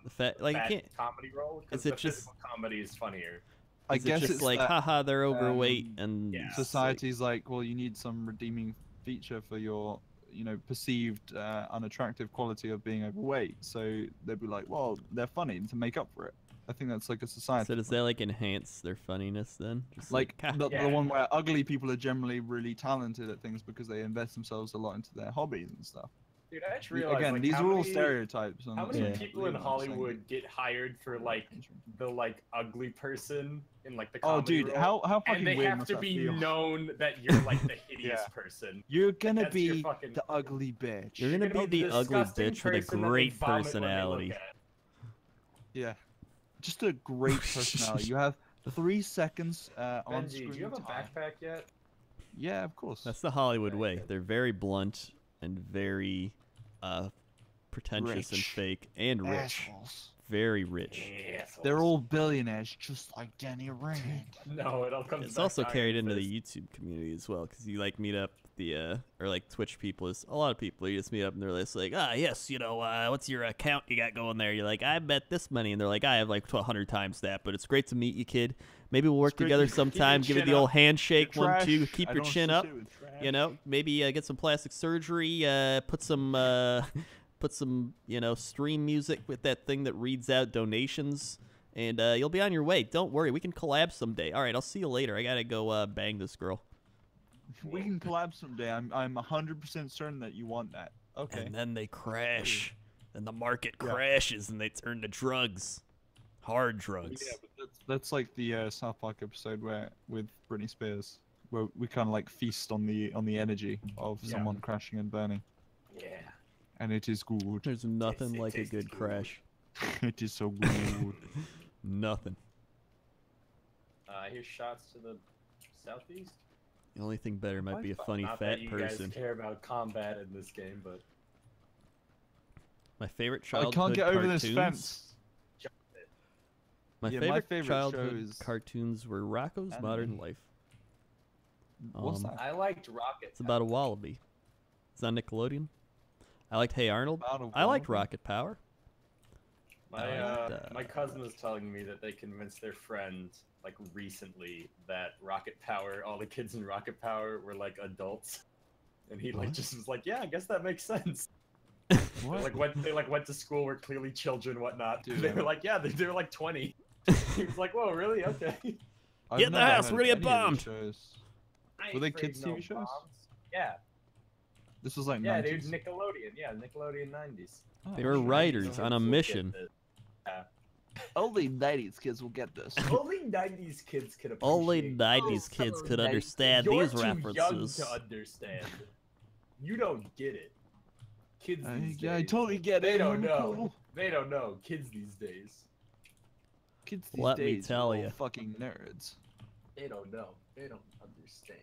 the fat like I Fat can't comedy role. 'cause Is it just- comedy is funnier? I is it guess just it's like that haha they're overweight um, and yeah. it's like- society's like, well, you need some redeeming feature for your, you know, perceived uh, unattractive quality of being overweight. So they'd be like, well, they're funny to make up for it. I think that's like a society. So does that like enhance their funniness then? Just like "Ha, the, Yeah. the one where ugly people are generally really talented at things because they invest themselves a lot into their hobbies and stuff. Dude, I just realized Again, like, these are all many- stereotypes. I'm How many saying people in believe them, I'm saying Hollywood get hired for like the like ugly person in like the Oh, dude, role, how how fucking and they weird have to be feel? known that you're like the hideous Yeah. person. You're gonna That's your be fucking- the ugly bitch. You're gonna You're be the ugly bitch with a person that they great vomit when they look personality. Yeah, just a great personality. you have three seconds uh, on Benji, screen do you have a backpack yet? Yeah, of course. That's the Hollywood Okay, way. They're very blunt and very uh pretentious and fake and rich. Assholes. Very rich. Yes. They're all billionaires, just like Danny Rand. No, it all comes. It's also carried Iron into the YouTube community as well, because you like meet up the uh or like Twitch people is a lot of people. You just meet up and they're just like, ah, yes, you know, uh, what's your account you got going there? You're like, I bet this money, and they're like, I have like a hundred times that, but it's great to meet you, kid. Maybe we'll work together to sometime. Give it the old handshake You're one trash. two. Keep I your chin up. associate with trash. You know, maybe uh, get some plastic surgery. Uh, put some uh, put some you know stream music with that thing that reads out donations, and uh, you'll be on your way. Don't worry, we can collab someday. All right, I'll see you later. I gotta go uh, bang this girl. We can collab someday. I'm I'm 100% certain that you want that. Okay. And then they crash, and the market Yeah. crashes, and they turn to drugs, hard drugs. Yeah, but that's, that's like the uh, South Park episode where with Britney Spears, where we kind of like feast on the on the energy of Yeah. someone crashing and burning, Yeah. and it is good. There's nothing it like a good good. crash. it is so good. Nothing. Uh, I hear shots to the southeast. The only thing better might be a funny Not fat that you person. guys care about combat in this game, but My favorite childhood I can't get over cartoons. this fence. My Yeah, favorite, my favorite childhood is cartoons were Rocko's Anime. Modern Life. What's Um, that? I liked Rocket. It's about a wallaby. It's on Nickelodeon. I liked Hey Arnold. About a I liked? Rocket Power. My I uh, liked, uh, my cousin was telling me that they convinced their friend like recently that Rocket Power, all the kids in Rocket Power were like adults, and he like What? just was like, yeah, I guess that makes sense. What? They, like went they like went to school, were clearly children, whatnot. Dude. They were like, yeah, they, they were like twenty. he was like, whoa, really? Okay. I've Get in the house, heard we're gonna get any of these bombed. shows. I ain't Were they kids' no TV shows? bombs. Yeah, This was like yeah, 90s. dude, Nickelodeon. Yeah, Nickelodeon '90s. Oh, They were shit. writers on a kids will get mission. this. Only 90s kids will get this. Only '90s kids could appreciate. Only Oh, 90s kids some could 90s understand You're these too references. Young to understand. You don't get it. Kids I, these yeah, I days, totally get They it. don't know. They don't know. Kids these days. Kids these Let me days are tell all ya. fucking nerds. They don't know. They don't understand.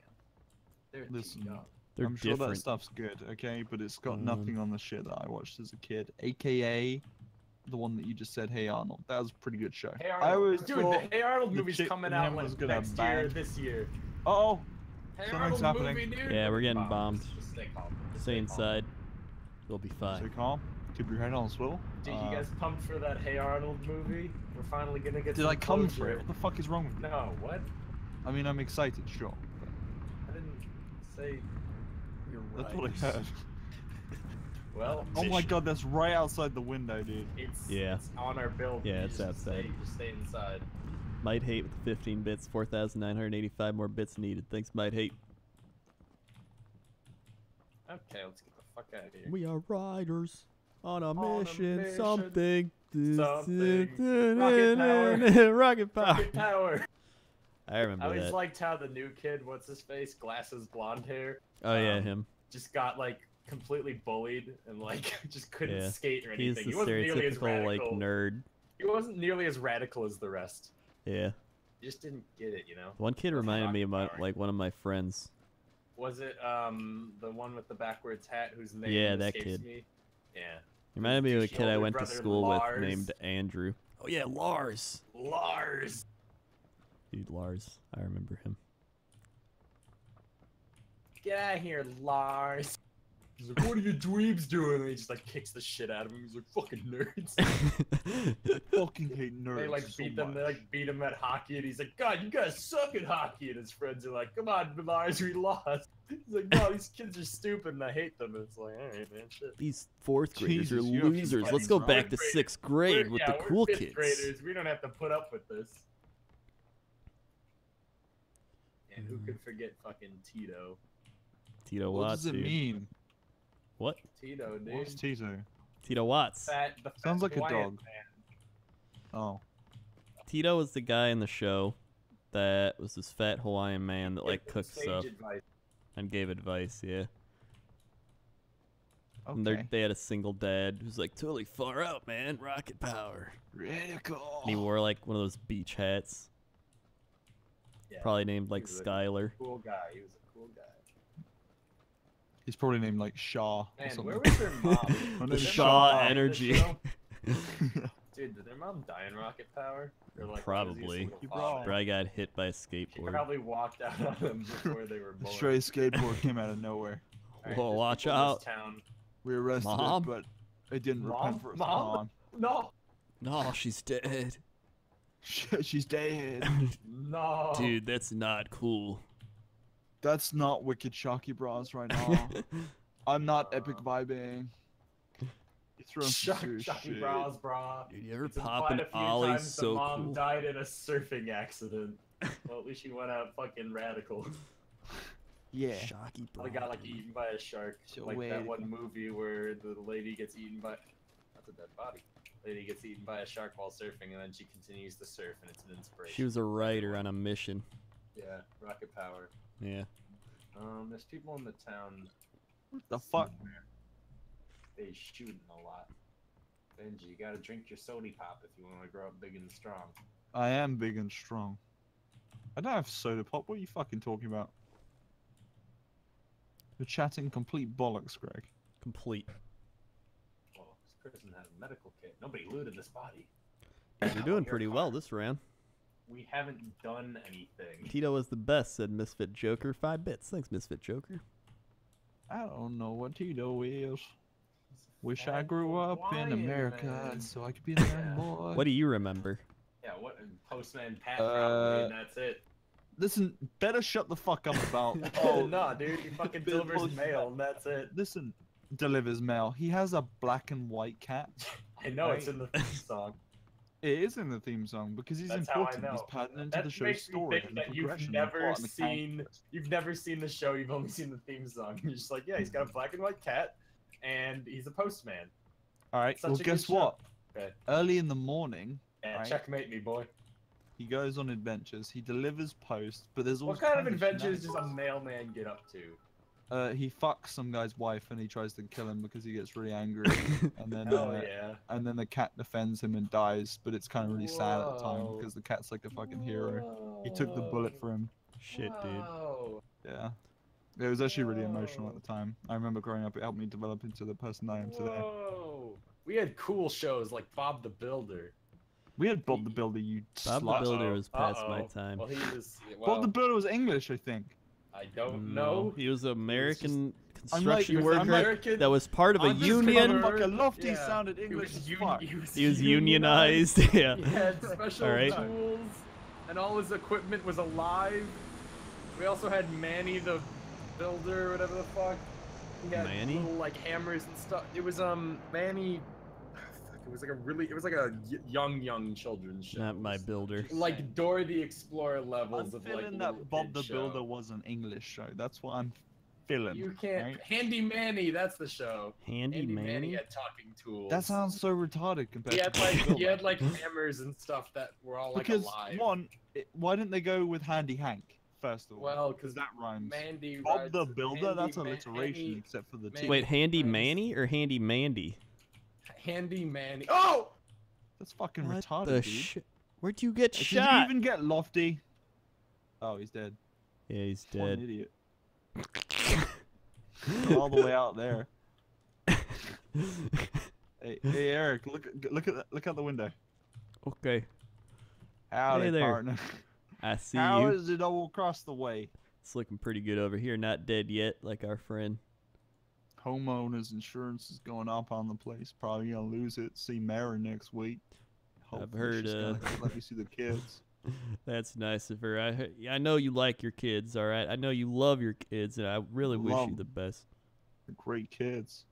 They're Listen, too young. They're I'm sure that stuff's good, okay? But it's got Um, nothing on the shit that I watched as a kid, aka the one that you just said, Hey Arnold. That was a pretty good show. Hey I Arnold. always Dude, the Hey Arnold the movie's coming out him was like gonna next year, this year. oh, Hey Something's Arnold happening. movie, dude. Yeah, we're getting Bombs. bombed. Just stay calm. Just Stay calm. inside. We'll be fine. stay calm. Keep your head on a swivel. Dude, Uh, you guys pumped for that Hey Arnold movie? We're finally gonna get did some I come for it? What the fuck is wrong with you? No, what? I mean, I'm excited, sure. but I didn't say you're right. That's what I heard. Well, Oh my god, that's right outside the window, dude. It's, Yeah. it's on our building. Yeah, You it's just outside. Stay, just stay inside. Might hate with 15 bits, 4,985 more bits needed. Thanks, Might hate. Okay, let's get the fuck out of here. We are riders on a On a mission. mission. Something. Something. Rocket power. Rocket power. Rocket power. I remember I always that. liked how the new kid, what's his face, glasses, blonde hair, oh yeah, um, him. just got like completely bullied and like just couldn't Yeah. skate or anything. He's anything. the he wasn't nearly as stereotypical like nerd. He wasn't nearly as radical as the rest. Yeah. He just didn't get it, you know. One kid reminded me of my, like one of my friends. Was it um the one with the backwards hat whose name Yeah, that kid. me? Yeah. He reminded me of a kid I went to school Lars. with named Andrew. Oh yeah, Lars. Lars. Dude, Lars. I remember him. Get out of here, Lars. He's like, what are you dweebs doing? And he just like kicks the shit out of him. He's like, fucking nerds. fucking hate nerds. they like so beat them. They like beat him at hockey, and he's like, God, you guys suck at hockey. And his friends are like, Come on, Lars, we lost. He's like, No, these kids are stupid, and I hate them. And it's like, all right, man, shit. These fourth graders Jesus, are losers. Let's go back to Graders. sixth grade We're- with yeah, the we're cool fifth kids. Graders. We don't have to put up with this. And who could forget fucking Tito? Tito What Watts. does it dude. mean? What? Tito, dude. What's Tito? Tito Watts. Fat, the fat Sounds like a dog. man. Oh, Tito was the guy in the show that was this fat Hawaiian man that like Give cooked stuff advice. and gave advice. Yeah. okay. And they're- had a single dad who's like totally far out, man. Rocket power. Radical. And he wore like one of those beach hats. Yeah, Probably named like Skyler. cool guy. He was cool guy. He's probably named like Shaw or Man, something. where was their mom? My Did name The Shaw mom die in this energy. Dude, did their mom die in rocket power? Or, like, was he a Probably. single You? Probably got hit by a She skateboard. probably walked out on them before they were A born. stray skateboard came out of nowhere. Alright, Whoa, watch out. this Town. We arrested Mom? it, but it didn't Mom? repent for its Mom? time. No, No, she's dead. She's dead. no, Dude, that's not cool. That's not wicked shocky bras right now. I'm not epic vibing. You're throwing Shock, shocky bras, brah. Dude, you ever It's pop implied an a few ollie times so the mom cool? died in a surfing accident. well, at least she went out fucking radical. Yeah. Shocky I got like eaten by a shark. So like wait. that one movie where the lady gets eaten by that's a dead body. Lady gets eaten by a shark while surfing and then she continues to surf and it's an inspiration. She was a writer on a mission. Yeah, rocket power. Yeah. Um, there's people in the town. What the fuck? They shooting a lot. Benji, you gotta drink your sody pop if you want to grow up big and strong. I am big and strong. I don't have soda pop. What are you fucking talking about? You're chatting complete bollocks, Greg. Complete. Well, this prison had a medical kit. Nobody looted this body. We're doing pretty well this round. We haven't done anything. Tito was the best, said Misfit Joker. Five bits. Thanks, Misfit Joker. I don't know what Tito is. Wish I grew up in America man. so I could be an American boy. What do you remember? Yeah, what Postman Pat Uh, probably, and that's it. Listen, better shut the fuck up about. Oh oh no, dude, he fucking delivers Postman. mail, and that's it. Listen, delivers mail. He has a black and white cat. I know it's in the song. It is in the theme song because he's That's important. He's to That the show's story and the that you've progression. and the never seen-. You've never seen the show, you've only seen the theme song. You're just like, yeah, he's got a black and white cat, and he's a postman. All right. Well, guess what? Okay. Early in the morning, And Right. checkmate me, boy. he goes on adventures. He delivers post, but there's all What kind of adventures does a mailman get up to? Uh, he fucks some guy's wife and he tries to kill him because he gets really angry, and then Hell uh, yeah. and then the cat defends him and dies. But it's kind of really sad at the time because the cat's like a fucking hero. He took the bullet for him. Shit, dude. Whoa. Yeah. It was actually really emotional at the time. I remember growing up, it helped me develop into the person I am today. Whoa. We had cool shows like Bob the Builder. We had Bob the Builder, you Bob the. Builder was past my Uh-oh. time. Well, he was. Bob the Builder was English, I think. I don't No, know. he was an American I'm construction he worker American- that was part of a I'm union. clever. Fucking lofty Yeah. sounded He was, as he was He was unionized. yeah. He had special Alright. tools, and all his equipment was alive. We also had Manny the Builder, whatever the fuck. He had Manny? little like hammers and stuff. It was um Manny. Fuck, it was like a really. It was like a young, young children's show. Not my builder. Like Dora the Explorer levels I'm of like. feeling little that Bob the show. Builder was an English show. That's what I'm feeling. You can't. right? Handy Manny, that's the show. Handy Handy Manny Manny. had talking tools. That sounds so retarded compared He had to like Bob the he had like hammers and stuff that were all like because alive. one, it, why didn't they go with Handy Hank first of all? Well, because because that rhymes. Mandy. Bob the Builder, Handy that's Ma- alliteration Handy, except for the Man- T. Wait, Handy Manny or Handy Mandy? Handy man. Oh! That's fucking What retarded, the dude. shit? Where'd you get Did shot? you even get Lofty? Oh, he's dead. Yeah, he's What an dead. idiot. All the way out there. Hey, hey Eric, look look at the, look out the window. okay, Howdy, there. partner. I see How you. is it all across the way? It's looking pretty good over here. Not dead yet, like our friend. Homeowners insurance is going up on the place. Probably gonna lose it. See Mary next week. I've heard, she's gonna uh, let me see the kids. That's nice of her. I I know you like your kids, all right. I know you love your kids, and I really wish you the best. Great kids.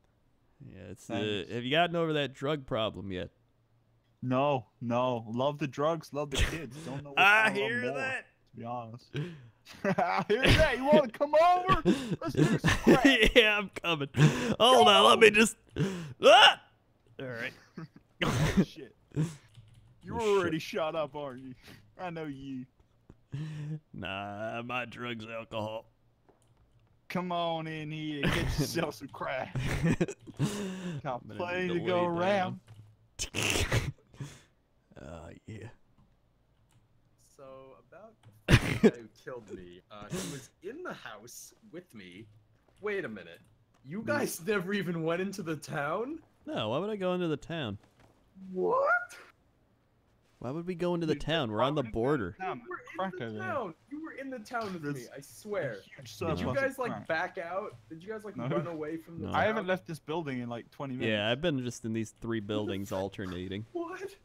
Yeah, it's uh, have you gotten over that drug problem yet? No, no. Love the drugs, love the kids. Don't know. I hear more, that. To be honest. Hear that. You want to come over? Let's do some crack. yeah, I'm coming. Hold on, let me just. Ah! All right. Oh, shit. You're Oh, shit. already shot up, aren't you? I know you. Nah, my drugs, alcohol. Come on in here. Get yourself some crack. Got plenty to go around. Oh yeah. So about the guy who killed me, uh, he was in the house with me. Wait a minute. You guys never even went into the town? No, why would I go into the town? What? Why would we go into the town? We're on the would you go border. Damn, you were in the town. You were in the town with me. I swear. Did you guys like back out? Did you guys like No. run away from the No. town? I haven't left this building in like 20 minutes. Yeah, I've been just in these three buildings alternating. What?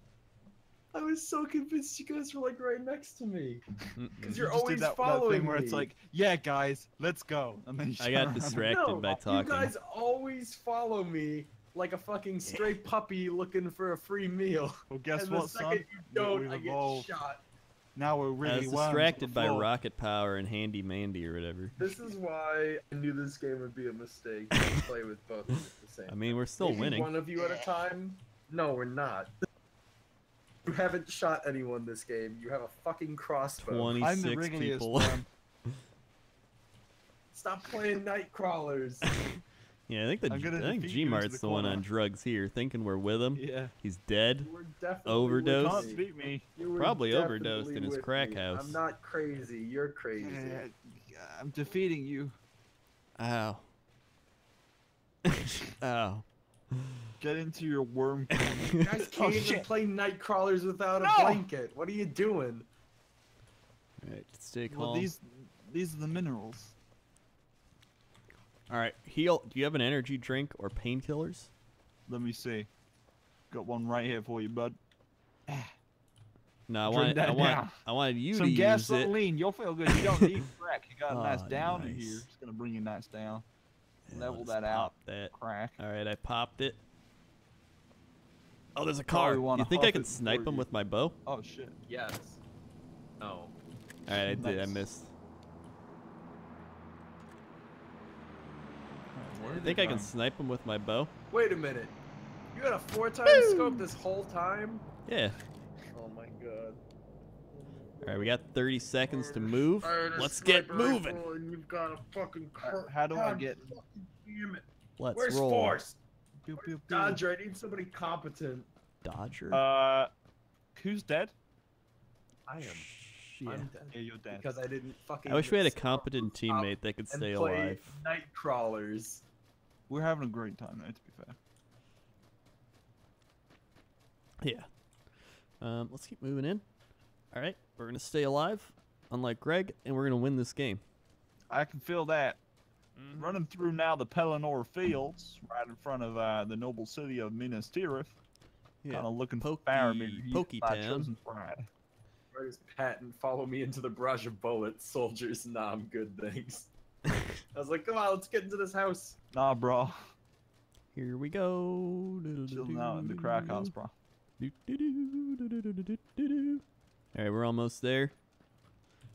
I was so convinced you guys were like right next to me. Mm, mm, because You you're just did always that, that following thing where it's like, yeah, guys, let's go, and then I turn got around. distracted no, by You guys always follow me like a fucking stray puppy looking for a free meal. Well, guess and the what, second son? you We- don't, we've I get shot. Now we're I really was worms on distracted by rocket power and Handy Mandy or whatever. This is why I knew this game would be a mistake. to play with both at the same. I mean, we're still Maybe winning. One of you at a time. No, we're not. You haven't shot anyone this game. You have a fucking crossbow. Twenty I'm the six wriggliest people. Stop playing night crawlers. yeah, I think the I'm gonna I think defeat Gmart's the the one on drugs here, thinking we're with him. Yeah. He's dead. You were definitely Overdose? Can't beat me. Probably overdosed in his crack me. house. I'm not crazy. You're crazy. I'm defeating you. Ow. Ow. Get into your worm. You guys Oh, can't even shit. play night crawlers without a blanket. What are you doing? Alright, stay calm. well, these these are the minerals. Alright, heal. Do you have an energy drink or painkillers? Let me see. Got one right here for you, bud. No, I Drink wanted, I want. I wanted you Some to use it. gasoline. You'll feel good. You don't need crack. You got a nice Ah, down in nice. here. It's gonna bring you nice down. Yeah, level let's that out. That. Crack. All right, I popped it. Oh, there's a Probably car. wanna You think I can snipe before him you- with my bow? Oh shit. Yes. No. All right, I did. I missed. Where I think I can snipe him with my bow. Wait a minute. You had a four times scope this whole time? Yeah. Oh my god. All right, we got 30 seconds to move. Let's get moving. And you've got a fucking. How do I get? damn it. Let's Where's roll. Force? Pew, pew, pew. Dodger, I need somebody competent. Dodger. Uh, who's dead? I am. Shit. I'm dead. Yeah, you're dead. Because I didn't fucking. I wish we had a competent teammate that could and stay play alive. Night crawlers. We're having a great time, though. To be fair. Yeah. Um, let's keep moving in. All right, we're gonna stay alive, unlike Greg, and we're gonna win this game. I can feel that. Running through now the Pelennor Fields, right in front of uh, the noble city of Minas Tirith. Yeah. Kind of looking for Pokey- Faramir. He's Pokey Town. chosen bride. Right as Patton, follow me into the barrage of bullets, soldiers. Nah, I'm good, thanks. I was like, come on, let's get into this house. Nah, bro. Here we go. Chilling out in the crack house, bro. All right, we're almost there.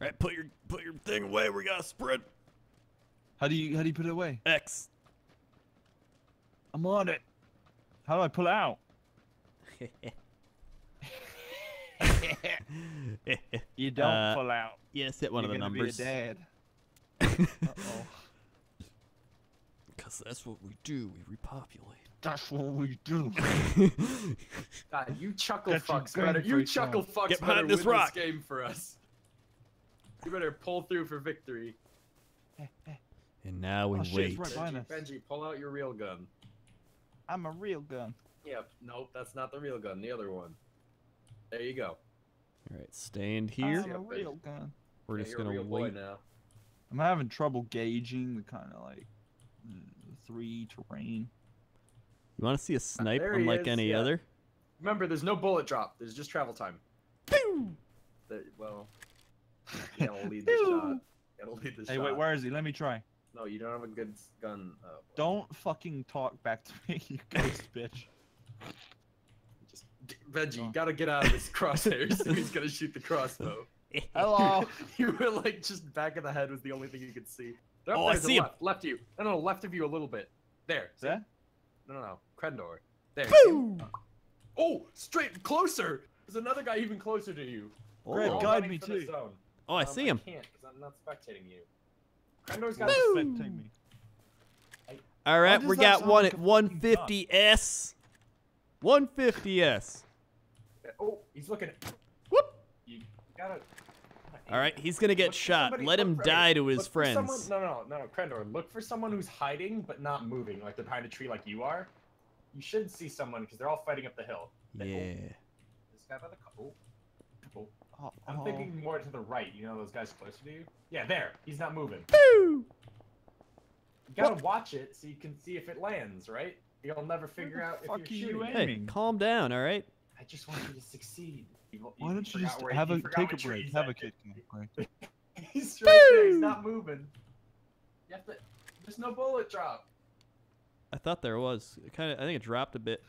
All right, put your put your thing away. We got to sprint. How do you how do you put it away? X. I'm on it. How do I pull it out? You don't Uh, pull out. yes, hit one You're of the gonna numbers. Be a dad. Uh-oh. Cause that's what we do. We repopulate. That's what we do. God, you chuckle Got your fucks better. You chuckle on. fucks Get better behind this win rock. this game for us. You better pull through for victory. And now we Oh, wait. it's right Benji. Benji, pull out your real gun. I'm a real gun. Yep. Nope, that's not the real gun. The other one. There you go. All right, stand here. I'm a real gun. We're Yeah, just you're a gonna boy wait. now. I'm having trouble gauging the kind of like mm, three terrain. You want to see a snipe there he unlike is, any yeah. other? Remember, there's no bullet drop. There's just travel time. The- well, you gotta lead the shot. You gotta lead the Hey, shot. wait, where is he? Let me try. No, you don't have a good gun. Well, Don't fucking talk back to me, you ghost bitch. Just, Benji, you gotta get out of this crosshairs. He's gonna shoot the crossbow. Hello. you were like just back of the head was the only thing you could see. They're Oh, I there to the see him. left, left of you. No, no, left of you a little bit. There. There. Is that? No, no, no. Crendor. There. Boom! Oh, straight closer. There's another guy even closer to you. Greg, Oh, guide me for too. oh, I Um, see him. I can't because I'm not spectating you. Crendor's got That's the spectating me. All right, we got one like at 150s. 150s. Uh, oh, he's looking at. Whoop! You gotta. All right, he's gonna get Look shot. somebody- Let him look for- die to his look for someone- friends. no, no, no, no, Crendor. Look for someone who's hiding but not moving, like they're behind a tree, like you are. You should see someone because they're all fighting up the hill. They- oh, Yeah. This guy by the co- oh, oh. Oh, I'm thinking more to the right. You know those guys closer to you? Yeah, there. He's not moving. Boo! You gotta watch it so you can see if it lands, right? You'll never figure out if you're are you shooting. Hey, calm down, all right? I just want you to succeed. You, Why don't you just where- have you a take a break? Have a kid kick break. He's right there. He's not moving. You have to. There's no bullet drop. I thought there was. Kind of. I think it dropped a bit.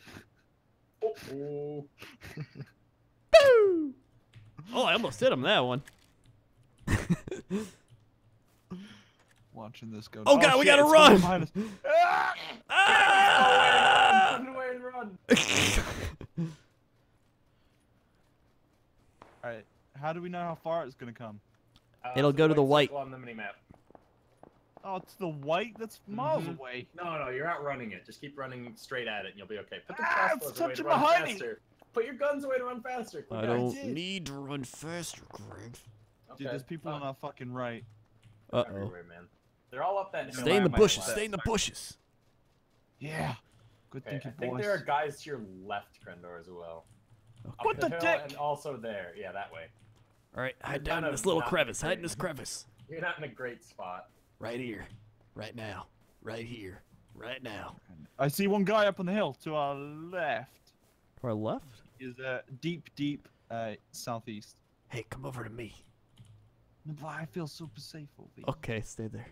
Oh. Boo! Oh, I almost hit him that one. Watching this go. Oh, God, we shit, gotta run! coming. Ah! Run run. All right. How do we know how far it's gonna come? Uh, It'll it's a go to the white white. on the minimap. Oh, it's the white. That's miles Mhm. away. No, no, you're outrunning it. Just keep running straight at it, and you'll be okay. Put the Ah, it's crossbows away to run behind me. Faster. Put your guns away to run faster. Quick, I don't did. need to run faster, Greg. Okay, Dude, there's people fine. on our fucking right. Uh oh. Everywhere, man. They're all up that hill. Stay in the Why am I bushes. left? Stay in the bushes. Yeah. Good Okay, I think boys. there are guys to your left, Crendor, as well. Up What the hill dick? And also there. Yeah, that way. All right, hide down in this little crevice. Hide in this crevice. You're not in a great spot. Right here. Right now. Right here. Right now. I see one guy up on the hill to our left. To our left? Is uh, deep, deep uh, southeast. Hey, come over to me. No, but I feel super safe over here. Okay, stay there.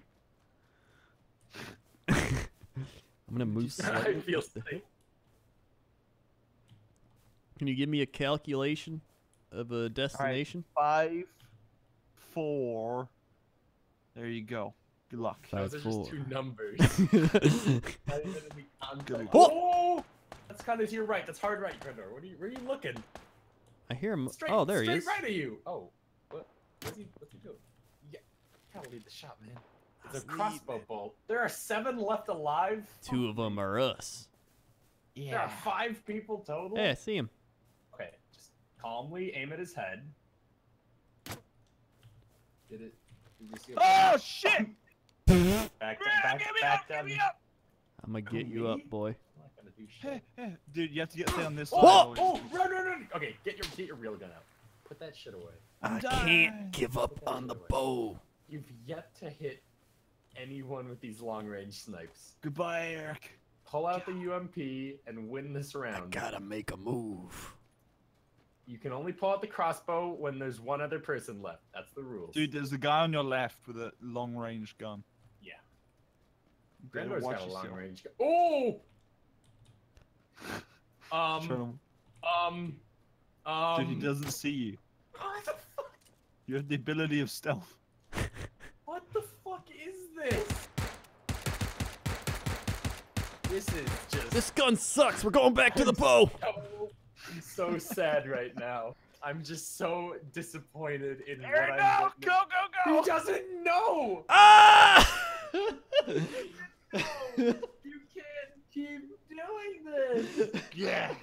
I'm gonna move I feel safe. Can you give me a calculation of a destination? Five, four. There you go. Good luck. Five, Those are just four. two numbers. Not even any Oh! That's kind of to your right. That's hard right, Crendor. What are you? Where are you looking? I hear him. Straight, oh, there he is. straight is. right of you. Oh, what? What's he? What's he doing? Yeah, gotta lead the shot, man. It's a Let's lead, crossbow bolt. There are seven left alive. Two of them are us. Yeah. There are five people total. Hey, I see him. Okay, just calmly aim at his head. Did it? Did you see? Oh shit! Back, Grant, back, get me back up! Get down. me up! I'm gonna get Who, you me? up, boy. I'm not gonna do shit. Hey, hey, Dude, you have to get stay on this side. Oh, always. Oh, oh, run, run, run! Okay, get your get your real gun out. Put that shit away. I'm I dying. can't give up on the away. bow. You've yet to hit anyone with these long range snipes. Goodbye, Eric. Pull out the UMP and win this round. I gotta make a move. You can only pull out the crossbow when there's one other person left. That's the rule. Dude, there's a guy on your left with a long range gun. Yeah. You better Grandor's watch got a long yourself. range gun. Oh! Show Um, him. um, um. Dude, he doesn't see you. What the fuck? You have the ability of stealth. What the fuck is this? This is just This gun sucks. We're going back to the bow. so, I'm so sad right now. I'm just so disappointed in Eric, what no! I'm Go, witnessing. go, He doesn't know. Ah! You can't keep doing this. Yeah!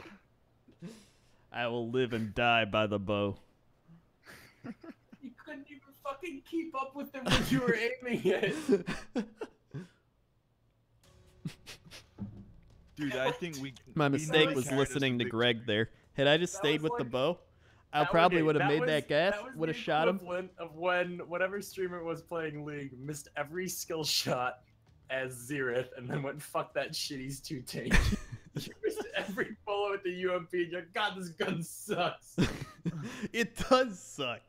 I will live and die by the bow. You couldn't even fucking keep up with them when you were aiming it. Dude, I think we. My mistake know was listening to Greg there. Had I just That stayed was with the bow, I probably would would have made was- that gas, was would have shot him. equivalent Of when whatever streamer was playing League missed every skill shot as Xerath and then went fuck that shit. He's too tanky. you missed every bullet with the UMP. And you're God, this gun sucks. it does suck.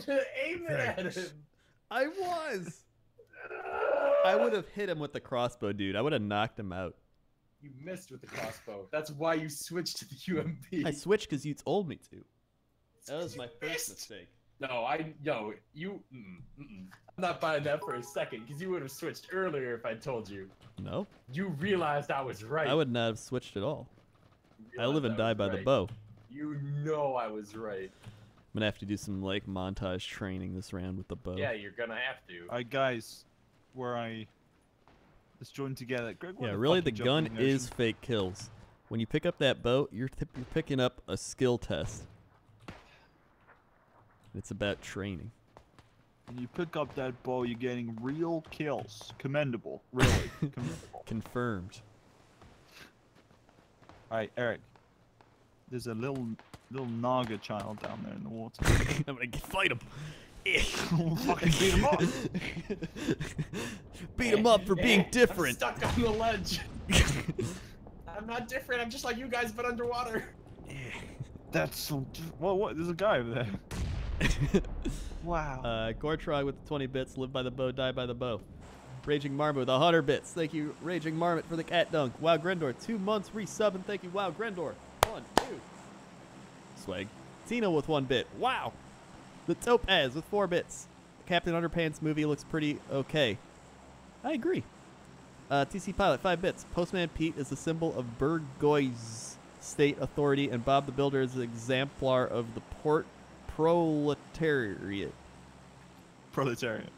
to aim it at him. I was. I would have hit him with the crossbow, dude. I would have knocked him out. You missed with the crossbow. That's why you switched to the UMP. I switched because you told me to. That was my first missed. mistake. No, I no you. Mm, mm-mm. I'm not buying that for a second because you would have switched earlier if I told you. No, You realized I was right. I would not have switched at all. I live and realized die was by the bow. You know I was right. I'm gonna have to do some like montage training this round with the bow. Yeah, you're gonna have to. Alright, guys. Where I. Let's join together. Greg, Yeah, the really, the gun jumping in the is fake kills. When you pick up that bow, you're, t- you're picking up a skill test. It's about training. When you pick up that bow, you're getting real kills. Commendable. Really. Commendable. Confirmed. Alright, Eric. There's a little little Naga child down there in the water. I'm gonna get, fight him. Fucking beat him up. Beat him up for being Eh, I'm different. stuck on the ledge. I'm not different. I'm just like you guys, but underwater. That's so. Whoa, what? There's a guy over there. Wow. uh, Gortrog with the 20 bits. Live by the bow, die by the bow. Raging Marmot with 100 bits. Thank you, Raging Marmot, for the cat dunk. Wow, Grendor, two months resubbing. Thank you, Wow, Grendor. One, two. Swag. Tina with one bit. Wow. The Topaz with four bits. Captain Underpants movie looks pretty okay. I agree. Uh, TC Pilot, five bits. Postman Pete is a symbol of bourgeois state authority, and Bob the Builder is an exemplar of the port proletariat. Proletariat.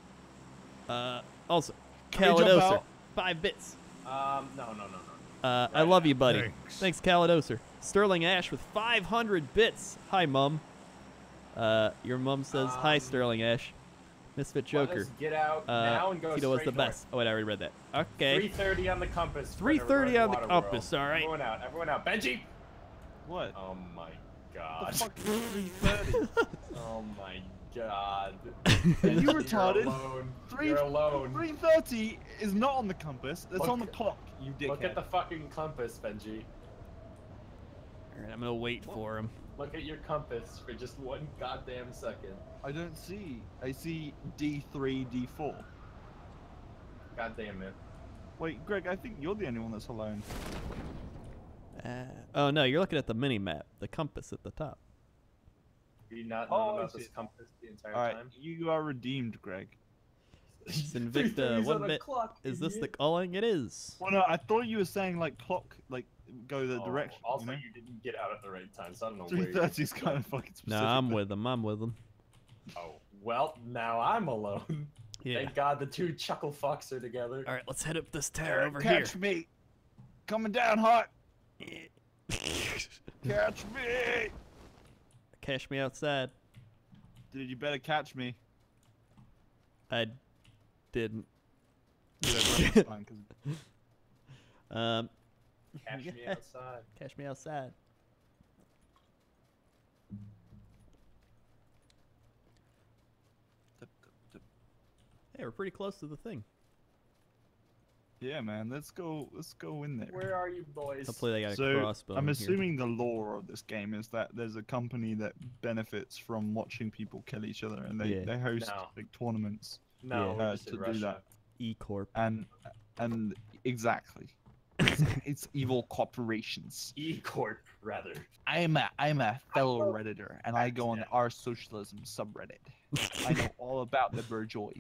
Uh, also, Can we jump Calidoser, out? five bits. Um, no, no, no, no. Uh, I love on. you, buddy. Thanks. Thanks, Calidoser. Sterling Ash with 500 bits. Hi, Mum. Uh, your mum says, Hi, Um, Sterling Ash. Misfit Let Joker. us get out Uh, now and go Tito was straight the best. Oh, wait, I already read that. Okay. 3:30 on the compass. 3:30 on the Waterworld. compass, all right. Everyone out. Everyone out. Benji. What? Oh my the god. fuck? 330. Oh my god. you retarded? You're alone. Three- You're alone. 330 is not on the compass. It's Look- on the clock. You dickhead. Look at the fucking compass, Benji. All right, I'm gonna wait for him. Look at your compass for just one goddamn second. I don't see. I see D3, D4. God damn it. Wait, Greg, I think you're the only one that's alone. Uh, oh no, you're looking at the mini map, the compass at the top. Do you not Oh, know I about this it. compass the entire All right, time? you are redeemed, Greg. It's Invicta, what bit is this the calling? It is. Well, no, I thought you were saying like clock, like go the Oh, direction. Also, you know? you didn't get out at the right time, so I don't know Three where. you- is kind of fucking specific. No, I'm but- with them. I'm with them. Oh, well, now I'm alone. Yeah. Thank God the two chuckle fucks are together. All right, let's head up this tower Eric, over catch me, coming down hot. Here. Catch me. Catch me outside. Dude, you better catch me. I didn't. Whatever, it's fine, 'cause- Um, Catch me outside. Catch me outside. Hey, we're pretty close to the thing. Yeah, man, let's go. Let's go in there. Where are you boys? Hopefully they got a So crossbow. I'm in here. assuming the lore of this game is that there's a company that benefits from watching people kill each other, and they, Yeah. they host No. like tournaments No, uh, to in do that. E Corp. And and exactly, it's, it's evil corporations. E Corp, rather. I'm a I'm a fellow wrote redditor, and I go on the that. r socialism subreddit. I know all about the bourgeois.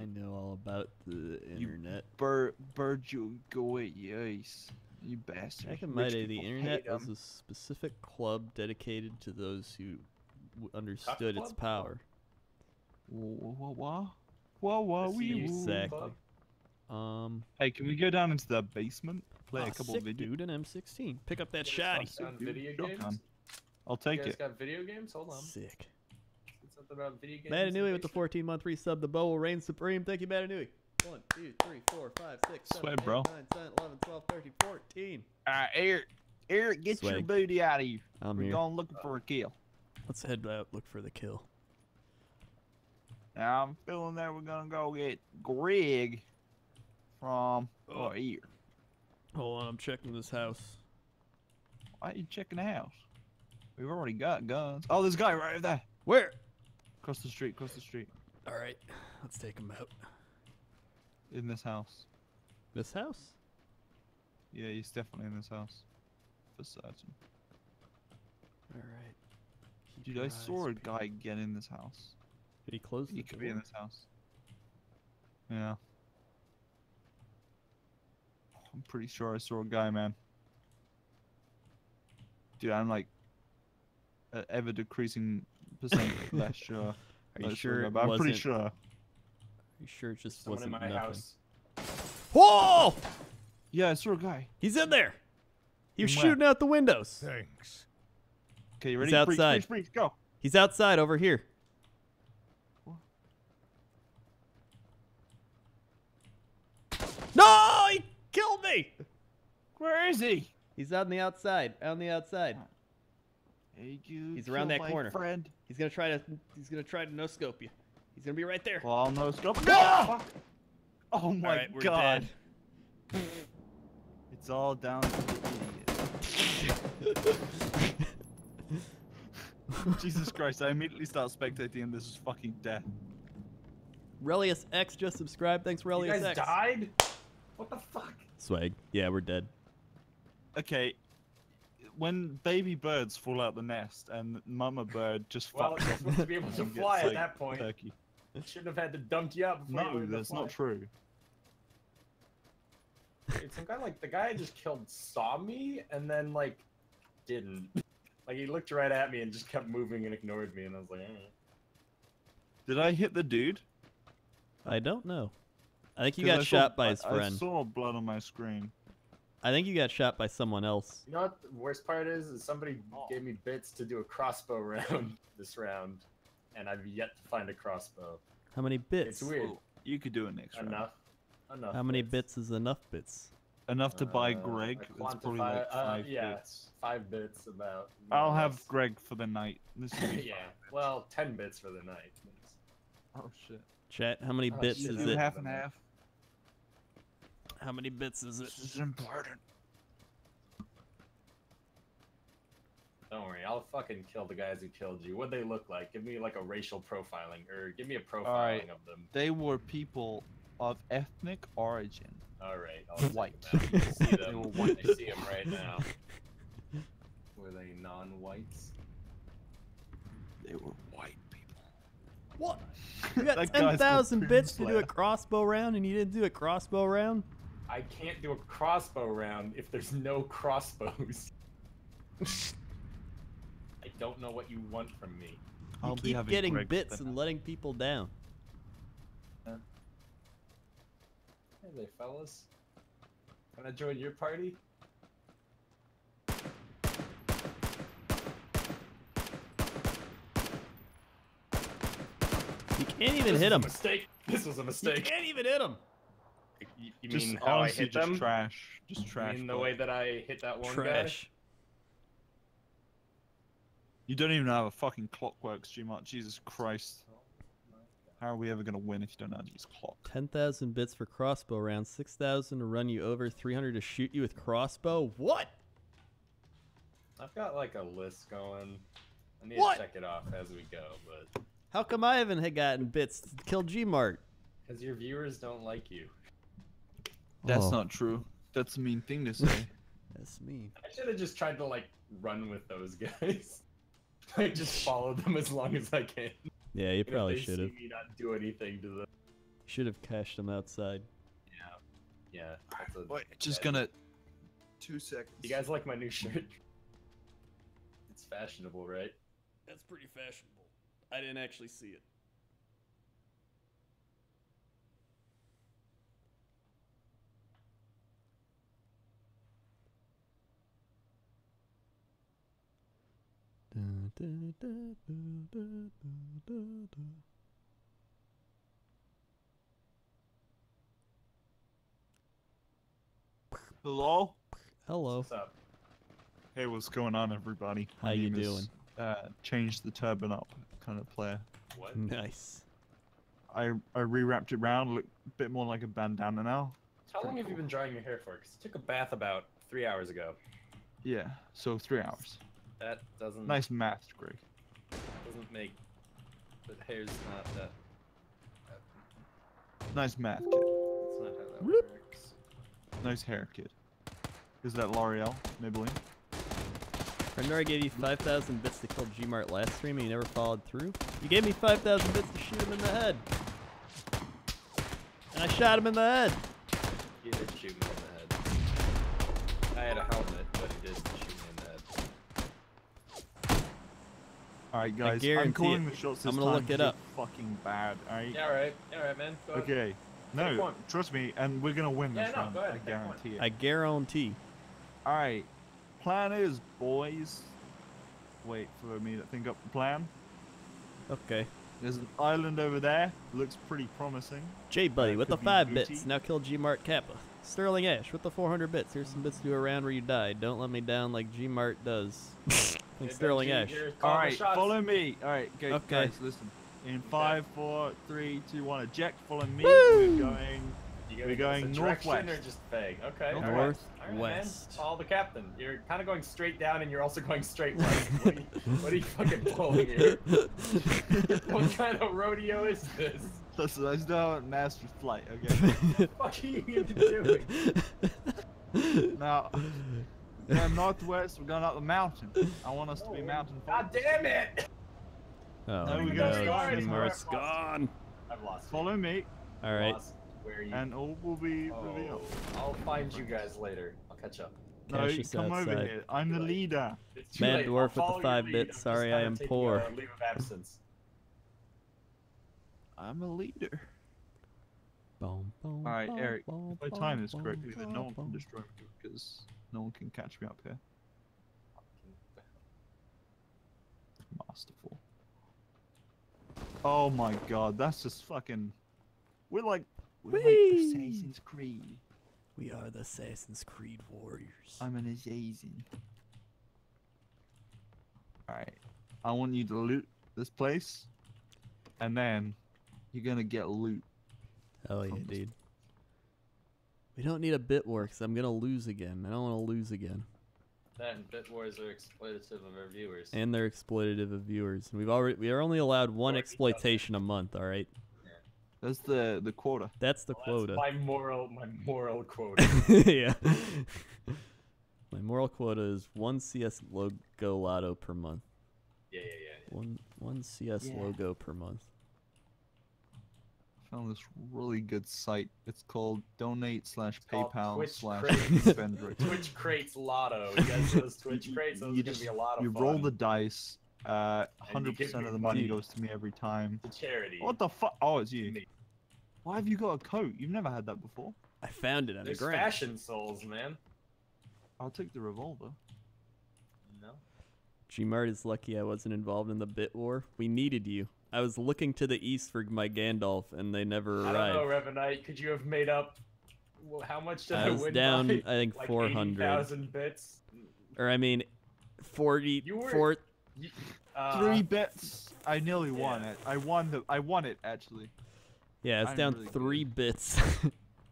I know all about the internet. Bur bourgeois, yes, you bastard. Back in Rich day, the internet hate was 'em. a specific club dedicated to those who w- understood its club? power. Whoa, whoa, whoa, whoa, whoa, The wee, CU woo. Exactly. Club? Um, Hey, can we go down into the basement? Play ah, a couple sick, videos. dude, an M16. Pick up that Guys shotty. got on dude, video shotgun. games? I'll You take guys it. got video games? Hold on. Sick. Said Something about video games. Matt Anui with the 14 month resub. The bow will reign supreme. Thank you, Matt Anui. 1, 2, 3, 4, 5, 6, 7, Sweat, 8, bro. 9, 10, 11, 12, 13, 14. Alright, Eric, Eric, get your booty out of here. I'm We're here. going looking for a kill. Let's head out, look for the kill. Now I'm feeling that we're gonna go get Greg from Oh. oh here. Hold on, I'm checking this house. Why are you checking the house? We've already got guns. Oh, this guy right there. Where? Across the street, across the street. All right, let's take him out. In this house. This house? Yeah, he's definitely in this house. For certain. All right. Dude, I saw a peeled. guy get in this house. Did he close the He could be in this house. Yeah. I'm pretty sure I saw a guy, man. Dude, I'm like a ever decreasing percent less sure. Are you I saw a sure guy, it but I'm pretty sure. Are you sure it just Someone wasn't my nothing? house. Whoa! Yeah, I saw a guy. He's in there. He was shooting out the windows. Thanks. Okay, you He's ready? Freeze, outside. freeze, freeze, go. He's outside over here. No! He killed me! Where is he? He's on the outside. On the outside. Hey, you He's around that my corner. Friend. He's gonna try to. He's gonna try to no scope you. He's gonna be right there. Well, no stop. No! Oh my All right, we're god. dead. It's all down to the idiot. Jesus Christ, I immediately start spectating and this is fucking death. Relius X just subscribed. Thanks, You Relius guys X. died? What the fuck? Swag. Yeah, we're dead. Okay, when baby birds fall out the nest and mama bird just Well, fucks you're off supposed to be able to and gets, fly at like, that point. Turkey. Shouldn't have had to dunk you out before you No, learned that's not true. Dude, some guy like the guy I just killed saw me and then like didn't. Like he looked right at me and just kept moving and ignored me, and I was like, "Eh." Did I hit the dude? I don't know. I think you 'Cause got I shot saw- by I- his I friend. saw blood on my screen. I think you got shot by someone else. you know what the worst part is? Is somebody gave me bits to do a crossbow round this round, and I've yet to find a crossbow. How many bits? It's weird. Well, you could do it next round. Enough. Enough. How many bits is enough bits? Enough to buy Uh, Greg. It's That's probably quantify- like uh, five yeah. bits. Five bits about. I'll more have less. Greg for the night. This will be yeah. Well, ten bits for the night. Oh shit. Chat, how many Oh, bits shit, is dude. it? half and half. How many bits is it? This is important. Don't worry, I'll fucking kill the guys who killed you. What they look like? Give me like a racial profiling, or give me a profiling Alright. of them. They were people of ethnic origin. All right, I'll take White. them out. I see They them. were white. I see them right now. Were they non-whites? They were white people. What? You got That guy's called 10,000 bits to do a crossbow round and you didn't do a crossbow round? I can't do a crossbow round if there's no crossbows. I don't know what you want from me. You I'll be keep having getting Greg bits spin and letting people down. Hey there, fellas. Can I join your party? You can't even This hit him. Mistake. This was a mistake. You can't even hit him. You, you Just mean how I honestly, hit just them? trash. Just You trash. mean the way that I hit that one Trash. You don't even have a fucking clock works, Gmart. Jesus Christ. How are we ever gonna win if you don't know how to use clock? 10,000 bits for crossbow round, 6,000 to run you over, 300 to shoot you with crossbow. What? I've got like a list going. I need What? to check it off as we go, but How come I haven't had gotten bits to kill Gmart? because your viewers don't like you. That's Oh, not true. That's a mean thing to say. That's me. I should have just tried to like run with those guys. I just followed them as long as I can. Yeah, you probably should have. See me not do anything to them. Should have cashed them outside. Yeah, that's a, Wait, just gonna. Two seconds. You guys like my new shirt? It's fashionable, right? That's pretty fashionable. I didn't actually see it. Hello. Hello. What's up? Hey, what's going on, everybody? How My you name is, doing? Uh, change the turban up kind of player. What? Nice. I I rewrapped it round, look a bit more like a bandana now. How long have you been drying your hair for? Because I took a bath about three hours ago. Yeah, so three hours. That doesn't Nice math, Greg. doesn't make But hair's not that. Nice math, kid. That's not how that Whoop. works. Nice hair, kid. Is that L'Oreal? Maybelline? Remember I gave you 5,000 bits to kill Gmart last stream and you never followed through? You gave me 5,000 bits to shoot him in the head. And I shot him in the head. Alright, guys. I'm calling it. the shots this I'm gonna time look it up. Fucking bad. Alright. Yeah, alright. Yeah, alright, man. Go ahead. Okay. No, trust me, and we're gonna win Yeah, this no, round. go ahead, I pick one. guarantee it. I guarantee. Alright. Plan is, boys. Wait for me to think up the plan. Okay. There's an island over there. Looks pretty promising. J Buddy Uh, with the 5 booty. bits. Now kill Gmart Kappa. Sterling Ash with the 400 bits. Here's some bits to do around where you died. Don't let me down like Gmart does. Hey, like Sterling Benji, Ash. you're calling the Alright, follow me. Alright, okay, Okay. guys, listen. In five, four, three, two, one, eject. Follow me. Woo! We're going. You gotta We're give us going a direction Or northwest. just vague. Okay. all right. North, All right, man. west. Follow the captain. You're kind of going straight down, and you're also going straight west. what, are you, what are you fucking pulling here? what kind of rodeo is this? Listen, I still haven't mastered flight. Okay. What are you even doing? now, yeah, northwest. We're going up the mountain. I want us to be mountain. God damn it! Oh, No, we go. gotta start gone. I've lost. Follow me, All right. Where you. and all will be Oh, revealed. I'll find you guys later. I'll catch up. No, Cash us come over here. I'm the leader. It's too Mad late. dwarf with the five bits. Sorry, I am poor. A leave of absence. I'm a leader. Boom, boom, Alright, Eric, boom, If I time this boom, correctly, then no one can destroy me because no one can catch me up here. Masterful. Oh my god, that's just fucking. We're like. We're like Whee! Assassin's Creed. We are the Assassin's Creed warriors. I'm an assassin. Alright. I want you to loot this place. And then you're gonna get loot. Hell yeah, dude. We don't need a bit war 'cause I'm gonna lose again. I don't want to lose again. That and Bit Wars are exploitative of our viewers. and they're exploitative of viewers. And we've already we are only allowed one exploitation a month. All right, That's the the quota. that's the Well, that's quota. my moral, my moral quota. yeah. My moral quota is one CS logo lotto per month. yeah, yeah, yeah. One one CS Yeah. logo per month. Found this really good site. It's called donate slash PayPal Twitch slash Crates. Spendrick. Twitch crates lotto. You guys those Twitch crates? Those you are gonna just- be a lot of You fun. roll the dice. Uh, hundred percent of the money money. goes to me every time. to charity. What the fuck? Oh, it's you. Me. Why have you got a coat? You've never had that before. I found it on There's the ground. fashion souls, man. I'll take the revolver. No. Gmart is lucky I wasn't involved in the bit war. We needed you. I was looking to the east for my Gandalf, and they never arrived. I don't know, arrived. Revenite. Could you have made up? Well, how much did I I, was win down, by? I think, like 400. 80,000 bits. Or I mean, 40. You were- four- You- uh, Three bits. I nearly yeah. won it. I won the. I won it actually. yeah, it's I'm down really three good. bits.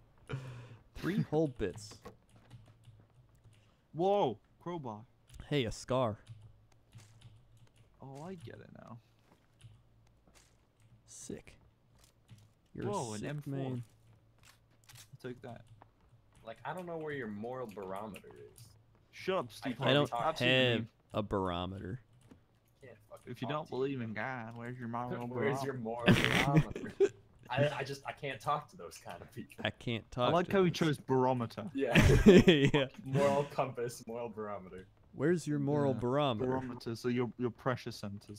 three whole bits. Whoa, crowbar. Hey, a scar. Oh, I get it now. Sick. You're Whoa, a an M4. man. I'll take that. Like I don't know where your moral barometer is. Shut up, Steve. I I don't talk have mean. a barometer. If you don't to believe in God, where's your moral Where's your barometer? moral barometer? I, I just I can't talk to those kind of people. I can't talk. I like to how he chose barometer. Yeah. yeah. moral compass, moral barometer. Where's your moral Yeah, barometer? Barometer, so your your pressure centers.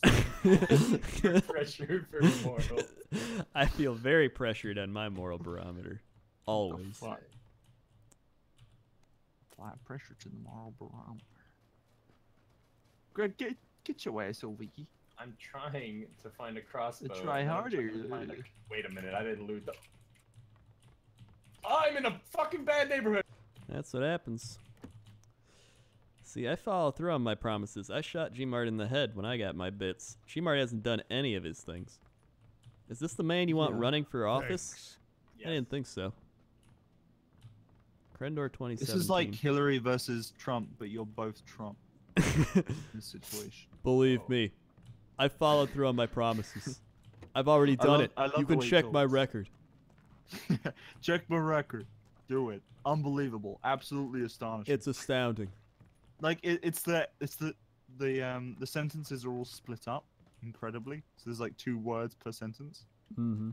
Pressure for moral. I feel very pressured on my moral barometer. Always. fuck? Apply pressure to the moral barometer. Greg, get get your ass over here. I'm trying to find a crossbow. try I'm harder. trying to a- Wait a minute, I didn't loot the. I'm in a fucking bad neighborhood. That's what happens. See, I follow through on my promises. I shot Gmart in the head when I got my bits. Gmart hasn't done any of his things. Is this the man you want Yeah. running for office? Yes. I didn't think so. Crendor 2017. This is like Hillary versus Trump, but you're both Trump this situation. Believe Oh. me, I followed through on my promises. I've already I done love- it. I love You can check my record. Check my record. Do it. Unbelievable. Absolutely astonishing. It's astounding. Like it, it's the it's the the um the sentences are all split up incredibly. So there's like two words per sentence. Mm-hmm.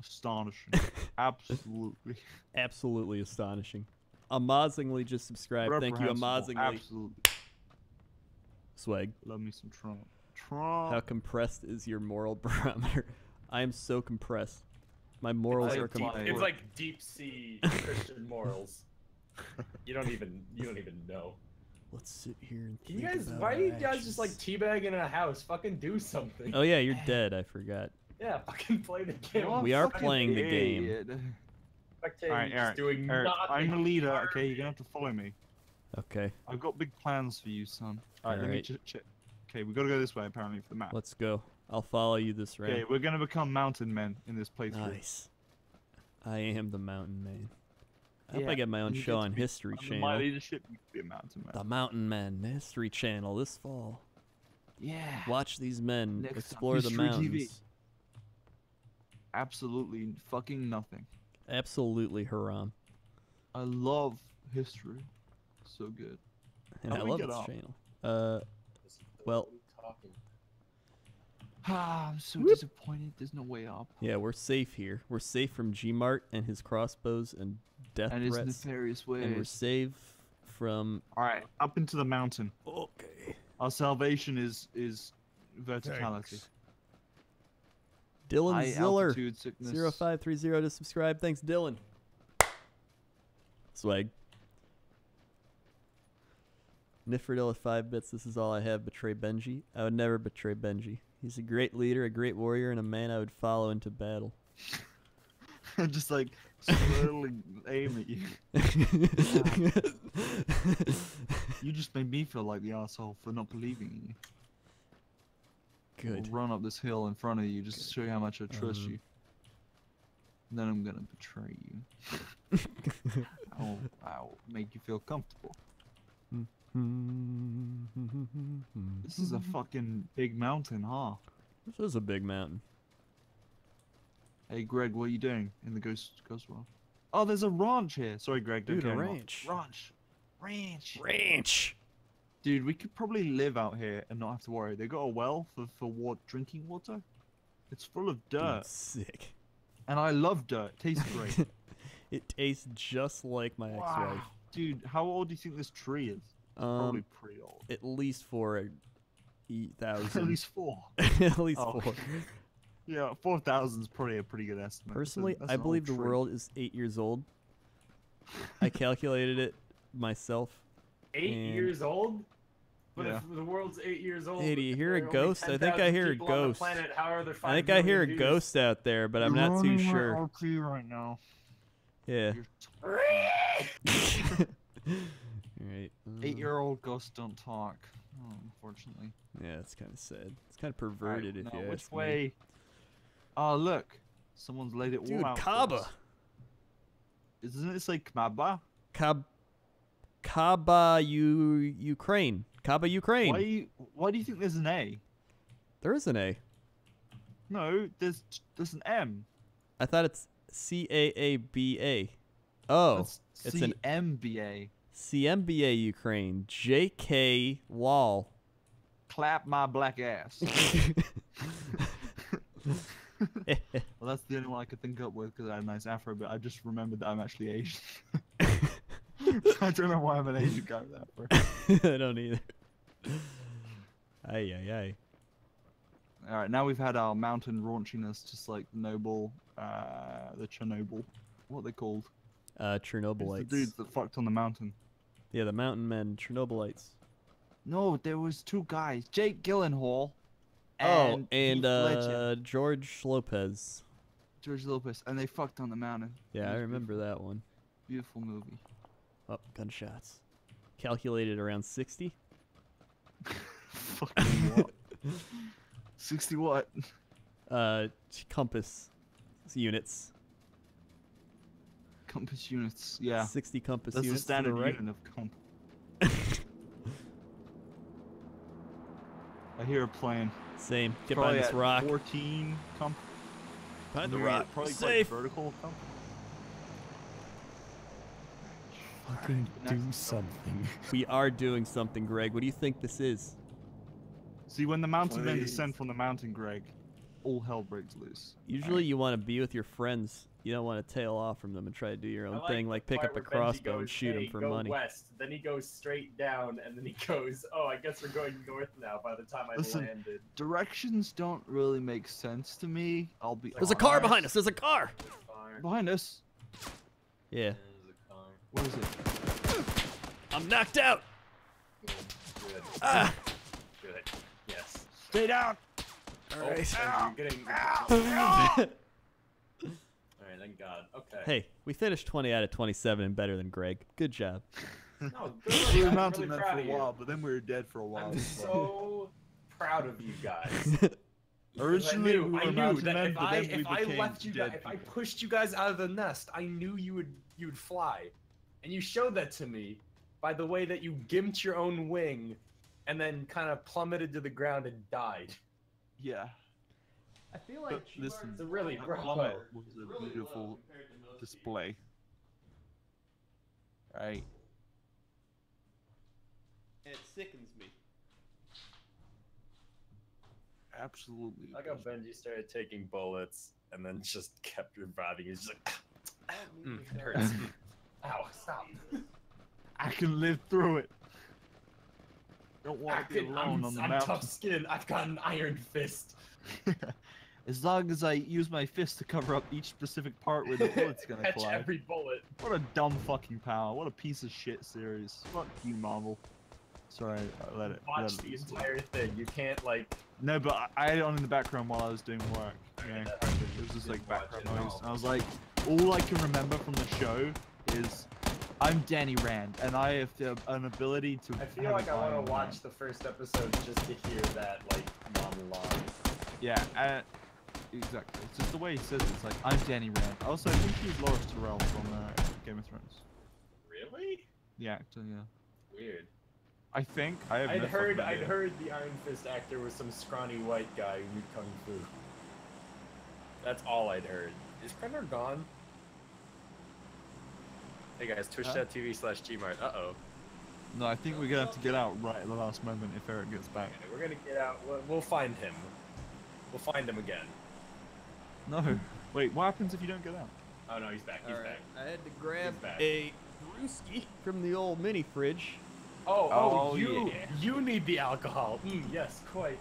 Astonishing. Absolutely. Absolutely astonishing. Amazingly just subscribed. Thank you, Reprehensible. amazingly. Absolutely. Swag. Love me some Trump. Trump. How compressed is your moral barometer? I am so compressed. My morals like are deep- compressed. It's like deep sea Christian morals. You don't even you don't even know. Let's sit here and Can you guys? about Why our are you guys just like actions. teabagging in a house? Fucking do something. Oh yeah, you're dead. I forgot. Yeah, fucking play the game. You're We are playing the game. idiot. Spectating, Alright, Eric. doing Eric, nothing. I'm the leader. Okay, you're gonna have to follow me. Okay, I've got big plans for you, son. Alright, let me Alright. ch- check. Okay, we gotta go this way apparently for the map. let's go. I'll follow you this round. Okay, we're gonna become mountain men in this playthrough. Nice. I am the mountain man. I hope Yeah, I get my own show on be- History Under my Channel. leadership, you be a mountain man. The Mountain Man History Channel this fall. Yeah. Watch these men Next explore the History TV. mountains. Absolutely fucking nothing. Absolutely haram. I love history. So good. And How I love this up? channel. Uh, well- talking. Ah, I'm so Whoop. disappointed. There's no way up. yeah, we're safe here. We're safe from Gmart and his crossbows and death and his threats. nefarious And we're safe from. All right, up into the mountain. Okay. Our salvation is is verticality. Dylan High Ziller. altitude 0530 to subscribe. Thanks, Dylan. Swag. Nifredil at 5 bits. This is all I have. Betray Benji. I would never betray Benji. He's a great leader, a great warrior, and a man I would follow into battle. I'm just like aim at you. You just made me feel like the asshole for not believing you. Good. I'll run up this hill in front of you just to show you how much I trust Um, you. And then I'm gonna betray you. I'll, I'll make you feel comfortable. This is a fucking big mountain, huh? This is a big mountain. Hey, Greg, what are you doing in the Ghost Ghost World? Oh, there's a ranch here. Sorry, Greg. Don't Dude, a carry on. ranch. Ranch. Ranch. Ranch. Dude, we could probably live out here and not have to worry. They got a well for for what drinking water. It's full of dirt, Sick. and I love dirt. Tastes great. It tastes just like my ex-wife. Dude, how old do you think this tree is? Probably Um, pretty old. at least four e- At least four. at least Oh. four. Yeah, four thousand is probably a pretty good estimate. That's a- Personally, that's I believe the tree. world is eight years old. I calculated it myself. Eight And- years old? But Yeah. if the world's eight years old, Hey, do you if hear a there are only ghost? I think I hear a people on the ghost. Planet, how are there I think I hear a views? ghost out there, but I'm You're not too sure. RP right now. Yeah. You're Alright. uh, Eight-year-old ghosts don't talk. Oh, unfortunately. Yeah, it's kind of sad. It's kind of Alright, perverted if now you which ask me. Oh, look. Someone's laid it all Dude, out. for Kaaba. us. Isn't it say Kmaba? Kab Kaba, U Ukraine. Kaba, Ukraine. Why, you, why do you think there's an A? There is an A. No, there's there's an M. I thought it's C A A B A. Oh, That's it's an CMBA. CMBA Ukraine. JK Wall. Clap my black ass. well, that's the only one I could think up with because I had a nice afro, but I just remembered that I'm actually Asian. I don't know why I'm an Asian guy with afro. I don't either. Ay ay ay. All right, now we've had our mountain raunchiness, just like the noble, uh, the Chernobyl. What are they called? Uh, It's the dudes that fucked on the mountain. Yeah, the mountain men, Chernobylites. No, there was two guys, Jake Gyllenhaal. Oh, And and Heath Ledger, uh, George Lopez. George Lopez, and they fucked on the mountain. Yeah, I remember that one. Beautiful, beautiful movie. Oh, gunshots. Calculated around 60. Fucking what? Sixty what? Uh, compass units. Compass units. Yeah, 60 compass that's units standard to the right. unit of comp. I hear a plane. Same. Get Probably behind this rock. Fourteen comp. Behind the rock. Probably quite Safe. vertical comp. Fucking do something. We are doing something, Greg. What do you think this is? See, when the mountain men descend from the mountain, Greg, all hell breaks loose. Usually, you want to be with your friends. You don't want to tail off from them and try to do your own like thing, like pick up a where Benji crossbow and shoot hey, them for go money. West. Then he goes straight down, and then he goes, "Oh, I guess we're going north now." By the time I Listen, landed, Directions don't really make sense to me. I'll be. There's a car behind us. There's a car. Fire. Behind us. Yeah. There's a car. What is it? I'm knocked out. Good. Good. Ah. Good. Yes. Stay down. All Oh, right. Benji, you're getting. All right. Thank God. Okay. hey, we finished 20 out of 27 and better than Greg. Good job. No, We were I'm really men for a while, but then we were dead for a while. I'm so proud of you guys. Originally, I knew, we were I knew mountain that men, if but I then we if I left you guys, dead if I pushed you guys out of the nest, I knew you would you would fly, and you showed that to me by the way that you gimped your own wing, and then kind of plummeted to the ground and died. Yeah. I feel But listen, it's a really that rough. was a beautiful display. Right. And it sickens me. Absolutely. I got Benji started taking bullets and then just kept reviving. He's just like, mm, it hurts. Ow, stop. I can live through it. Don't want I to be can, alone I'm, on the I'm mountain. tough skin. I've got an iron fist. as long as I use my fist to cover up each specific part where the bullet's gonna Catch fly. every bullet. What a dumb fucking power. What a piece of shit series. Fuck you, Marvel. Sorry, I let it. let Watch it the loose. entire thing. You can't like. No, but I, I had it on in the background while I was doing work. Yeah. that It was just like background noise. I was like, all I can remember from the show is I'm Danny Rand, and I have the, an ability to. I feel like I want to watch the first episode just to hear that like monologue. Yeah, uh, exactly. It's just the way he says it. It's like I'm Danny Rand. Also, I think he's Loras Tyrell from uh, Game of Thrones. Really? The actor, yeah. Weird. I think I have. I'd no heard I'd idea. heard the Iron Fist actor was some scrawny white guy who kung fu. That's all I'd heard. Is Predator gone? Hey guys, twitch.tv slash gmart. Uh oh. No, I think we're gonna have to get out right at the last moment if Eric gets back. Okay, we're gonna get out. We'll, we'll find him. We'll find him again. No. Wait, what happens if you don't get out? Oh no, he's back. He's Alright, back. I had to grab back. a brewski from the old mini fridge. Oh, oh, Oh, you yeah. you need the alcohol. Mm, yes, quite.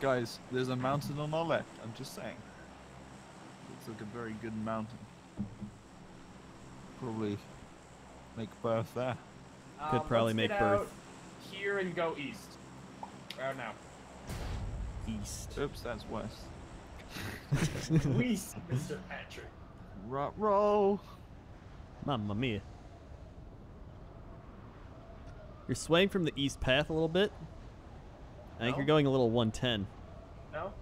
Guys, there's a mountain on our left. I'm just saying. Looks like a very good mountain. Probably make birth there. Could Um, probably let's make get birth. out here and go east. Right now. East. Oops, that's west. East, Mr. Patrick. Rut roll. Mamma mia. You're swaying from the east path a little bit. I think No. you're going a little 110. No?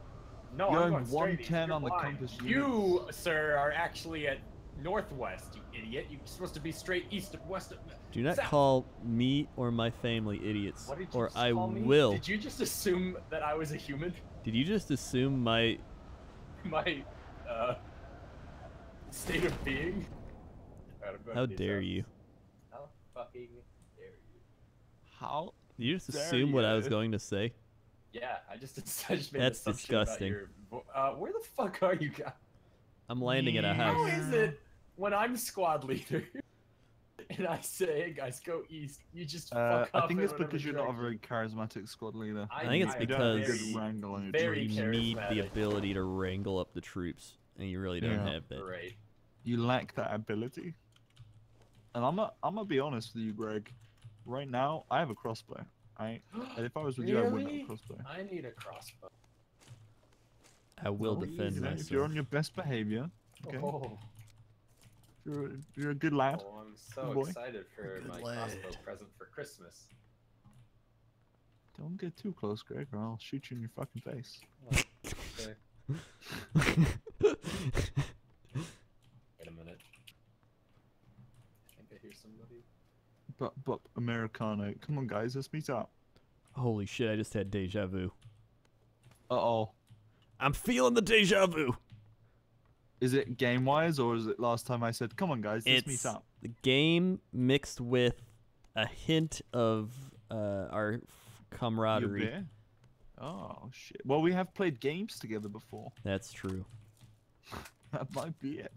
No, You're I'm on going straight east. 110 You're on the compass You, sir, are actually at northwest, you idiot. You're supposed to be straight east of west of. Do not south. call me or my family idiots, What did you or just I call me? will. Did you just assume that I was a human? Did you just assume my? My, uh, state of being? Alright, I'm going How dare you? How fucking dare you? How? Did you just Dare assume what I was going to say? Yeah, I just, I just made That's an assumption about disgusting. your Uh, where the fuck are you guys? I'm landing at a house. is it when I'm squad leader and I say, hey guys, go east, you just Uh, fuck I think it's because you're not a very charismatic squad leader. I think it's am You don't have a because- good wrangle very. You need the ability to wrangle up the troops, and you really don't Yeah. have that. Right. You lack that ability. And I'm gonna, I'm gonna be honest with you, Greg. Right now, I have a crossbow. I, if I was with you, I wouldn't have Really? a crossbow. I need a crossbow. I will Oh, defend You myself. if you're on your best behavior, okay. Oh, if you're, if you're a good lad. oh, I'm so boy. excited for my lad. crossbow present for Christmas. Don't get too close, Greg, or I'll shoot you in your fucking face. Okay, wait a minute. I think I hear somebody. But, but Americano, come on, guys, let's meet up. Holy shit! I just had deja vu. Uh oh. I'm feeling the deja vu. Is it game wise, or is it last time I said, come on, guys, let's meet up? the game mixed with a hint of uh, our camaraderie. beer? Oh shit. Well, we have played games together before. That's true. That might be it.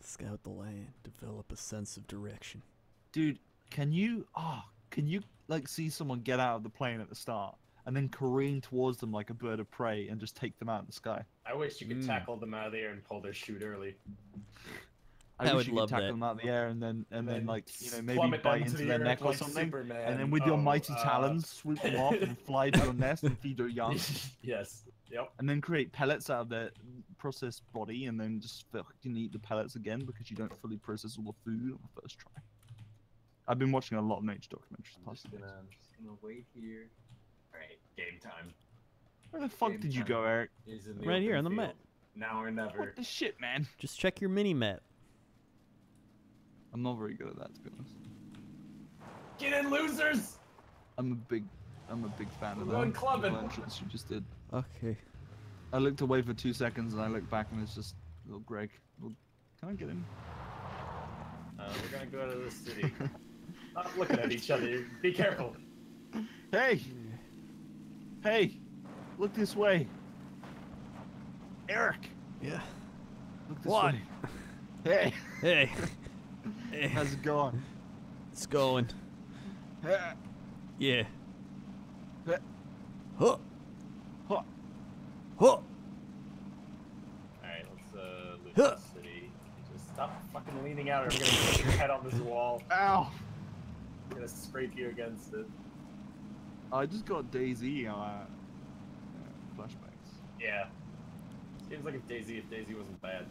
Scout the land, develop a sense of direction. Dude, can you oh can you like see someone get out of the plane at the start and then careen towards them like a bird of prey and just take them out of the sky? I wish you could Mm. tackle them out of the air and pull their chute early. I, I wish would you love could tackle that. them out of the air and then and then then like you know maybe bite into the their neck or like something. Superman. And then with your Oh, mighty uh, talons, swoop them off and fly to your nest and feed your young. yes. Yep. And then create pellets out of their processed body and then just fucking eat the pellets again because you don't fully process all the food on the first try. I've been watching a lot of nature documentaries. I'm just gonna. I'm just gonna wait here. Alright, game time. Where the fuck game did you go, Eric? Is in the Right here on the field. map. Now or never. What the shit, man? Just check your mini map. I'm not very good at that, to be honest. Get in, losers! I'm a big, I'm a big fan We're of going that clubbing. little entrance you just did. Okay. I looked away for two seconds and I looked back and it's just little Greg. Little, can I get in? Uh, we're gonna go out of the city. Stop looking at each other. Be careful. Hey! Hey! Look this way! Eric! Yeah. Look this What? way. Hey! Hey. hey. How's it going? It's going. Hey. Yeah. Huh. Huh. Huh. Huh. Alright, let's uh loot Huh. the city. Just stop fucking leaning out or I'm gonna put your head on this wall. Ow! I'm gonna scrape you against it. I just got DayZ uh, uh, flashbacks. Yeah. Seems like if DayZ if DayZ wasn't bad.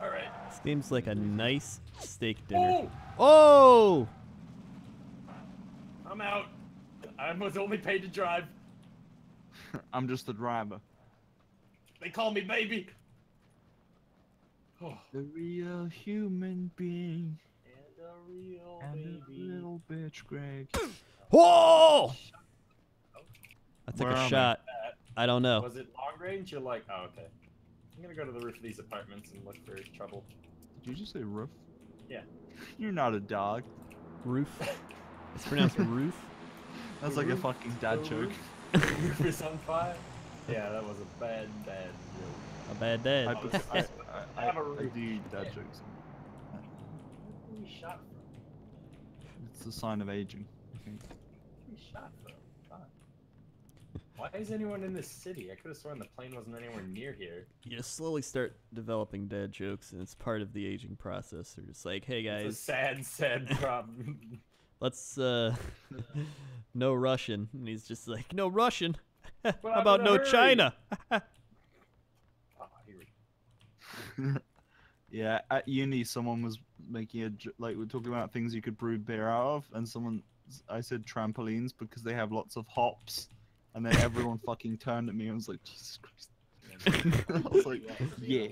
Alright. Seems like a nice steak dinner. Oh! Oh! I'm out. I was only paid to drive. I'm just the driver. They call me baby. Oh, The real human being and a real and a little bitch, Greg. Whoa! I took Where a am I? shot. I don't know. Was it long range? You're like, oh, okay. I'm gonna go to the roof of these apartments and look for trouble. Did you just say roof? Yeah. You're not a dog. Roof. It's pronounced roof. That's The like a fucking dad joke. roof- the roof is on fire. Yeah, that was a bad, bad joke. A bad dad. I, pref- I, it's- I, have I, a I do dad Yeah. jokes. Where were we shot from? It's a sign of aging. I think. Where were we shot from? Fuck. Why is anyone in this city? I could have sworn the plane wasn't anywhere near here. You just slowly start developing dad jokes, and it's part of the aging process. They're just like, hey guys. It's a guys, sad, sad problem. let's uh, no Russian, and he's just like, no Russian. How about no hurry." China? oh, here we Yeah, at uni, someone was making a j- like we're talking about things you could brew beer out of, and someone I said trampolines because they have lots of hops, and then everyone fucking turned at me and was like, Jesus Christ. I was like, yeah,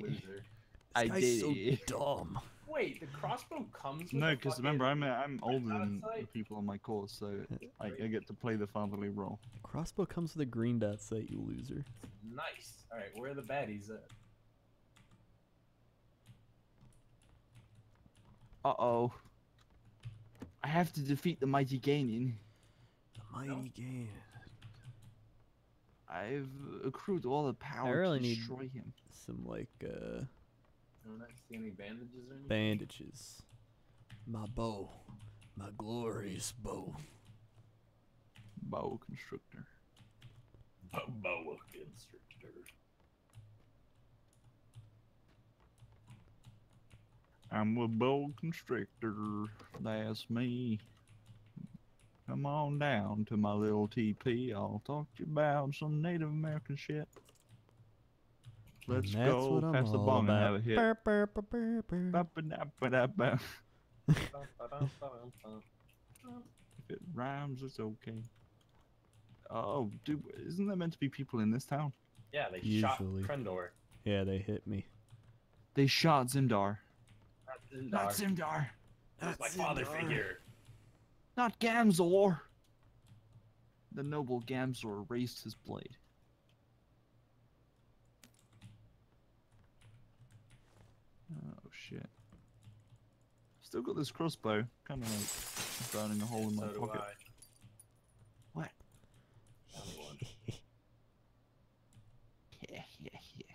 I This guy's did. so dumb. Wait, the crossbow comes with No, because fucking- remember I'm I'm older than the people on my course, so I, I get to play the fatherly role. Crossbow comes with a green dot sight, you loser. Nice. All right, where are the baddies at? Uh oh. I have to defeat the mighty Ganon. The mighty gain. I've accrued all the power really to need- destroy him. Some like uh No, not see any bandages or anything. bandages. My bow. My glorious bow. Boa constrictor. Bo- boa constrictor. I'm a boa constrictor. That's me. Come on down to my little TP. I'll talk to you about some Native American shit. Let's go what past the all bong and about. have a hit. Burr, burr, burr, burr, burr. Ba-ba-da-ba-da-ba. If it rhymes, it's okay. Oh, dude, isn't there meant to be people in this town? Yeah, they Usually. shot Crendor. Yeah, they hit me. They shot Zimdar. Not Not Zimdar. That's my father figure. Not Gamzor. The noble Gamzor raised his blade. Oh shit. Still got this crossbow, kind of like burning a hole in my So do pocket. I. What? Yeah, yeah, yeah.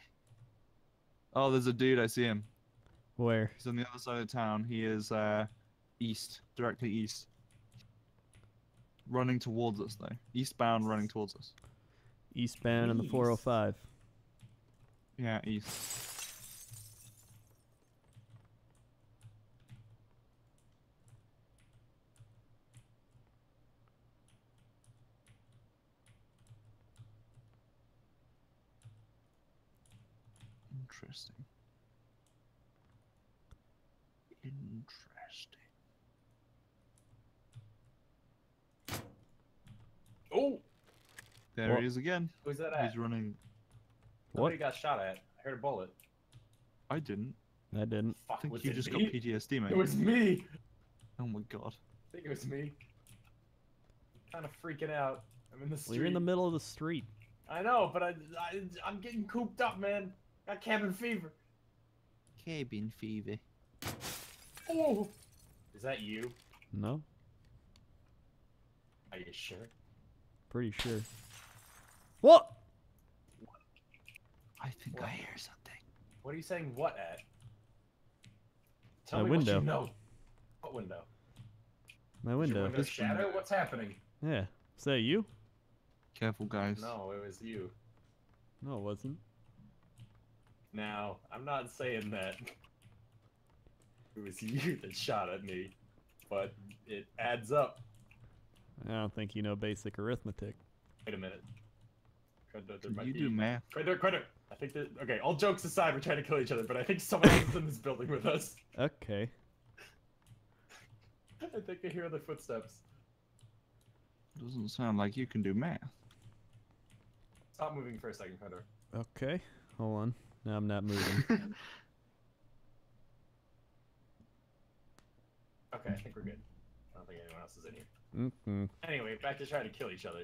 Oh, there's a dude. I see him. Where? He's on the other side of town. He is uh, east, directly east. Running towards us though. Eastbound, running towards us. Eastbound on the 405. Yeah, east. Interesting. Interesting. Oh, There What? he is again. who's that at? He's running. Somebody got shot at. I heard a bullet. I didn't. I didn't. I Fuck, think you it just me? got PTSD, mate. It was me. Oh my god. I think it was me. Kind of freaking out. I'm in the street. Well, you're in the middle of the street. I know, but I, I I'm getting cooped up, man. Got cabin fever. Cabin fever. Oh, is that you? No? Are you sure? Pretty sure. What? I think I hear something. What are you saying? What at? Tell My me window. what you know. What window? My window. window This shadow? What's happening? Yeah. Is that you? Careful, guys. No, it was you. No, it wasn't. Now, I'm not saying that it was you that shot at me, but it adds up. I don't think you know basic arithmetic. Wait a minute. You do math. Credit, credit. I think that. Okay, all jokes aside, we're trying to kill each other, but I think someone else is in this building with us. Okay. I think I hear the footsteps. Doesn't sound like you can do math. Stop moving for a second, Credit. Okay, hold on. Now I'm not moving. okay, I think we're good. I don't think anyone else is in here. Mm-hmm. Anyway, back to trying to kill each other.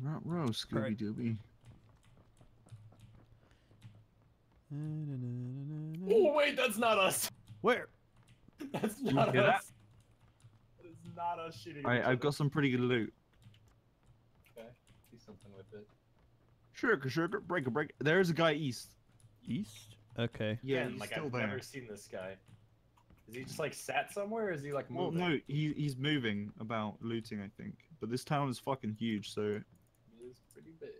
Row, row, Scooby Alright. Dooby. Oh wait, that's not us. Where? That's you not hear that? us. That is not us shooting. Alright, I've got some pretty good loot. Okay, do something with it. Sugar, sugar, break a break. There's a guy east. East? Okay. Yeah, Again, he's like still I've there. never seen this guy. Is he just like sat somewhere, or is he like Well, no, he he's moving about looting, I think. But this town is fucking huge, so He is pretty big.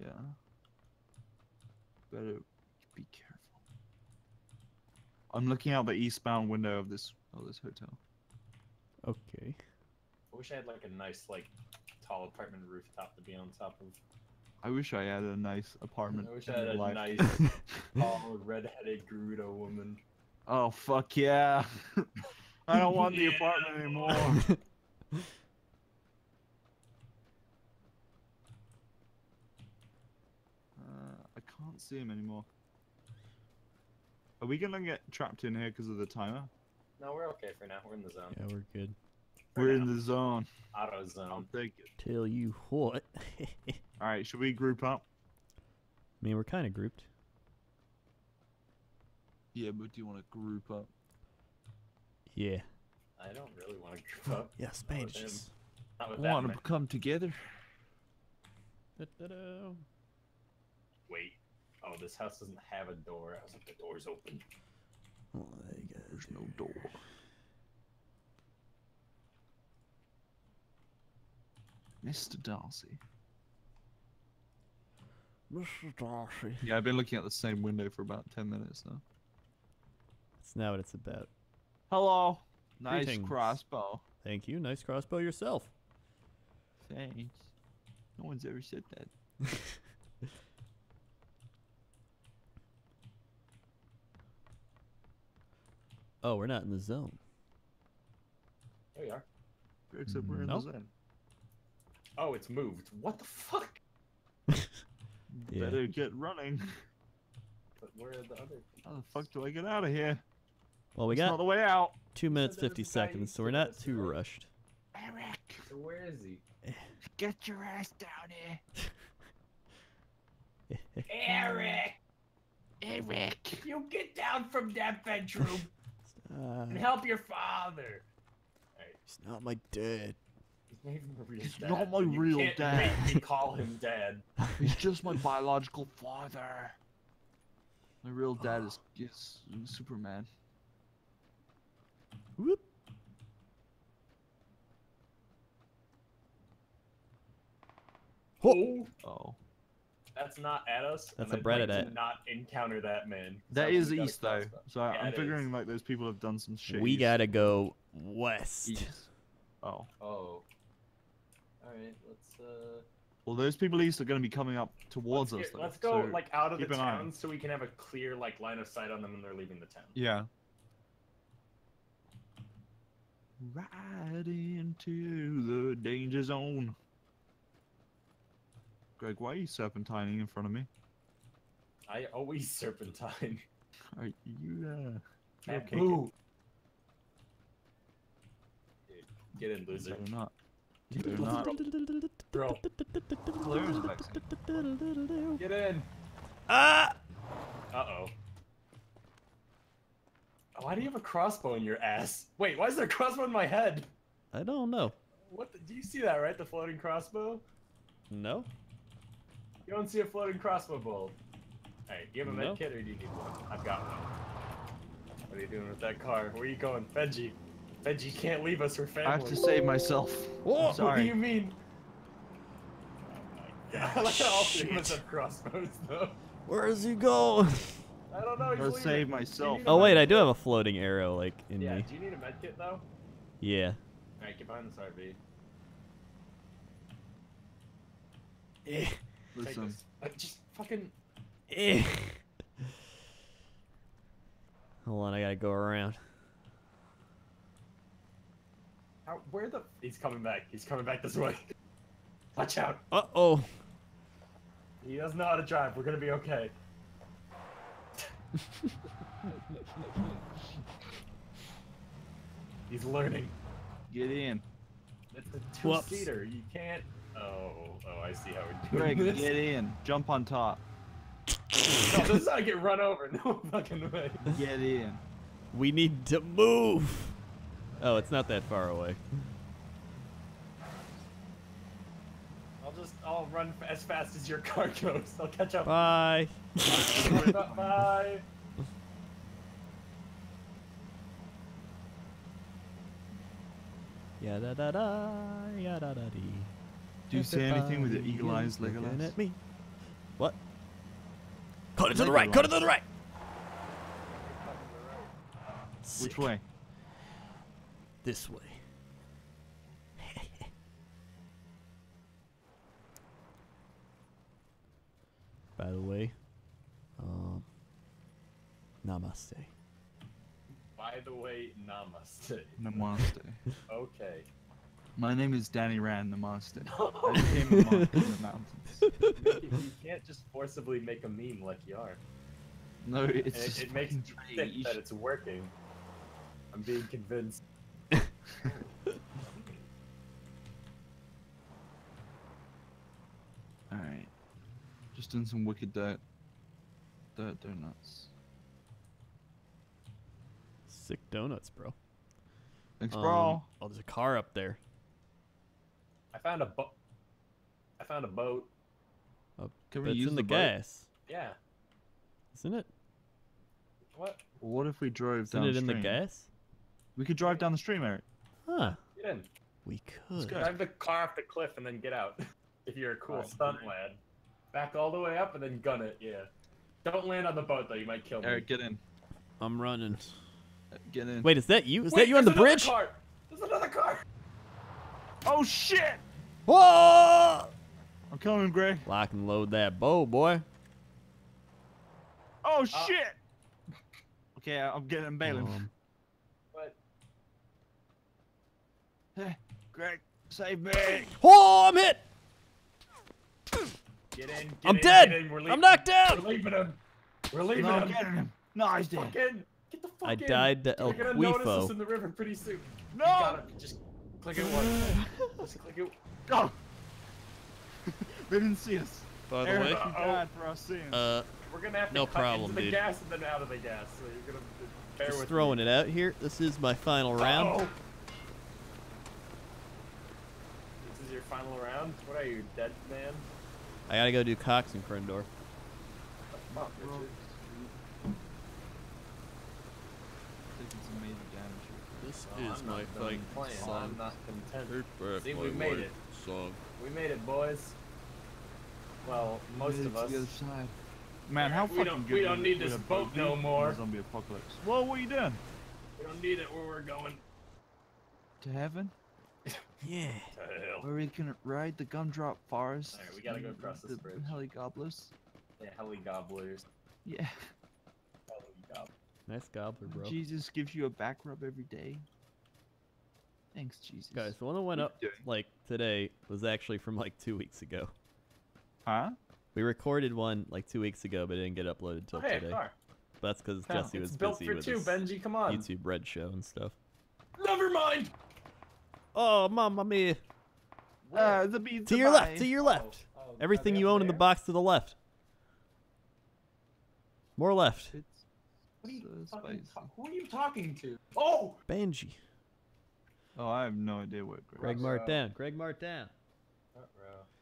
yeah. Better be careful. I'm looking out the eastbound window of this of this hotel. Okay. I wish I had like a nice like tall apartment rooftop to be on top of. I wish I had a nice apartment. I wish in I had a life. nice tall redheaded Gerudo woman. Oh fuck yeah! I don't want the apartment anymore. Uh, I can't see him anymore. Are we gonna get trapped in here because of the timer? No, we're okay for now. We're in the zone. Yeah, we're good. For We're now. in the zone. Auto I'll zone. take it. Tell you what. All right, should we group up? I mean, we're kind of grouped. Yeah, but do you want to group up? Yeah. I don't really want to group up. Yes, Not with him. pages. Not with I want to come together. Da-da-da. Wait. Oh, this house doesn't have a door. I was like, the door's open. Oh, there you go. There's no door. Mr. Darcy. Mr. Darcy. Yeah, I've been looking at the same window for about 10 minutes now. That's not what it's about. Hello. Nice Greetings. crossbow. Thank you. Nice crossbow yourself. Thanks. No one's ever said that. Oh, we're not in the zone. There you are. Except we're in Nope. the zone. Oh, it's moved. What the fuck? Yeah. Better get running. But where are the other? How the fuck do I get out of here? Well, we It's not got all the way out. two minutes there fifty seconds, so we're not too right? rushed. Eric, So where is he? get your ass down here. Eric, Eric. you get down from that bedroom Uh, and help your father. Alright, he's not my dad. He's not even a real He's dad. not my you real can't dad. make me call him dad. He's just my biological father. My real dad is, is Superman. Whoop. Oh, Oh. that's not at us. That's and a I'd Brett like to at. Not encounter that man. That I've is only got a east though, so I- Yeah, I'm figuring is. like those people have done some shit. We gotta go west. East. Oh. Oh. Alright, let's uh. Well, those people east are going to be coming up towards let's us. get- let's go so like out of the keep eye. town so we can have a clear like line of sight on them when they're leaving the town. Yeah. Right into the danger zone. Greg, why are you serpentining in front of me? I always serpentine. Are you, uh... okay, Boo. Dude, get in, kid? loser. Better not. Better not. Bro, There is a get in. Ah! Uh oh. Why do you have a crossbow in your ass? Wait, why is there a crossbow in my head? I don't know. What? The, do you see that, right? The floating crossbow? No? You don't see a floating crossbow bolt. Alright, do you have a No. med kit or do you need one? I've got one. What are you doing with that car? Where are you going? Benji. Benji can't leave us, we're family. I have to save myself. Whoa! What do Sorry. you mean? I like how all three of us have crossbows, though. Where is he going? I don't know. I'm He's gonna save myself. Oh wait, I do have a floating arrow like in Yeah. me. Do you need a med kit though? Yeah. Alright, get behind this RV. Eh, Listen, this. Just fucking. eh. Hold on, I gotta go around. How, where the? He's coming back. He's coming back this way. Watch out. Uh oh. He doesn't know how to drive. We're gonna be okay. He's learning. Get in. It's a Whoops. two-seater. You can't. Oh, oh, I see how we're Greg, doing this. get in. Jump on top. No, this is how I get run over. No fucking way. Get in. We need to move. Oh, it's not that far away. I'll just, I'll run as fast as your car goes. I'll catch up. Bye. Bye. Ya da da da, ya da da dee. Do you say anything with your eagle eyes, is looking Legolas? at me. What? Cut it to the right. Cut it to the right. Which way? This way. By the way, um, namaste. By the way, namaste. Namaste. Okay. My name is Danny Rand. Namaste. I became a monk in the mountains. you can't just forcibly make a meme like you are. No, it's it, just it makes me think that it's working. I'm being convinced. Alright. Just doing some wicked dirt. Dirt donuts. Sick donuts, bro. Thanks, Um, bro. oh, there's a car up there. I found a boat. I found a boat. Can we use in the, the, gas, Yeah. isn't it? What? What if we drove down? Isn't down it in the gas? We could drive down the stream, Eric. Huh. Get in. We could. Drive the car off the cliff and then get out. if you're a cool Oh, stunt lad. Back all the way up and then gun it. Yeah. Don't land on the boat though. You might kill me. Eric, get in. I'm running. Uh, Get in. Wait, is that you? Is Wait, that you on the there's another bridge? Car. There's another car. Oh shit! Whoa! I'm coming, Greg. Lock and load that bow, boy. Oh shit! Okay, I'm getting Balin. Um, What? Hey, Greg, save me! oh, I'm hit. Get in. Get I'm in, dead. Get in. We're I'm leaving. knocked We're leaving him. We're leaving No, him. I'm getting him. No, he's dead. Fucking get the fuck I in. died to El They're gonna notice us in the river pretty soon. No! You gotta just click it once. just click it. Go! they didn't see us. By the Eric, way, Uh-oh. died for us seeing. uh, We're gonna have to No cut problem, into the dude. gas and then out of the gas. So you're gonna bear just with throwing me. it out here. This is my final round. Uh-oh. This is your final round. What are you, dead man? I gotta go do Cox and Crendor. Fuck, Richard. Taking some major damage. This Oh, I'm not done playing. I'm not content. See, we made it. Song. We made it, boys. Well, most Made it of to us. the other side. Man, how We fucking don't- good we don't need would this boat be no in a more. Zombie apocalypse. Whoa, what are you doing? We don't need it where we're going. To heaven? Yeah. To. Where we can ride the gumdrop forest? Alright, we gotta go across this the bridge. Heligobblers? The heli gobblers. Yeah. Heli gob- Nice gobbler, bro. Jesus gives you a back rub every day. Thanks, Jesus. Guys, the one that went up are like today was actually from like two weeks ago. Huh? We recorded one like two weeks ago, but it didn't get uploaded till Oh, hey, today. car. But that's because Hell, Jesse It's was built busy for with two, his Benji. Come on. YouTube Red show and stuff. Never mind. Oh, mamma mia! Uh, the beads To your left, to your left. Oh, oh, Everything you up own in the box to the left. More left. It's What are you so fucking spicy. ta- who are you talking to? Oh! Benji. Oh, I have no idea what. Greg. Greg Ruh-roh. Martin. Greg Martin.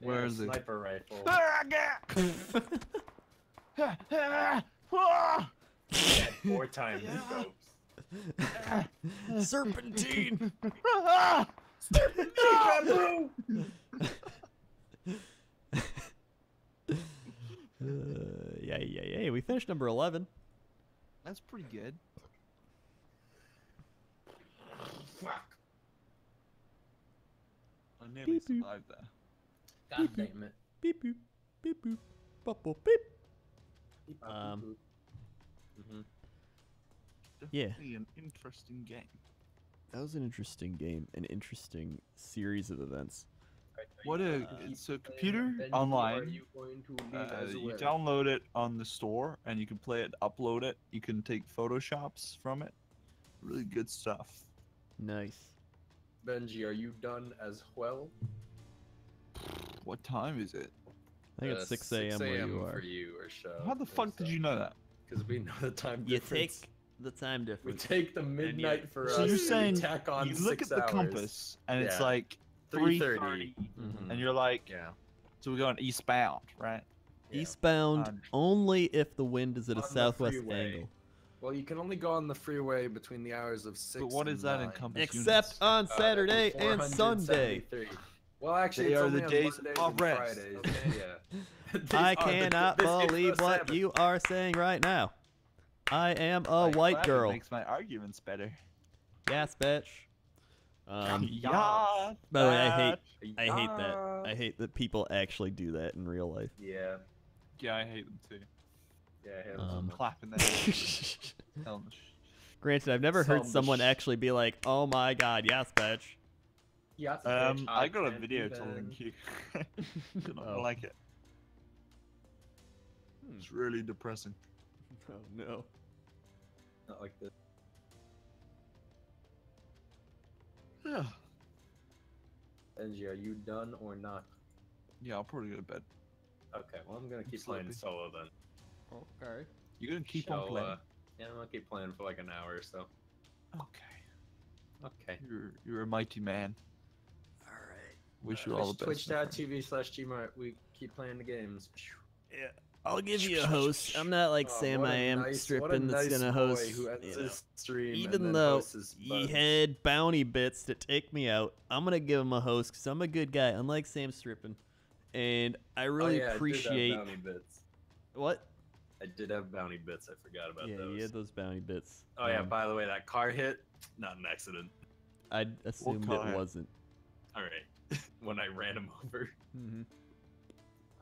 Where Yeah, is it? Sniper rifle. Ah, get- Had four times Yeah. Scopes. Serpentine. bamboo! Uh, yeah, yeah, yeah. We finished number 11. That's pretty good. Fuck. I nearly Beep, boop. survived that. God damn it. Beep boop. Beep boop. Bop, boop, beep. Um, Yeah. Definitely an interesting game. That was an interesting game, an interesting series of events. what a it's a computer online. Uh, you download it on the store and you can play it, upload it. You can take photoshops from it. Really good stuff. Nice. Benji, are you done as well? What time is it? I think Uh, it's 6 a.m. where you are. for you or so. How the fuck did you know that? Because we know the time difference. You difference. take the time difference. We take the midnight for So us. you're and we saying tack on you look at six the compass and it's like 3:30. 3:30, Mhm. and you're like, Yeah. so we're going eastbound, right? yeah. Eastbound Um, only if the wind is at a southwest angle. Well, you can only go on the freeway between the hours of six. But what and is that in nine. compass Except units? on Uh, Saturday and Sunday. Well, actually, They it's are only the on days of rest, Fridays. okay? Yeah. I cannot the believe what Sabbath. you are saying right now. I am a Like, white clapping girl. Makes my arguments better. Yes, bitch. Um, yeah. by the way, I hate I hate that. I hate that people actually do that in real life. Yeah. Yeah, I hate them too. Yeah. I hate them Um. Clapping that. Tell 'em sh- Granted, I've never heard someone actually be like, "Oh my god, yes, bitch." Yes, Um, I got a video do to link you. You're Oh. like it. Hmm. It's really depressing. Oh no. Not like this. Yeah. Benji, are you done or not? Yeah, I'll probably go to bed. Okay. Well, I'm gonna I'm keep playing solo then. Okay. You're gonna keep So, on playing. Uh, yeah, I'm gonna keep playing for like an hour or so. okay. Okay. You're you're a mighty man. All right. Wish you all the best. my friend. Twitch.tv slash Gmart. We keep playing the games. Yeah. I'll give you a host. I'm not like Oh, Sam I am nice- stripping that's nice gonna host. Who ends you know. his stream Even then though hosts he had bounty bits to take me out, I'm gonna give him a host because I'm a good guy, unlike Sam Strippin. And I Oh, really yeah, I did have appreciate bounty bits. what? I did have bounty bits. I forgot about yeah, those. you had those bounty bits. Oh yeah. Um, By the way, that car hit. Not an accident. I assumed car? it wasn't. All right. when I ran him over. hmm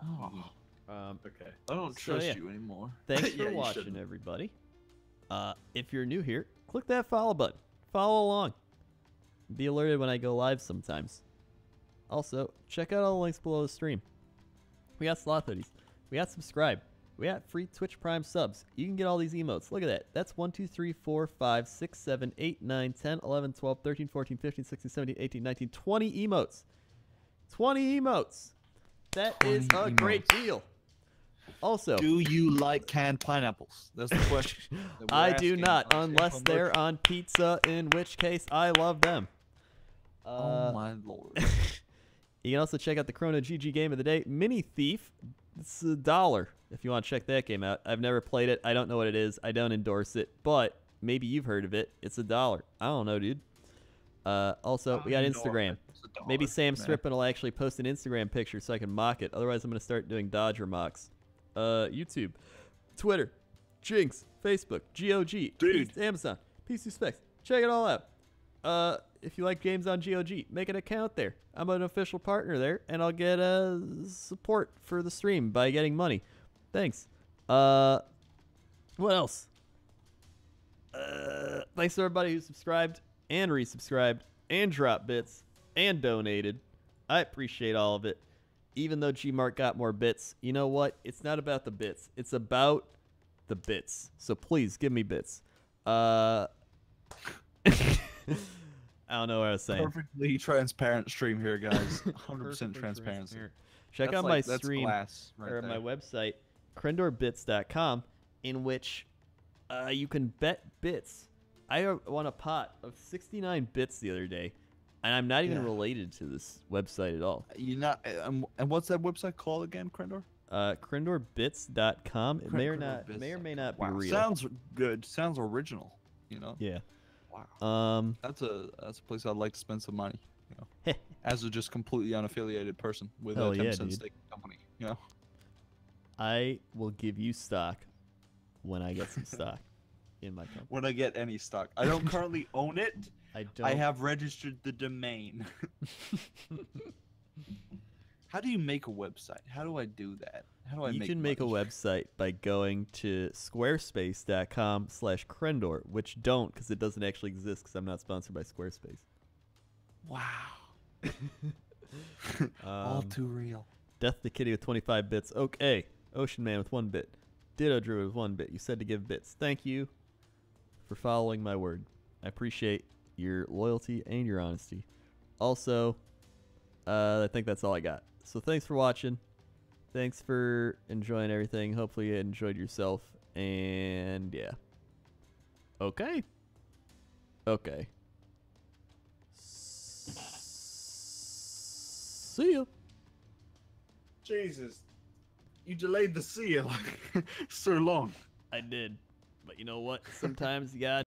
Oh, Um, Okay. I don't So, trust yeah. you anymore. Thanks Yeah, for you watching, everybody. Uh, if you're new here, click that follow button. Follow along. Be alerted when I go live sometimes. Also, check out all the links below the stream. We got Sloth Hoodies. We got Subscribe. We got free Twitch Prime subs. You can get all these emotes. Look at that. That's 1, 2, 3, 4, 5, 6, 7, 8, 9, 10, 11, 12, 13, 14, 15, 16, 17, 18, 19, 20 emotes. 20 emotes. That is 20 a great deal. Also, Do you like canned pineapples? That's the question. that I do not, unless they're on pizza, in which case I love them. Oh Uh, my lord. you can also check out the Chrono GG game of the day, Mini Thief. It's a dollar if you want to check that game out. I've never played it. I don't know what it is. I don't endorse it, but maybe you've heard of it. It's a dollar. I don't know, dude. Uh, also, we got Instagram. Maybe Sam Strippin will actually post an Instagram picture so I can mock it. Otherwise, I'm going to start doing Dodger mocks. Uh, YouTube, Twitter, Jinx, Facebook, GOG, Dude. Amazon, PC Specs. Check it all out. Uh, if you like games on GOG, make an account there. I'm an official partner there, and I'll get uh, support for the stream by getting money. Thanks. Uh, what else? Uh, thanks to everybody who subscribed and resubscribed and dropped bits and donated. I appreciate all of it. Even though Gmart got more bits, you know what? It's not about the bits. It's about the bits. So please give me bits. Uh, I don't know what I was saying. Perfectly transparent stream here, guys. 100% Perfectly transparency. transparent. Check That's out like- my stream right or there. my website, crendorbits.com, in which uh, you can bet bits. I uh, won a pot of 69 bits the other day, and I'm not even Yeah. related to this website at all. You're not um, and what's that website called again, Crendor? Uh, crendorbits.com. It may or not, Crendorbits. may or may not Wow, be real. sounds good. Sounds original. You know. yeah. Wow. Um. That's a that's a place I'd like to spend some money. You know, as a just completely unaffiliated person with Hell a yeah, 10 cent stake company. You know. I will give you stock when I get some stock in my company. When I get any stock, I don't currently own it. I don't. I have registered the domain. How do you make a website? How do I do that? How do I you make can make a website by going to squarespace.com slash crendor which don't because it doesn't actually exist because i'm not sponsored by squarespace Wow. All Um, too real. Death the Kitty with 25 bits. Okay. Ocean Man with 1 bit. Ditto Drew with 1 bit. You said to give bits. Thank you for following my word. I appreciate your loyalty and your honesty. Also, uh, I think that's all I got. So thanks for watching. Thanks for enjoying everything. Hopefully you enjoyed yourself. And yeah. Okay. Okay. See ya. Jesus. You delayed the seal so long. I did. But you know what? Sometimes you gotta